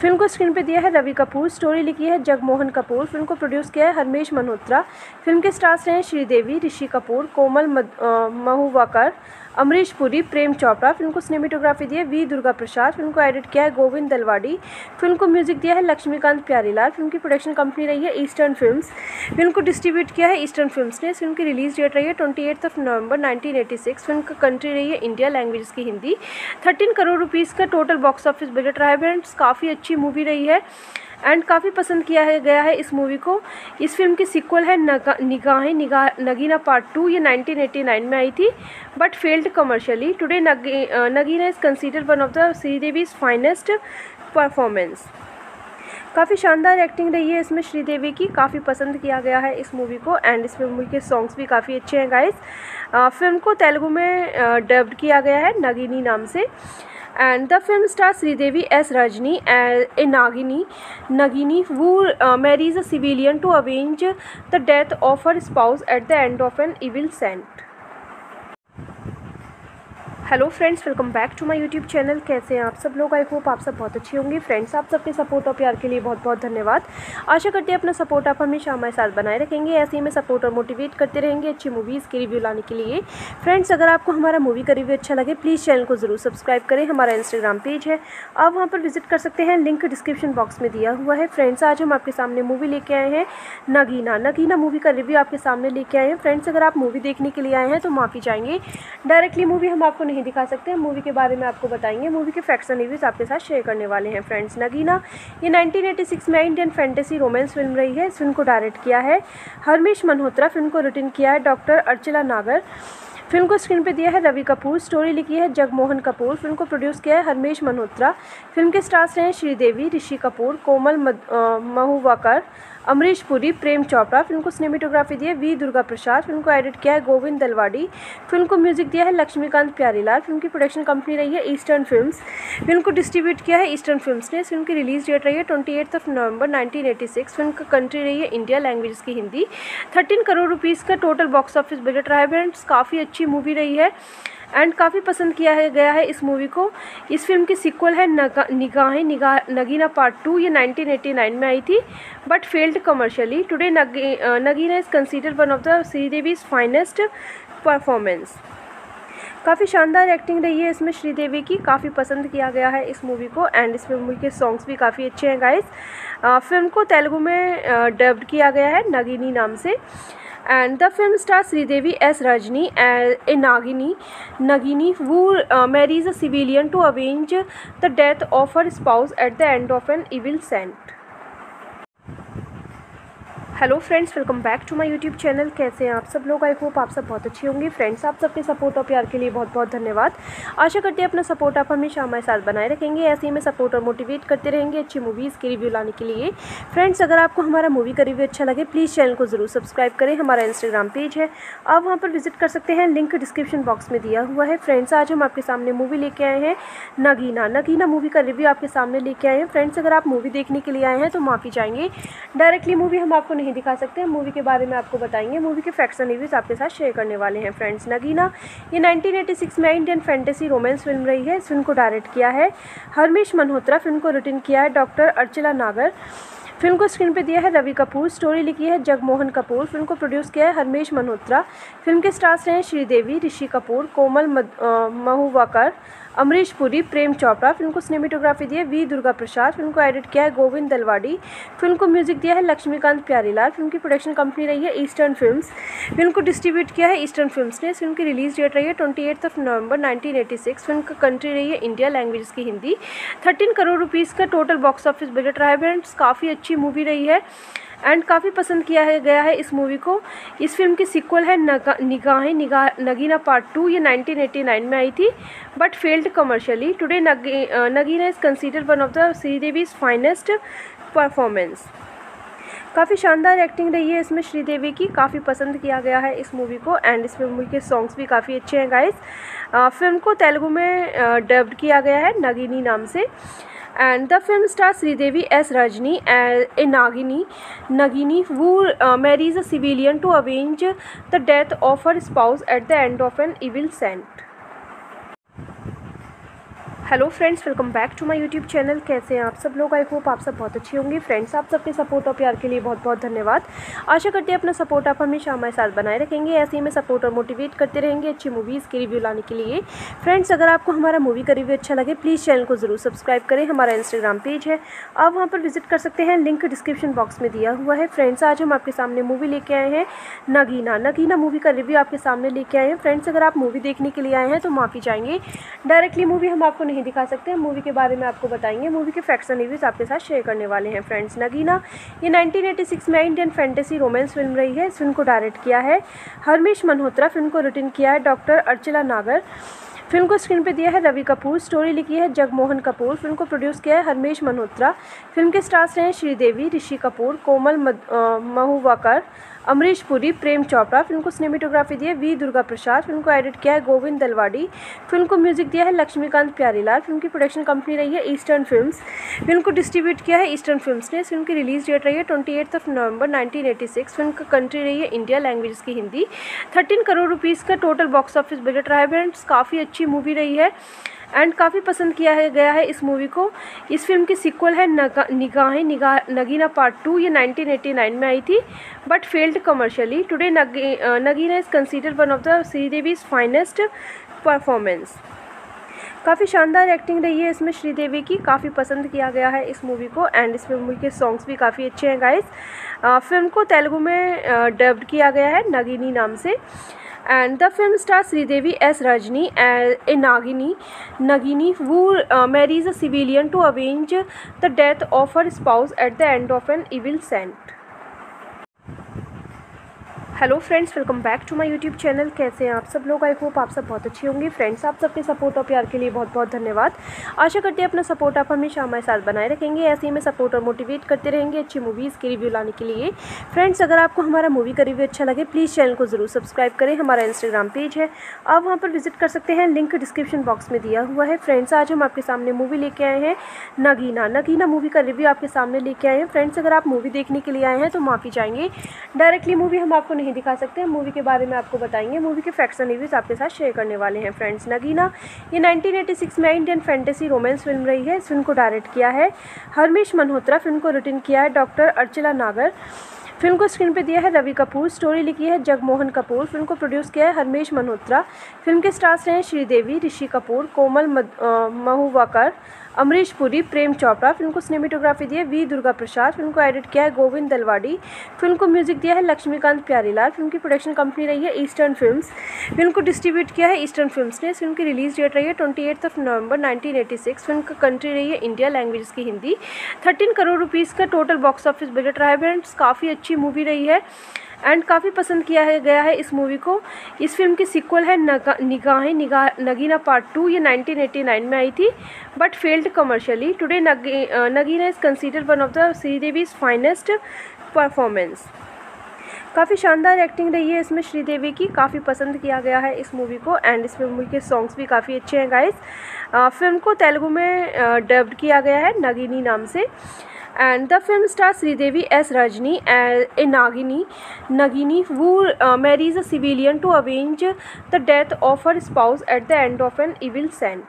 फ़िल्म को स्क्रीन पे दिया है। रवि कपूर स्टोरी लिखी है। जगमोहन कपूर फ़िल्म को प्रोड्यूस किया है। हरमेश मल्होत्रा फ़िल्म के स्टार्स रहे हैं श्रीदेवी, ऋषि कपूर, कोमल महुवाकर अमरीश पुरी, प्रेम चोपड़ा, फ़िल्म को सिनेमेटोग्राफी दी है वी दुर्गा प्रसाद, फ़िल्म को एडिट किया है गोविंद दलवाड़ी, फ़िल्म को म्यूज़िक दिया है लक्ष्मीकांत प्यारीलाल, फ़िल्म की प्रोडक्शन कंपनी रही है ईस्टर्न फिल्म्स, फ़िल्म को डिस्ट्रीब्यूट किया है ईस्टर्न फिल्म्स ने फ़िल्म की रिलीज़ डेट रही है ट्वेंटी ऑफ़ नवंबर 1986 फ़िल्म का कंट्री रही है इंडिया लैंग्वेज की हिंदी, थर्टीन करोड़ रुपीज़ का टोटल बॉक्स ऑफ़िस बजट रहा है फ्रेंड्स काफ़ी अच्छी मूवी रही है। एंड काफ़ी पसंद किया है, गया है इस मूवी को। इस फ़िल्म की सीक्वल है नगा, निगाहें निगाह नगीना पार्ट टू ये 1989 में आई थी but failed commercially today Nagina is consider one of the Sridevi's finest performance काफ़ी शानदार एक्टिंग रही है इसमें श्रीदेवी की, काफ़ी पसंद किया गया है इस मूवी को एंड इस मूवी के सॉन्ग्स भी काफ़ी अच्छे हैं गाइस फ़िल्म को तेलुगु में डब्ड किया गया है नगीनी नाम से। And the film stars Sridevi as Rajni, a Nagini, Nagini who uh, marries a civilian to avenge the death of her spouse at the end of an evil scent. Hello friends, welcome back to my YouTube channel. कैसे हैं आप सब लोग? I hope आप सब बहुत अच्छी होंगी। फ्रेंड्स, आप सबके सपोर्ट और प्यार के लिए बहुत बहुत धन्यवाद। आशा करते हैं अपना सपोर्ट आप हमेशा हमारे साथ बनाए रखेंगे। ऐसे ही में सपोर्ट और मोटिवेट करते रहेंगे अच्छी मूवीज़ के रिव्यू लाने के लिए। फ्रेंड्स, अगर आपको हमारा मूवी का रिव्यू अच्छा लगे प्लीज़ चैनल को ज़रूर सब्सक्राइब करें। हमारा इंस्टाग्राम पेज है। आप वहाँ पर विज़िट कर सकते हैं। लिंक डिस्क्रिप्शन बॉक्स में दिया हुआ है। फ्रेंड्स, आज हम आपके सामने मूवी लेके आए हैं। नगीना। नगीना मूवी का रिव्यू आपके सामने लेके आए हैं। फ्रेंड्स, अगर आप मूवी देखने के लिए आए हैं तो माफ़ी चाहेंगे। डायरेक्टली मूवी हम आपको नहीं दिखा सकते। हैं मूवी के बारे में आपको बताएँगे। मूवी के फैक्ट्स एंड रिव्यूज़ आपके साथ शेयर करने वाले हैं फ्रेंड्स नगीना, ये 1986 में इंडियन फैंटेसी रोमांस फ़िल्म रही है। इस फ़िल्म को डायरेक्ट किया है। हरमेश मल्होत्रा फ़िल्म को रिटर्न किया है। डॉक्टर अर्चला नागर फ़िल्म को स्क्रीन पे दिया है। रवि कपूर स्टोरी लिखी है। जगमोहन कपूर फ़िल्म को प्रोड्यूस किया है। हरमेश मल्होत्रा फ़िल्म के स्टार्स रहे हैं श्रीदेवी, ऋषि कपूर, कोमल महुवाकर अमरीश पुरी, प्रेम चोपड़ा, फ़िल्म को सिनेमेटोग्राफी दी है वी दुर्गा प्रसाद, फ़िल्म को एडिट किया है गोविंद दलवाड़ी, फ़िल्म को म्यूज़िक दिया है लक्ष्मीकांत प्यारीलाल, फ़िल्म की प्रोडक्शन कंपनी रही है ईस्टर्न फिल्म्स, फ़िल्म को डिस्ट्रीब्यूट किया है ईस्टर्न फिल्म्स ने फ़िल्म की रिलीज़ डेट रही है twenty of November nineteen film का कंट्री रही है इंडिया लैंग्वेज की हिंदी, थर्टीन करोड़ रुपीज़ का टोटल बॉक्स ऑफ़िस बजट रहा है फ्रेंड्स काफ़ी अच्छी मूवी रही है। एंड काफ़ी पसंद किया है, गया है इस मूवी को। इस फ़िल्म की सीक्वल है नगा, निगाहें निगाह नगीना पार्ट टू ये 1989 में आई थी but failed commercially today Nagina is consider one of the Sridevi's finest performance काफ़ी शानदार एक्टिंग रही है इसमें श्रीदेवी की, काफ़ी पसंद किया गया है इस मूवी को एंड इस मूवी के सॉन्ग्स भी काफ़ी अच्छे हैं गाइस फ़िल्म को तेलुगु में डब्ड किया गया है नगीनी नाम से। And the film stars Sridevi as Rajni, a Nagini, Nagini who uh, marries a civilian to avenge the death of her spouse at the end of an evil scent. Hello friends, welcome back to my YouTube channel. कैसे हैं आप सब लोग? I hope आप सब बहुत अच्छी होंगी। फ्रेंड्स, आप सबके सपोर्ट और प्यार के लिए बहुत बहुत धन्यवाद। आशा करते हैं अपना सपोर्ट आप हमेशा हमारे साथ बनाए रखेंगे। ऐसे ही में सपोर्ट और मोटिवेट करते रहेंगे अच्छी मूवीज़ के रिव्यू लाने के लिए। फ्रेंड्स, अगर आपको हमारा मूवी का रिव्यू अच्छा लगे प्लीज़ चैनल को ज़रूर सब्सक्राइब करें। हमारा इंस्टाग्राम पेज है। आप वहाँ पर विज़िट कर सकते हैं। लिंक डिस्क्रिप्शन बॉक्स में दिया हुआ है। फ्रेंड्स, आज हम आपके सामने मूवी लेके आए हैं। नगीना। नगीना मूवी का रिव्यू आपके सामने लेके आए हैं। फ्रेंड्स, अगर आप मूवी देखने के लिए आए हैं तो माफ़ी चाहेंगे। डायरेक्टली मूवी हम आपको नहीं दिखा सकते। हैं मूवी के बारे में आपको बताएँगे। मूवी के फैक्ट्स एंड रिव्यूज़ आपके साथ शेयर करने वाले हैं फ्रेंड्स नगीना, ये 1986 में इंडियन फैंटेसी रोमांस फ़िल्म रही है। इस फ़िल्म को डायरेक्ट किया है। हरमेश मल्होत्रा फ़िल्म को रिटर्न किया है। डॉक्टर अर्चला नागर फ़िल्म को स्क्रीन पे दिया है। रवि कपूर स्टोरी लिखी है। जगमोहन कपूर फ़िल्म को प्रोड्यूस किया है। हरमेश मल्होत्रा फ़िल्म के स्टार्स रहे हैं श्रीदेवी, ऋषि कपूर, कोमल महुवाकर अमरीश पुरी, प्रेम चोपड़ा, फ़िल्म को सिनेमेटोग्राफी दी है वी दुर्गा प्रसाद, फ़िल्म को एडिट किया है गोविंद दलवाड़ी, फ़िल्म को म्यूज़िक दिया है लक्ष्मीकांत प्यारीलाल, फ़िल्म की प्रोडक्शन कंपनी रही है ईस्टर्न फिल्म्स, फ़िल्म को डिस्ट्रीब्यूट किया है ईस्टर्न फिल्म्स ने फ़िल्म की रिलीज़ डेट रही है twenty of November nineteen film का कंट्री रही है इंडिया लैंग्वेज की हिंदी, थर्टीन करोड़ रुपीज़ का टोटल बॉक्स ऑफ़िस बजट रहा है फ्रेंड्स, काफ़ी अच्छी मूवी रही है। एंड काफ़ी पसंद किया है, गया है इस मूवी को। इस फ़िल्म की सीक्वल है नगा, निगाहें निगाह नगीना पार्ट टू ये 1989 में आई थी but failed commercially today Nagina is consider one of the Sridevi's finest performance काफ़ी शानदार एक्टिंग रही है इसमें श्रीदेवी की, काफ़ी पसंद किया गया है इस मूवी को एंड इस मूवी के सॉन्ग्स भी काफ़ी अच्छे हैं गाइस फ़िल्म को तेलुगु में डब्ड किया गया है नगीनी नाम से। And the film stars Sridevi as Rajni, a Nagini, Nagini who uh, marries a civilian to avenge the death of her spouse at the end of an evil scent. Hello friends welcome back to my YouTube channel कैसे हैं आप सब लोग? I hope आप सब बहुत अच्छी होंगी। फ्रेंड्स आप सबके सपोर्ट और प्यार के लिए बहुत बहुत धन्यवाद। आशा करते हैं अपना सपोर्ट आप हमेशा हमारे साथ बनाए रखेंगे। ऐसे ही में सपोर्ट और मोटिवेट करते रहेंगे अच्छी मूवीज़ के रिव्यू लाने के लिए। फ्रेंड्स अगर आपको हमारा मूवी का रिव्यू अच्छा लगे प्लीज़ चैनल को ज़रूर सब्सक्राइब करें। हमारा इंस्टाग्राम पेज है। आप वहाँ पर विज़िट कर सकते हैं। लिंक डिस्क्रिप्शन बॉक्स में दिया हुआ है। फ्रेंड्स आज हम आपके सामने मूवी लेके आए हैं। नगीना नगीना मूवी का रिव्यू आपके सामने लेके आए हैं। फ्रेंड्स अगर आप मूवी देखने के लिए आए हैं तो माफ़ी चाहेंगे। डायरेक्टली मूवी हम आपको नहीं दिखा सकते। हैं मूवी के बारे में आपको बताएँगे। मूवी के फैक्ट्स एंड रिव्यूज़ आपके साथ शेयर करने वाले हैं फ्रेंड्स नगीना, ये 1986 में इंडियन फैंटेसी रोमांस फ़िल्म रही है। इस फ़िल्म को डायरेक्ट किया है। हरमेश मल्होत्रा फ़िल्म को रिटर्न किया है। डॉक्टर अर्चला नागर फ़िल्म को स्क्रीन पे दिया है। रवि कपूर स्टोरी लिखी है। जगमोहन कपूर फ़िल्म को प्रोड्यूस किया है। हरमेश मल्होत्रा फ़िल्म के स्टार्स रहे हैं श्रीदेवी, ऋषि कपूर, कोमल महुवाकर अमरीश पुरी, प्रेम चोपड़ा, फ़िल्म को सिनेमेटोग्राफी दी है वी दुर्गा प्रसाद, फ़िल्म को एडिट किया है गोविंद दलवाड़ी, फ़िल्म को म्यूज़िक दिया है लक्ष्मीकांत प्यारीलाल, फ़िल्म की प्रोडक्शन कंपनी रही है ईस्टर्न फिल्म्स, फ़िल्म को डिस्ट्रीब्यूट किया है ईस्टर्न फिल्म्स ने फ़िल्म की रिलीज़ डेट रही है twenty of November nineteen film का कंट्री रही है इंडिया लैंग्वेज की हिंदी, थर्टीन करोड़ रुपीज़ का टोटल बॉक्स ऑफ़िस बजट रहा है फ्रेंड्स, काफ़ी अच्छी मूवी रही है। एंड काफ़ी पसंद किया है, गया है इस मूवी को। इस फ़िल्म की सीक्वल है नगा, निगाहें निगाह नगीना पार्ट टू ये 1989 में आई थी but failed commercially today Nagina is consider one of the Sridevi's finest performance काफ़ी शानदार एक्टिंग रही है इसमें श्रीदेवी की, काफ़ी पसंद किया गया है इस मूवी को एंड इस मूवी के सॉन्ग्स भी काफ़ी अच्छे हैं गाइस फ़िल्म को तेलुगु में डब्ड किया गया है नगीनी नाम से। And the film stars Sridevi as Rajni, a Nagini, Nagini who uh, marries a civilian to avenge the death of her spouse at the end of an evil scent. Hello friends, welcome back to my YouTube channel. कैसे हैं आप सब लोग? I hope आप सब बहुत अच्छी होंगी। फ्रेंड्स, आप सबके सपोर्ट और प्यार के लिए बहुत बहुत धन्यवाद। आशा करते हैं अपना सपोर्ट आप हमेशा हमारे साथ बनाए रखेंगे। ऐसे ही में सपोर्ट और मोटिवेट करते रहेंगे अच्छी मूवीज़ के रिव्यू लाने के लिए। फ्रेंड्स, अगर आपको हमारा मूवी का रिव्यू अच्छा लगे प्लीज़ चैनल को ज़रूर सब्सक्राइब करें। हमारा इंस्टाग्राम पेज है। आप वहाँ पर विज़िट कर सकते हैं। लिंक डिस्क्रिप्शन बॉक्स में दिया हुआ है। फ्रेंड्स, आज हम आपके सामने मूवी लेके आए हैं। नगीना। नगीना मूवी का रिव्यू आपके सामने लेके आए हैं। फ्रेंड्स, अगर आप मूवी देखने के लिए आए हैं तो माफ़ी चाहेंगे। डायरेक्टली मूवी हम आपको नहीं दिखा सकते। हैं मूवी के बारे में आपको बताएँगे। मूवी के फैक्ट्स एंड रिव्यूज़ आपके साथ शेयर करने वाले हैं फ्रेंड्स नगीना, ये 1986 में इंडियन फैंटेसी रोमांस फ़िल्म रही है। इस फ़िल्म को डायरेक्ट किया है। हरमेश मल्होत्रा फ़िल्म को रिटर्न किया है। डॉक्टर अर्चला नागर फ़िल्म को स्क्रीन पे दिया है। रवि कपूर स्टोरी लिखी है। जगमोहन कपूर फ़िल्म को प्रोड्यूस किया है। हरमेश मल्होत्रा फ़िल्म के स्टार्स रहे हैं श्रीदेवी, ऋषि कपूर, कोमल महुवाकर अमरीश पुरी, प्रेम चोपड़ा, फ़िल्म को सिनेमेटोग्राफी दी है वी दुर्गा प्रसाद, फ़िल्म को एडिट किया है गोविंद दलवाड़ी, फ़िल्म को म्यूज़िक दिया है लक्ष्मीकांत प्यारीलाल, फ़िल्म की प्रोडक्शन कंपनी रही है ईस्टर्न फिल्म्स, फ़िल्म को डिस्ट्रीब्यूट किया है ईस्टर्न फिल्म्स ने फ़िल्म की रिलीज़ डेट रही है twenty of November nineteen film का कंट्री रही है इंडिया लैंग्वेज की हिंदी, थर्टीन करोड़ रुपीज़ का टोटल बॉक्स ऑफ़िस बजट रहा है फ्रेंड्स, काफ़ी अच्छी मूवी रही है। एंड काफ़ी पसंद किया है, गया है इस मूवी को। इस फ़िल्म की सीक्वल है नगा, निगाहें निगाह नगीना पार्ट टू ये 1989 में आई थी but failed commercially today Nagina is consider one of the Sridevi's finest performance काफ़ी शानदार एक्टिंग रही है इसमें श्रीदेवी की, काफ़ी पसंद किया गया है इस मूवी को एंड इस मूवी के सॉन्ग्स भी काफ़ी अच्छे हैं गाइस फ़िल्म को तेलुगु में डब्ड किया गया है नगीनी नाम से। And the film stars Sridevi as Rajni, a Nagini, Nagini who uh, marries a civilian to avenge the death of her spouse at the end of an evil scent.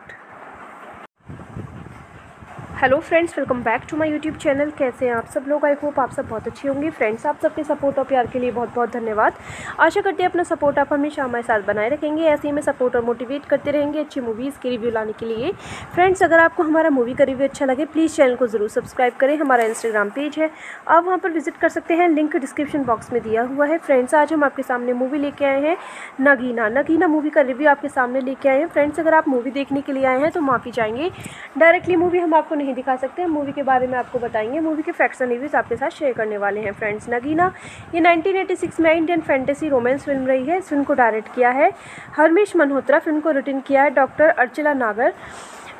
Hello friends, welcome back to my YouTube channel. कैसे हैं आप सब लोग? I hope आप सब बहुत अच्छी होंगी। फ्रेंड्स, आप सबके सपोर्ट और प्यार के लिए बहुत बहुत धन्यवाद। आशा करते हैं अपना सपोर्ट आप हमेशा हमारे साथ बनाए रखेंगे। ऐसे ही में सपोर्ट और मोटिवेट करते रहेंगे अच्छी मूवीज़ के रिव्यू लाने के लिए। फ्रेंड्स, अगर आपको हमारा मूवी का रिव्यू अच्छा लगे प्लीज़ चैनल को ज़रूर सब्सक्राइब करें। हमारा इंस्टाग्राम पेज है। आप वहाँ पर विज़िट कर सकते हैं। लिंक डिस्क्रिप्शन बॉक्स में दिया हुआ है। फ्रेंड्स, आज हम आपके सामने मूवी लेके आए हैं। नगीना। नगीना मूवी का रिव्यू आपके सामने लेके आए हैं। फ्रेंड्स, अगर आप मूवी देखने के लिए आए हैं तो माफ़ी चाहेंगे। डायरेक्टली मूवी हम आपको नहीं दिखा सकते। हैं मूवी के बारे में आपको बताएँगे। मूवी के फैक्ट्स एंड रिव्यूज़ आपके साथ शेयर करने वाले हैं फ्रेंड्स नगीना, ये 1986 में इंडियन फैंटेसी रोमांस फ़िल्म रही है। इस फ़िल्म को डायरेक्ट किया है। हरमेश मल्होत्रा फ़िल्म को रिटर्न किया है। डॉक्टर अर्चला नागर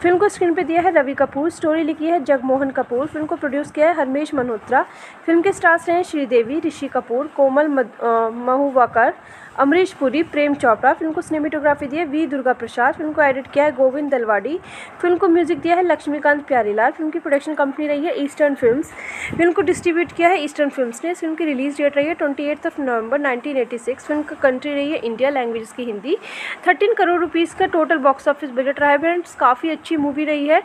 फ़िल्म को स्क्रीन पे दिया है। रवि कपूर स्टोरी लिखी है। जगमोहन कपूर फ़िल्म को प्रोड्यूस किया है। हरमेश मल्होत्रा फ़िल्म के स्टार्स रहे हैं श्रीदेवी, ऋषि कपूर, कोमल महुवाकर अमरीश पुरी, प्रेम चोपड़ा, फ़िल्म को सिनेमेटोग्राफी दी है वी दुर्गा प्रसाद, फ़िल्म को एडिट किया है गोविंद दलवाड़ी, फ़िल्म को म्यूज़िक दिया है लक्ष्मीकांत प्यारीलाल, फ़िल्म की प्रोडक्शन कंपनी रही है ईस्टर्न फिल्म्स, फ़िल्म को डिस्ट्रीब्यूट किया है ईस्टर्न फिल्म्स ने, फ़िल्म की रिलीज़ डेट रही है ट्वेंटी ऑफ़ नवंबर 1986 फ़िल्म का कंट्री रही है इंडिया लैंग्वेज की हिंदी, थर्टीन करोड़ रुपीज़ का टोटल बॉक्स ऑफ़िस बजट रहा है फ्रेंड्स, काफ़ी अच्छी मूवी रही है।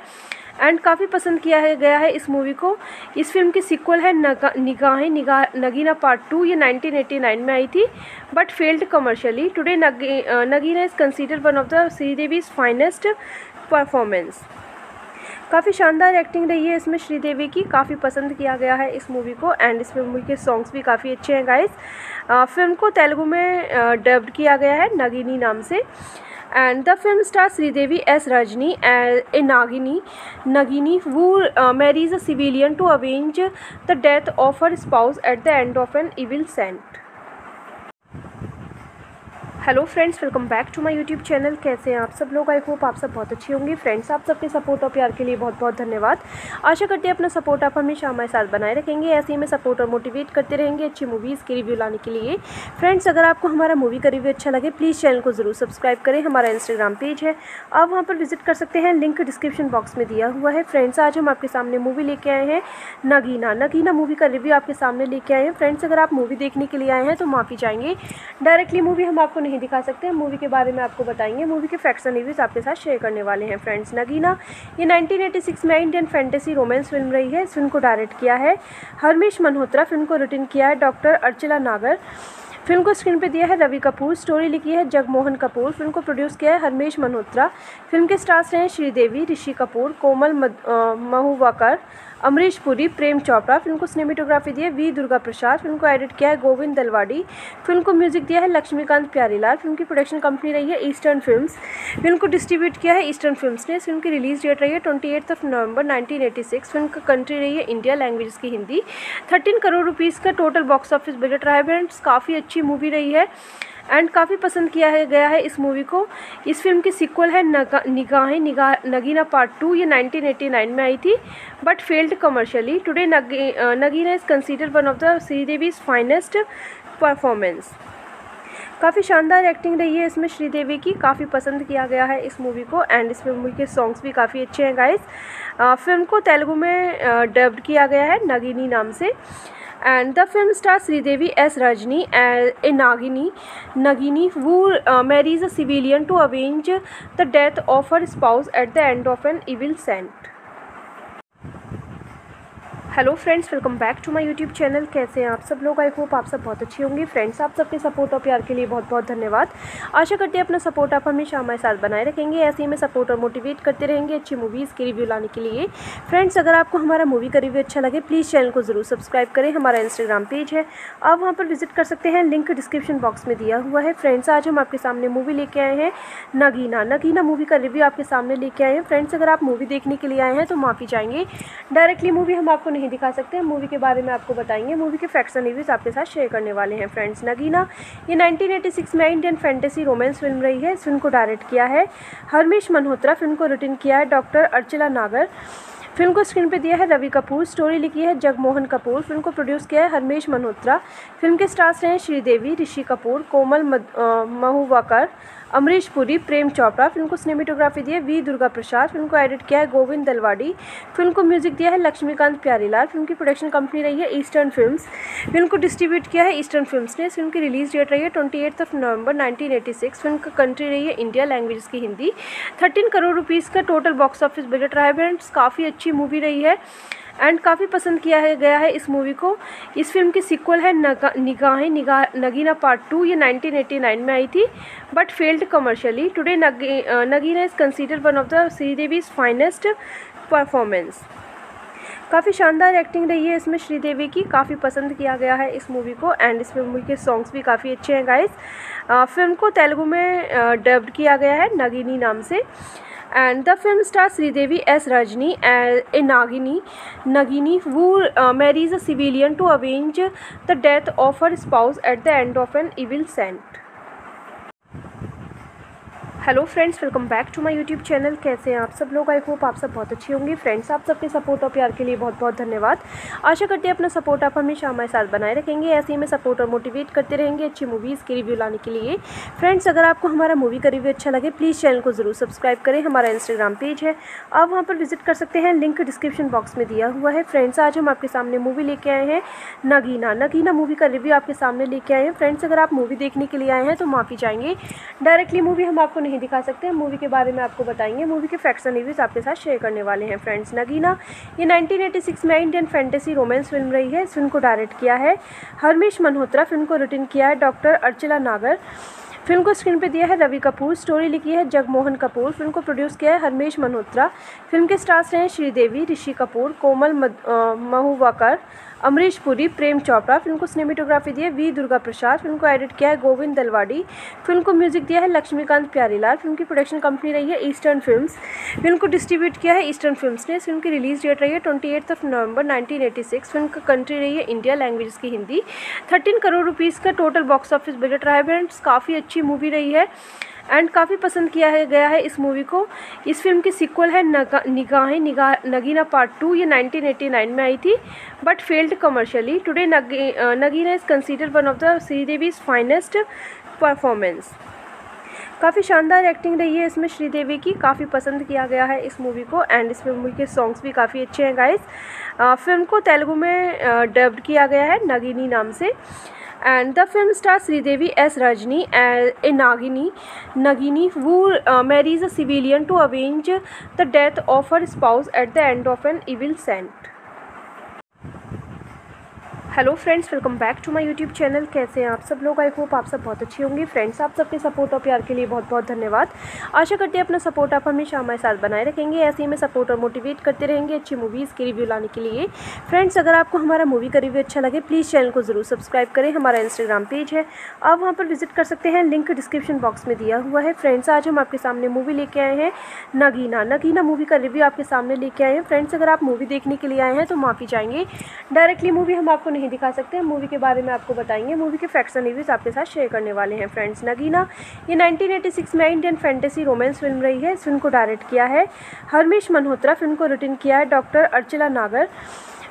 एंड काफ़ी पसंद किया है, गया है इस मूवी को। इस फ़िल्म की सीक्वल है नगा, निगाहें निगाह नगीना पार्ट टू ये 1989 में आई थी but failed commercially today Nagina is consider one of the Sridevi's finest performance काफ़ी शानदार एक्टिंग रही है इसमें श्रीदेवी की, काफ़ी पसंद किया गया है इस मूवी को एंड इस मूवी के सॉन्ग्स भी काफ़ी अच्छे हैं गाइस फ़िल्म को तेलुगु में डब्ड किया गया है नगीनी नाम से। And the film stars Sridevi as Rajni, a Nagini, Nagini who uh, marries a civilian to avenge the death of her spouse at the end of an evil scent. Hello friends, welcome back to my YouTube channel. कैसे हैं आप सब लोग? I hope आप सब बहुत अच्छी होंगे। फ्रेंड्स, आप सबके सपोर्ट और प्यार के लिए बहुत बहुत धन्यवाद। आशा करते हैं अपना सपोर्ट आप हमेशा हमारे साथ बनाए रखेंगे। ऐसे ही में सपोर्ट और मोटिवेट करते रहेंगे अच्छी मूवीज़ के रिव्यू लाने के लिए। फ्रेंड्स, अगर आपको हमारा मूवी का रिव्यू अच्छा लगे प्लीज़ चैनल को ज़रूर सब्सक्राइब करें। हमारा इंस्टाग्राम पेज है। आप वहाँ पर विज़िट कर सकते हैं। लिंक डिस्क्रिप्शन बॉक्स में दिया हुआ है। फ्रेंड्स, आज हम आपके सामने मूवी लेके आए हैं। नगीना। नगीना मूवी का रिव्यू आपके सामने लेके आए हैं। फ्रेंड्स, अगर आप मूवी देखने के लिए आए हैं तो माफ़ी चाहेंगे। डायरेक्टली मूवी हम आपको नहीं दिखा सकते। हैं मूवी के बारे में आपको बताएँगे। मूवी के फैक्ट्स एंड रिव्यूज़ आपके साथ शेयर करने वाले हैं फ्रेंड्स नगीना, ये 1986 में इंडियन फैंटेसी रोमांस फ़िल्म रही है। इस फ़िल्म को डायरेक्ट किया है। हरमेश मल्होत्रा फ़िल्म को रिटर्न किया है। डॉक्टर अर्चला नागर फ़िल्म को स्क्रीन पे दिया है। रवि कपूर स्टोरी लिखी है। जगमोहन कपूर फ़िल्म को प्रोड्यूस किया है। हरमेश मल्होत्रा फ़िल्म के स्टार्स रहे हैं श्रीदेवी, ऋषि कपूर, कोमल महुवाकर अमरीश पुरी, प्रेम चोपड़ा, फ़िल्म को सिनेमेटोग्राफी दी है वी दुर्गा प्रसाद, फ़िल्म को एडिट किया है गोविंद दलवाड़ी, फ़िल्म को म्यूज़िक दिया है लक्ष्मीकांत प्यारीलाल, फ़िल्म की प्रोडक्शन कंपनी रही है ईस्टर्न फिल्म्स, फ़िल्म को डिस्ट्रीब्यूट किया है ईस्टर्न फिल्म्स ने फ़िल्म की रिलीज़ डेट रही है twenty of November nineteen film का कंट्री रही है इंडिया लैंग्वेज की हिंदी, थर्टीन करोड़ रुपीज़ का टोटल बॉक्स ऑफ़िस बजट रहा है फ्रेंड्स, काफ़ी अच्छी मूवी रही है। एंड काफ़ी पसंद किया है, गया है इस मूवी को। इस फ़िल्म की सीक्वल है नगा, निगाहें निगाह नगीना पार्ट टू ये 1989 में आई थी but failed commercially today Nagina is consider one of the Sridevi's finest performance काफ़ी शानदार एक्टिंग रही है इसमें श्रीदेवी की, काफ़ी पसंद किया गया है इस मूवी को एंड इस मूवी के सॉन्ग्स भी काफ़ी अच्छे हैं गाइस फ़िल्म को तेलुगु में डब्ड किया गया है नगीनी नाम से। And the film stars Sridevi as Rajni, a Nagini, Nagini who uh, marries a civilian to avenge the death of her spouse at the end of an evil scent. Hello friends, welcome back to my YouTube channel. कैसे हैं आप सब लोग? I hope आप सब बहुत अच्छी होंगी। फ्रेंड्स, आप सबके सपोर्ट और प्यार के लिए बहुत बहुत धन्यवाद। आशा करते हैं अपना सपोर्ट आप हमेशा हमारे साथ बनाए रखेंगे। ऐसे ही में सपोर्ट और मोटिवेट करते रहेंगे अच्छी मूवीज़ के रिव्यू लाने के लिए। फ्रेंड्स, अगर आपको हमारा मूवी का रिव्यू अच्छा लगे प्लीज़ चैनल को ज़रूर सब्सक्राइब करें। हमारा इंस्टाग्राम पेज है। आप वहाँ पर विज़िट कर सकते हैं। लिंक डिस्क्रिप्शन बॉक्स में दिया हुआ है। फ्रेंड्स, आज हम आपके सामने मूवी लेके आए हैं। नगीना। नगीना मूवी का रिव्यू आपके सामने लेके आए हैं। फ्रेंड्स, अगर आप मूवी देखने के लिए आए हैं तो माफ़ी चाहेंगे। डायरेक्टली मूवी हम आपको नहीं दिखा सकते। हैं मूवी के बारे में आपको बताएँगे। मूवी के फैक्ट्स एंड रिव्यूज़ आपके साथ शेयर करने वाले हैं फ्रेंड्स नगीना, ये 1986 में इंडियन फैंटेसी रोमांस फ़िल्म रही है। इस फ़िल्म को डायरेक्ट किया है। हरमेश मल्होत्रा फ़िल्म को रिटर्न किया है। डॉक्टर अर्चला नागर फ़िल्म को स्क्रीन पे दिया है। रवि कपूर स्टोरी लिखी है। जगमोहन कपूर फ़िल्म को प्रोड्यूस किया है। हरमेश मल्होत्रा फ़िल्म के स्टार्स रहे हैं श्रीदेवी, ऋषि कपूर, कोमल महुवाकर अमरीश पुरी, प्रेम चोपड़ा, फ़िल्म को सिनेमेटोग्राफी दी है वी दुर्गा प्रसाद, फ़िल्म को एडिट किया है गोविंद दलवाड़ी, फ़िल्म को म्यूज़िक दिया है लक्ष्मीकांत प्यारीलाल, फ़िल्म की प्रोडक्शन कंपनी रही है ईस्टर्न फिल्म्स, फ़िल्म को डिस्ट्रीब्यूट किया है ईस्टर्न फिल्म्स ने फ़िल्म की रिलीज़ डेट रही है twenty of November nineteen film का कंट्री रही है इंडिया लैंग्वेज की हिंदी, थर्टीन करोड़ रुपीज़ का टोटल बॉक्स ऑफ़िस बजट रहा है फ्रेंड्स काफ़ी अच्छी मूवी रही है। एंड काफ़ी पसंद किया है, गया है इस मूवी को। इस फ़िल्म की सीक्वल है नगा, निगाहें निगाह नगीना पार्ट टू ये 1989 में आई थी but failed commercially today Nagina is consider one of the Sridevi's finest performance काफ़ी शानदार एक्टिंग रही है इसमें श्रीदेवी की, काफ़ी पसंद किया गया है इस मूवी को एंड इस मूवी के सॉन्ग्स भी काफ़ी अच्छे हैं गाइस फ़िल्म को तेलुगु में डब्ड किया गया है नगीनी नाम से। And the film stars Sridevi as Rajni, a Nagini, Nagini who uh, marries a civilian to avenge the death of her spouse at the end of an evil scent. Hello friends, welcome back to my YouTube channel. कैसे हैं आप सब लोग? I hope आप सब बहुत अच्छी होंगी। फ्रेंड्स, आप सबके सपोर्ट और प्यार के लिए बहुत बहुत धन्यवाद। आशा करते हैं अपना सपोर्ट आप हमेशा हमारे साथ बनाए रखेंगे। ऐसे ही में सपोर्ट और मोटिवेट करते रहेंगे अच्छी मूवीज़ के रिव्यू लाने के लिए। फ्रेंड्स, अगर आपको हमारा मूवी का रिव्यू अच्छा लगे प्लीज़ चैनल को ज़रूर सब्सक्राइब करें। हमारा इंस्टाग्राम पेज है। आप वहाँ पर विज़िट कर सकते हैं। लिंक डिस्क्रिप्शन बॉक्स में दिया हुआ है। फ्रेंड्स, आज हम आपके सामने मूवी लेके आए हैं। नगीना। नगीना मूवी का रिव्यू आपके सामने लेके आए हैं। फ्रेंड्स, अगर आप मूवी देखने के लिए आए हैं तो माफ़ी चाहेंगे। डायरेक्टली मूवी हम आपको नहीं दिखा सकते। हैं मूवी के बारे में आपको बताएँगे। मूवी के फैक्ट्स एंड रिव्यूज़ आपके साथ शेयर करने वाले हैं फ्रेंड्स नगीना, ये 1986 में इंडियन फैंटेसी रोमांस फ़िल्म रही है। इस फ़िल्म को डायरेक्ट किया है। हरमेश मल्होत्रा फ़िल्म को रिटर्न किया है। डॉक्टर अर्चला नागर फ़िल्म को स्क्रीन पे दिया है। रवि कपूर स्टोरी लिखी है। जगमोहन कपूर फ़िल्म को प्रोड्यूस किया है। हरमेश मल्होत्रा फ़िल्म के स्टार्स रहे हैं श्रीदेवी, ऋषि कपूर, कोमल महुवाकर अमरीश पुरी, प्रेम चोपड़ा, फ़िल्म को सिनेमेटोग्राफी दी है वी दुर्गा प्रसाद, फ़िल्म को एडिट किया है गोविंद दलवाड़ी, फ़िल्म को म्यूज़िक दिया है लक्ष्मीकांत प्यारीलाल, फ़िल्म की प्रोडक्शन कंपनी रही है ईस्टर्न फिल्म्स, फ़िल्म को डिस्ट्रीब्यूट किया है ईस्टर्न फिल्म्स ने, फ़िल्म की रिलीज़ डेट रही है twenty of November nineteen film का कंट्री रही है इंडिया लैंग्वेज की हिंदी, थर्टीन करोड़ रुपीज़ का टोटल बॉक्स ऑफ़िस बजट रहा है फ्रेंड्स, काफ़ी अच्छी मूवी रही है। एंड काफ़ी पसंद किया है, गया है इस मूवी को। इस फ़िल्म की सीक्वल है नगा, निगाहें निगाह नगीना पार्ट टू ये 1989 में आई थी but failed commercially today Nagina is consider one of the Sridevi's finest performance काफ़ी शानदार एक्टिंग रही है इसमें श्रीदेवी की, काफ़ी पसंद किया गया है इस मूवी को एंड इस मूवी के सॉन्ग्स भी काफ़ी अच्छे हैं गाइस फ़िल्म को तेलुगु में डब्ड किया गया है नगीनी नाम से। And the film stars Sridevi as Rajni, a Nagini, Nagini who uh, marries a civilian to avenge the death of her spouse at the end of an evil scent. Hello friends, welcome back to my YouTube channel. कैसे हैं आप सब लोग? I hope आप सब बहुत अच्छी होंगी। फ्रेंड्स, आप सबके सपोर्ट और प्यार के लिए बहुत बहुत धन्यवाद। आशा करते हैं अपना सपोर्ट आप हमेशा हमारे साथ बनाए रखेंगे। ऐसे ही में सपोर्ट और मोटिवेट करते रहेंगे अच्छी मूवीज़ के रिव्यू लाने के लिए। फ्रेंड्स, अगर आपको हमारा मूवी का रिव्यू अच्छा लगे प्लीज़ चैनल को ज़रूर सब्सक्राइब करें। हमारा इंस्टाग्राम पेज है। आप वहाँ पर विज़िट कर सकते हैं। लिंक डिस्क्रिप्शन बॉक्स में दिया हुआ है। फ्रेंड्स, आज हम आपके सामने मूवी लेके आए हैं। नगीना। नगीना मूवी का रिव्यू आपके सामने लेके आए हैं। फ्रेंड्स, अगर आप मूवी देखने के लिए आए हैं तो माफ़ी चाहेंगे। डायरेक्टली मूवी हम आपको नहीं दिखा सकते। हैं मूवी के बारे में आपको बताएँगे। मूवी के फैक्ट्स एंड रिव्यूज़ आपके साथ शेयर करने वाले हैं फ्रेंड्स नगीना, ये 1986 में इंडियन फैंटेसी रोमांस फ़िल्म रही है। इस फ़िल्म को डायरेक्ट किया है। हरमेश मल्होत्रा फ़िल्म को रिटर्न किया है। डॉक्टर अर्चिला नागर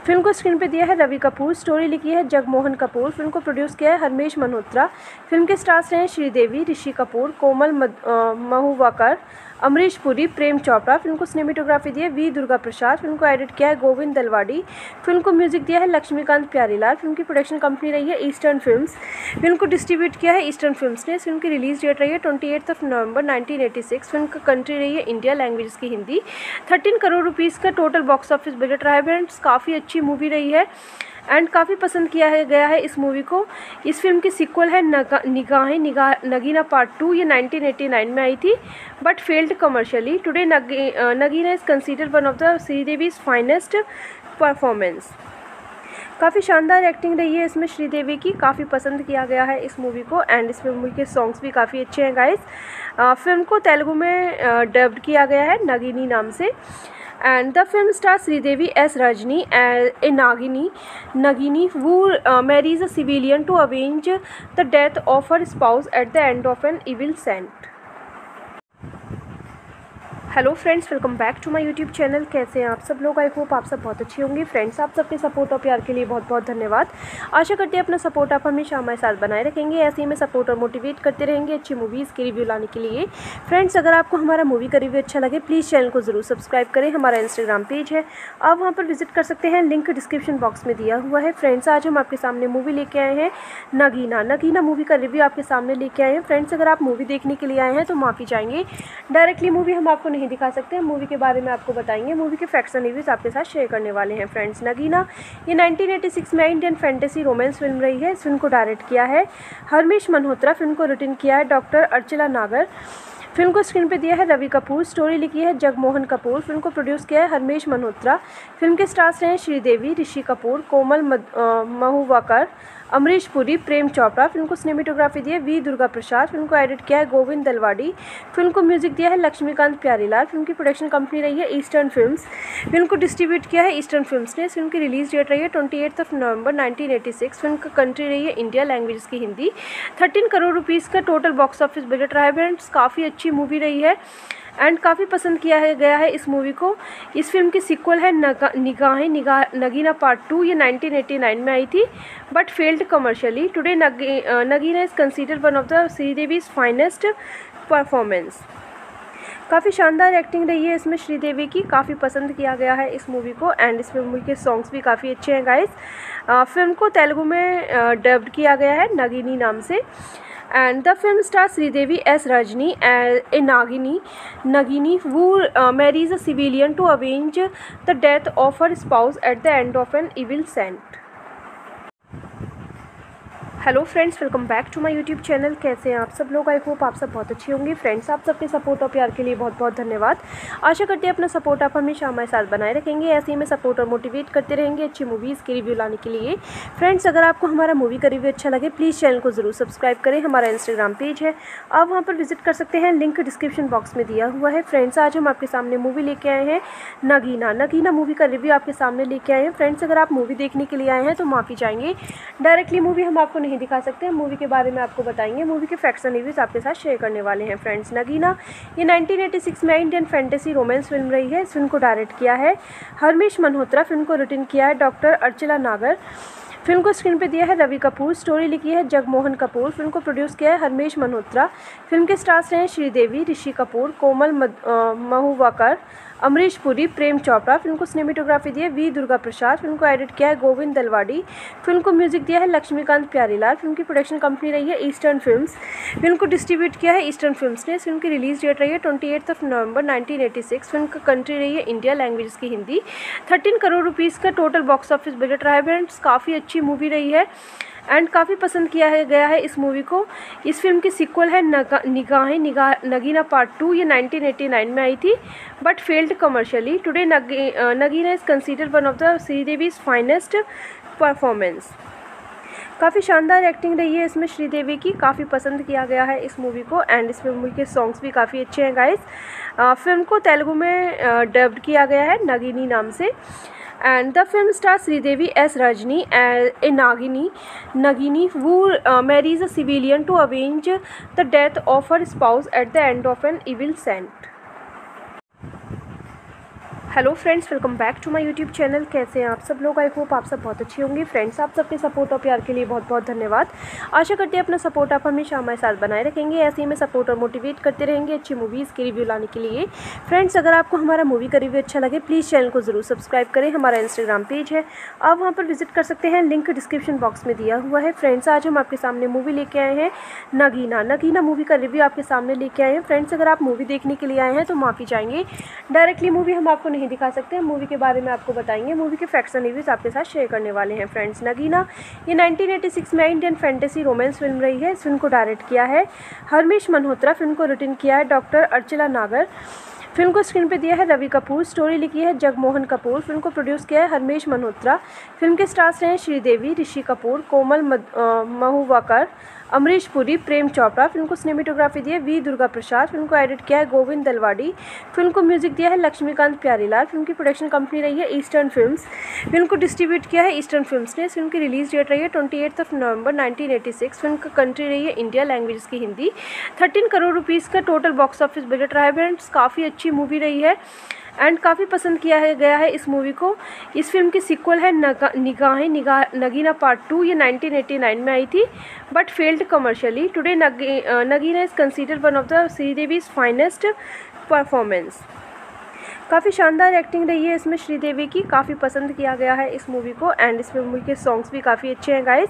फ़िल्म को स्क्रीन पे दिया है। रवि कपूर स्टोरी लिखी है। जगमोहन कपूर फ़िल्म को प्रोड्यूस किया है। हरमेश मल्होत्रा फ़िल्म के स्टार्स रहे हैं श्रीदेवी, ऋषि कपूर, कोमल महुवाकर अमरीश पुरी, प्रेम चोपड़ा, फ़िल्म को सिनेमेटोग्राफी दी है वी दुर्गा प्रसाद, फ़िल्म को एडिट किया है गोविंद दलवाड़ी, फ़िल्म को म्यूज़िक दिया है लक्ष्मीकांत प्यारीलाल, फ़िल्म की प्रोडक्शन कंपनी रही है ईस्टर्न फिल्म्स, फ़िल्म को डिस्ट्रीब्यूट किया है ईस्टर्न फिल्म्स ने फ़िल्म की रिलीज़ डेट रही है twenty of November nineteen film का कंट्री रही है इंडिया लैंग्वेज की हिंदी, थर्टीन करोड़ रुपीज़ का टोटल बॉक्स ऑफ़िस बजट रहा है फ्रेंड्स काफ़ी अच्छी मूवी रही है। एंड काफ़ी पसंद किया है, गया है इस मूवी को। इस फ़िल्म की सीक्वल है नगा, निगाहें निगाह नगीना पार्ट टू ये 1989 में आई थी but failed commercially today Nagina is consider one of the Sridevi's finest performance काफ़ी शानदार एक्टिंग रही है इसमें श्रीदेवी की, काफ़ी पसंद किया गया है इस मूवी को एंड इस मूवी के सॉन्ग्स भी काफ़ी अच्छे हैं गाइस फ़िल्म को तेलुगु में डब्ड किया गया है नगीनी नाम से। And the film stars Sridevi as Rajni, a Nagini, Nagini who uh, marries a civilian to avenge the death of her spouse at the end of an evil scent. Hello friends, welcome back to my YouTube channel. कैसे हैं आप सब लोग? I hope आप सब बहुत अच्छी होंगी। फ्रेंड्स, आप सबके सपोर्ट और प्यार के लिए बहुत बहुत धन्यवाद। आशा करते हैं अपना सपोर्ट आप हमेशा हमारे साथ बनाए रखेंगे। ऐसे ही में सपोर्ट और मोटिवेट करते रहेंगे अच्छी मूवीज़ के रिव्यू लाने के लिए। फ्रेंड्स, अगर आपको हमारा मूवी का रिव्यू अच्छा लगे प्लीज़ चैनल को ज़रूर सब्सक्राइब करें। हमारा इंस्टाग्राम पेज है। आप वहाँ पर विज़िट कर सकते हैं। लिंक डिस्क्रिप्शन बॉक्स में दिया हुआ है। फ्रेंड्स, आज हम आपके सामने मूवी लेके आए हैं। नगीना। नगीना मूवी का रिव्यू आपके सामने लेके आए हैं। फ्रेंड्स, अगर आप मूवी देखने के लिए आए हैं तो माफ़ी चाहेंगे। डायरेक्टली मूवी हम आपको नहीं दिखा सकते। हैं मूवी के बारे में आपको बताएँगे। मूवी के फैक्ट्स एंड रिव्यूज़ आपके साथ शेयर करने वाले हैं फ्रेंड्स नगीना, ये 1986 में इंडियन फैंटेसी रोमांस फ़िल्म रही है। इस फ़िल्म को डायरेक्ट किया है। हरमेश मल्होत्रा फ़िल्म को रिटर्न किया है। डॉक्टर अर्चला नागर फ़िल्म को स्क्रीन पे दिया है। रवि कपूर स्टोरी लिखी है। जगमोहन कपूर फ़िल्म को प्रोड्यूस किया है। हरमेश मल्होत्रा फ़िल्म के स्टार्स रहे हैं श्रीदेवी, ऋषि कपूर, कोमल महुवाकर अमरीश पुरी, प्रेम चोपड़ा, फ़िल्म को सिनेमेटोग्राफी दी है वी दुर्गा प्रसाद, फ़िल्म को एडिट किया है गोविंद दलवाड़ी, फ़िल्म को म्यूज़िक दिया है लक्ष्मीकांत प्यारीलाल, फ़िल्म की प्रोडक्शन कंपनी रही है ईस्टर्न फिल्म्स, फ़िल्म को डिस्ट्रीब्यूट किया है ईस्टर्न फिल्म्स ने फ़िल्म की रिलीज़ डेट रही है ट्वेंटी ऑफ़ नवंबर 1986 फ़िल्म का कंट्री रही है इंडिया लैंग्वेज की हिंदी, थर्टीन करोड़ रुपीज़ का टोटल बॉक्स ऑफ़िस बजट रहा है फ्रेंड्स काफ़ी अच्छी मूवी रही है। एंड काफ़ी पसंद किया है, गया है इस मूवी को। इस फ़िल्म की सीक्वल है नगा, निगाहें निगाह नगीना पार्ट टू ये 1989 में आई थी but failed commercially today Nagina is consider one of the Sridevi's finest performance काफ़ी शानदार एक्टिंग रही है इसमें श्रीदेवी की, काफ़ी पसंद किया गया है इस मूवी को एंड इस मूवी के सॉन्ग्स भी काफ़ी अच्छे हैं गाइस फ़िल्म को तेलुगु में डब्ड किया गया है नगीनी नाम से। And the film stars Sridevi as Rajni, a Nagini, Nagini who uh, marries a civilian to avenge the death of her spouse at the end of an evil scent. Hello friends, welcome back to my YouTube channel. कैसे हैं आप सब लोग? I hope आप सब बहुत अच्छी होंगी। फ्रेंड्स, आप सबके सपोर्ट और प्यार के लिए बहुत बहुत धन्यवाद। आशा करते हैं अपना सपोर्ट आप हमेशा हमारे साथ बनाए रखेंगे। ऐसे ही में सपोर्ट और मोटिवेट करते रहेंगे अच्छी मूवीज़ के रिव्यू लाने के लिए। फ्रेंड्स, अगर आपको हमारा मूवी का रिव्यू अच्छा लगे प्लीज़ चैनल को ज़रूर सब्सक्राइब करें। हमारा इंस्टाग्राम पेज है। आप वहाँ पर विज़िट कर सकते हैं। लिंक डिस्क्रिप्शन बॉक्स में दिया हुआ है। फ्रेंड्स, आज हम आपके सामने मूवी लेके आए हैं। नगीना। नगीना मूवी का रिव्यू आपके सामने लेके आए हैं। फ्रेंड्स, अगर आप मूवी देखने के लिए आए हैं तो माफ़ी चाहेंगे। डायरेक्टली मूवी हम आपको नहीं दिखा सकते। हैं मूवी के बारे में आपको बताएँगे। मूवी के फैक्ट्स एंड रिव्यूज़ आपके साथ शेयर करने वाले हैं फ्रेंड्स नगीना, ये 1986 में इंडियन फैंटेसी रोमांस फ़िल्म रही है। इस फ़िल्म को डायरेक्ट किया है। हरमेश मल्होत्रा फ़िल्म को रिटर्न किया है। डॉक्टर अर्चला नागर फ़िल्म को स्क्रीन पे दिया है। रवि कपूर स्टोरी लिखी है। जगमोहन कपूर फ़िल्म को प्रोड्यूस किया है। हरमेश मल्होत्रा फ़िल्म के स्टार्स रहे हैं श्रीदेवी, ऋषि कपूर, कोमल महुवाकर अमरीश पुरी, प्रेम चोपड़ा, फ़िल्म को सिनेमेटोग्राफी दी है वी दुर्गा प्रसाद, फ़िल्म को एडिट किया है गोविंद दलवाड़ी, फ़िल्म को म्यूज़िक दिया है लक्ष्मीकांत प्यारीलाल, फ़िल्म की प्रोडक्शन कंपनी रही है ईस्टर्न फिल्म्स, फ़िल्म को डिस्ट्रीब्यूट किया है ईस्टर्न फिल्म्स ने फ़िल्म की रिलीज़ डेट रही है twenty of November nineteen film का कंट्री रही है इंडिया लैंग्वेज की हिंदी, थर्टीन करोड़ रुपीज़ का टोटल बॉक्स ऑफ़िस बजट रहा है फ्रेंड्स काफ़ी अच्छी मूवी रही है। एंड काफ़ी पसंद किया है, गया है इस मूवी को। इस फ़िल्म की सीक्वल है नगा, निगाहें निगाह नगीना पार्ट टू ये 1989 में आई थी but failed commercially today Nagina is consider one of the Sridevi's finest performance काफ़ी शानदार एक्टिंग रही है इसमें श्रीदेवी की, काफ़ी पसंद किया गया है इस मूवी को एंड इस मूवी के सॉन्ग्स भी काफ़ी अच्छे हैं गाइस फ़िल्म को तेलुगु में डब्ड किया गया है नगीनी नाम से। And the film stars Sridevi as Rajni, a Nagini, Nagini who uh, marries a civilian to avenge the death of her spouse at the end of an evil scent. Hello friends, welcome back to my YouTube channel. कैसे हैं आप सब लोग? I hope आप सब बहुत अच्छी होंगी। फ्रेंड्स, आप सबके सपोर्ट और प्यार के लिए बहुत बहुत धन्यवाद। आशा करते हैं अपना सपोर्ट आप हमेशा हमारे साथ बनाए रखेंगे। ऐसे ही में सपोर्ट और मोटिवेट करते रहेंगे अच्छी मूवीज़ के रिव्यू लाने के लिए। फ्रेंड्स, अगर आपको हमारा मूवी का रिव्यू अच्छा लगे प्लीज़ चैनल को ज़रूर सब्सक्राइब करें। हमारा इंस्टाग्राम पेज है। आप वहाँ पर विज़िट कर सकते हैं। लिंक डिस्क्रिप्शन बॉक्स में दिया हुआ है। फ्रेंड्स, आज हम आपके सामने मूवी लेके आए हैं। नगीना। नगीना मूवी का रिव्यू आपके सामने लेके आए हैं। फ्रेंड्स, अगर आप मूवी देखने के लिए आए हैं तो माफ़ी चाहेंगे। डायरेक्टली मूवी हम आपको नहीं दिखा सकते। हैं मूवी के बारे में आपको बताएँगे। मूवी के फैक्ट्स एंड रिव्यूज़ आपके साथ शेयर करने वाले हैं फ्रेंड्स नगीना, ये 1986 में इंडियन फैंटेसी रोमांस फ़िल्म रही है। इस फ़िल्म को डायरेक्ट किया है। हरमेश मल्होत्रा फ़िल्म को रिटर्न किया है। डॉक्टर अर्चला नागर फ़िल्म को स्क्रीन पे दिया है। रवि कपूर स्टोरी लिखी है। जगमोहन कपूर फ़िल्म को प्रोड्यूस किया है। हरमेश मल्होत्रा फ़िल्म के स्टार्स रहे हैं श्रीदेवी, ऋषि कपूर, कोमल महुवाकर अमरीश पुरी, प्रेम चोपड़ा, फ़िल्म को सिनेमेटोग्राफी दी है वी दुर्गा प्रसाद, फ़िल्म को एडिट किया है गोविंद दलवाड़ी, फ़िल्म को म्यूज़िक दिया है लक्ष्मीकांत प्यारीलाल, फ़िल्म की प्रोडक्शन कंपनी रही है ईस्टर्न फिल्म्स, फ़िल्म को डिस्ट्रीब्यूट किया है ईस्टर्न फिल्म्स ने फ़िल्म की रिलीज़ डेट रही है twenty of November nineteen film का कंट्री रही है इंडिया लैंग्वेज की हिंदी, थर्टीन करोड़ रुपीज़ का टोटल बॉक्स ऑफ़िस बजट रहा है फ्रेंड्स, काफ़ी अच्छी मूवी रही है। एंड काफ़ी पसंद किया है, गया है इस मूवी को। इस फ़िल्म की सीक्वल है नगा, निगाहें निगाह नगीना पार्ट टू ये 1989 में आई थी but failed commercially today Nagina is consider one of the Sridevi's finest performance काफ़ी शानदार एक्टिंग रही है इसमें श्रीदेवी की, काफ़ी पसंद किया गया है इस मूवी को एंड इस मूवी के सॉन्ग्स भी काफ़ी अच्छे हैं गाइस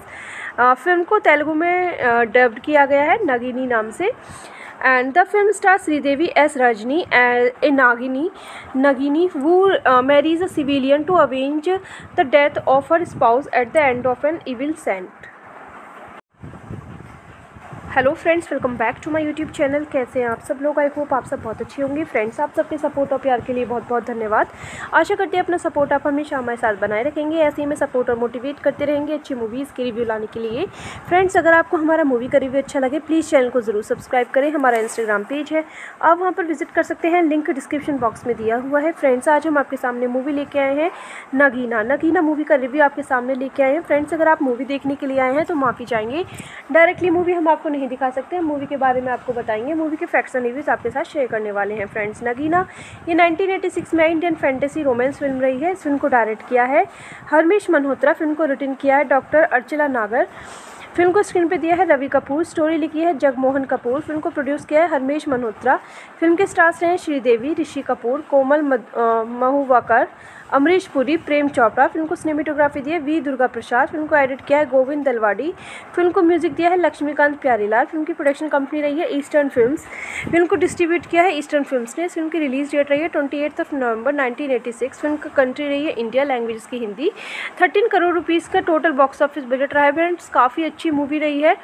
फ़िल्म को तेलुगु में डब्ड किया गया है नगीनी नाम से। And the film stars Sridevi as Rajni, a Nagini, Nagini who uh, marries a civilian to avenge the death of her spouse at the end of an evil scent. Hello friends welcome back to my YouTube channel कैसे हैं आप सब लोग? I hope आप सब बहुत अच्छी होंगी। फ्रेंड्स आप सबके सपोर्ट और प्यार के लिए बहुत बहुत धन्यवाद। आशा करते हैं अपना सपोर्ट आप हमेशा हमारे साथ बनाए रखेंगे। ऐसे ही में सपोर्ट और मोटिवेट करते रहेंगे अच्छी मूवीज़ के रिव्यू लाने के लिए। फ्रेंड्स अगर आपको हमारा मूवी का रिव्यू अच्छा लगे प्लीज़ चैनल को ज़रूर सब्सक्राइब करें। हमारा इंस्टाग्राम पेज है। आप वहाँ पर विज़िट कर सकते हैं। लिंक डिस्क्रिप्शन बॉक्स में दिया हुआ है। फ्रेंड्स आज हम आपके सामने मूवी लेके आए हैं। नगीना नगीना मूवी का रिव्यू आपके सामने लेके आए हैं। फ्रेंड्स अगर आप मूवी देखने के लिए आए हैं तो माफ़ी चाहेंगे। डायरेक्टली मूवी हम आपको नहीं दिखा सकते। हैं मूवी के बारे में आपको बताएँगे। मूवी के फैक्ट्स एंड रिव्यूज़ आपके साथ शेयर करने वाले हैं फ्रेंड्स नगीना, ये 1986 में इंडियन फैंटेसी रोमांस फ़िल्म रही है। इस फ़िल्म को डायरेक्ट किया है। हरमेश मल्होत्रा फ़िल्म को रिटर्न किया है। डॉक्टर अर्चला नागर फ़िल्म को स्क्रीन पे दिया है। रवि कपूर स्टोरी लिखी है। जगमोहन कपूर फ़िल्म को प्रोड्यूस किया है। हरमेश मल्होत्रा फ़िल्म के स्टार्स रहे हैं श्रीदेवी, ऋषि कपूर, कोमल महुवाकर अमरीश पुरी, प्रेम चोपड़ा, फ़िल्म को सिनेमेटोग्राफी दी है वी दुर्गा प्रसाद, फ़िल्म को एडिट किया है गोविंद दलवाड़ी, फ़िल्म को म्यूज़िक दिया है लक्ष्मीकांत प्यारीलाल, फ़िल्म की प्रोडक्शन कंपनी रही है ईस्टर्न फिल्म्स, फ़िल्म को डिस्ट्रीब्यूट किया है ईस्टर्न फिल्म्स ने फ़िल्म की रिलीज़ डेट रही है twenty of November nineteen film का कंट्री रही है इंडिया लैंग्वेज की हिंदी, थर्टीन करोड़ रुपीज़ का टोटल बॉक्स ऑफ़िस बजट रहा है फ्रेंड्स, काफ़ी अच्छी मूवी रही है।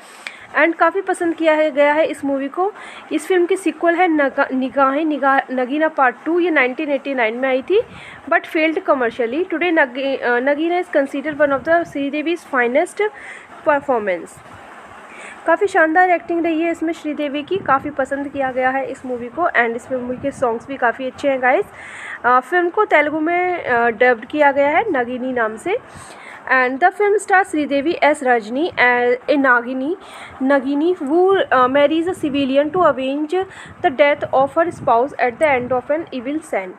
एंड काफ़ी पसंद किया है, गया है इस मूवी को। इस फ़िल्म की सीक्वल है नगा, निगाहें निगाह नगीना पार्ट टू ये 1989 में आई थी but failed commercially today Nagina is consider one of the Sridevi's finest performance काफ़ी शानदार एक्टिंग रही है इसमें श्रीदेवी की, काफ़ी पसंद किया गया है इस मूवी को एंड इस मूवी के सॉन्ग्स भी काफ़ी अच्छे हैं गाइस फ़िल्म को तेलुगु में डब्ड किया गया है नगीनी नाम से। And the film stars Sridevi as Rajni, a Nagini, Nagini who uh, marries a civilian to avenge the death of her spouse at the end of an evil scent.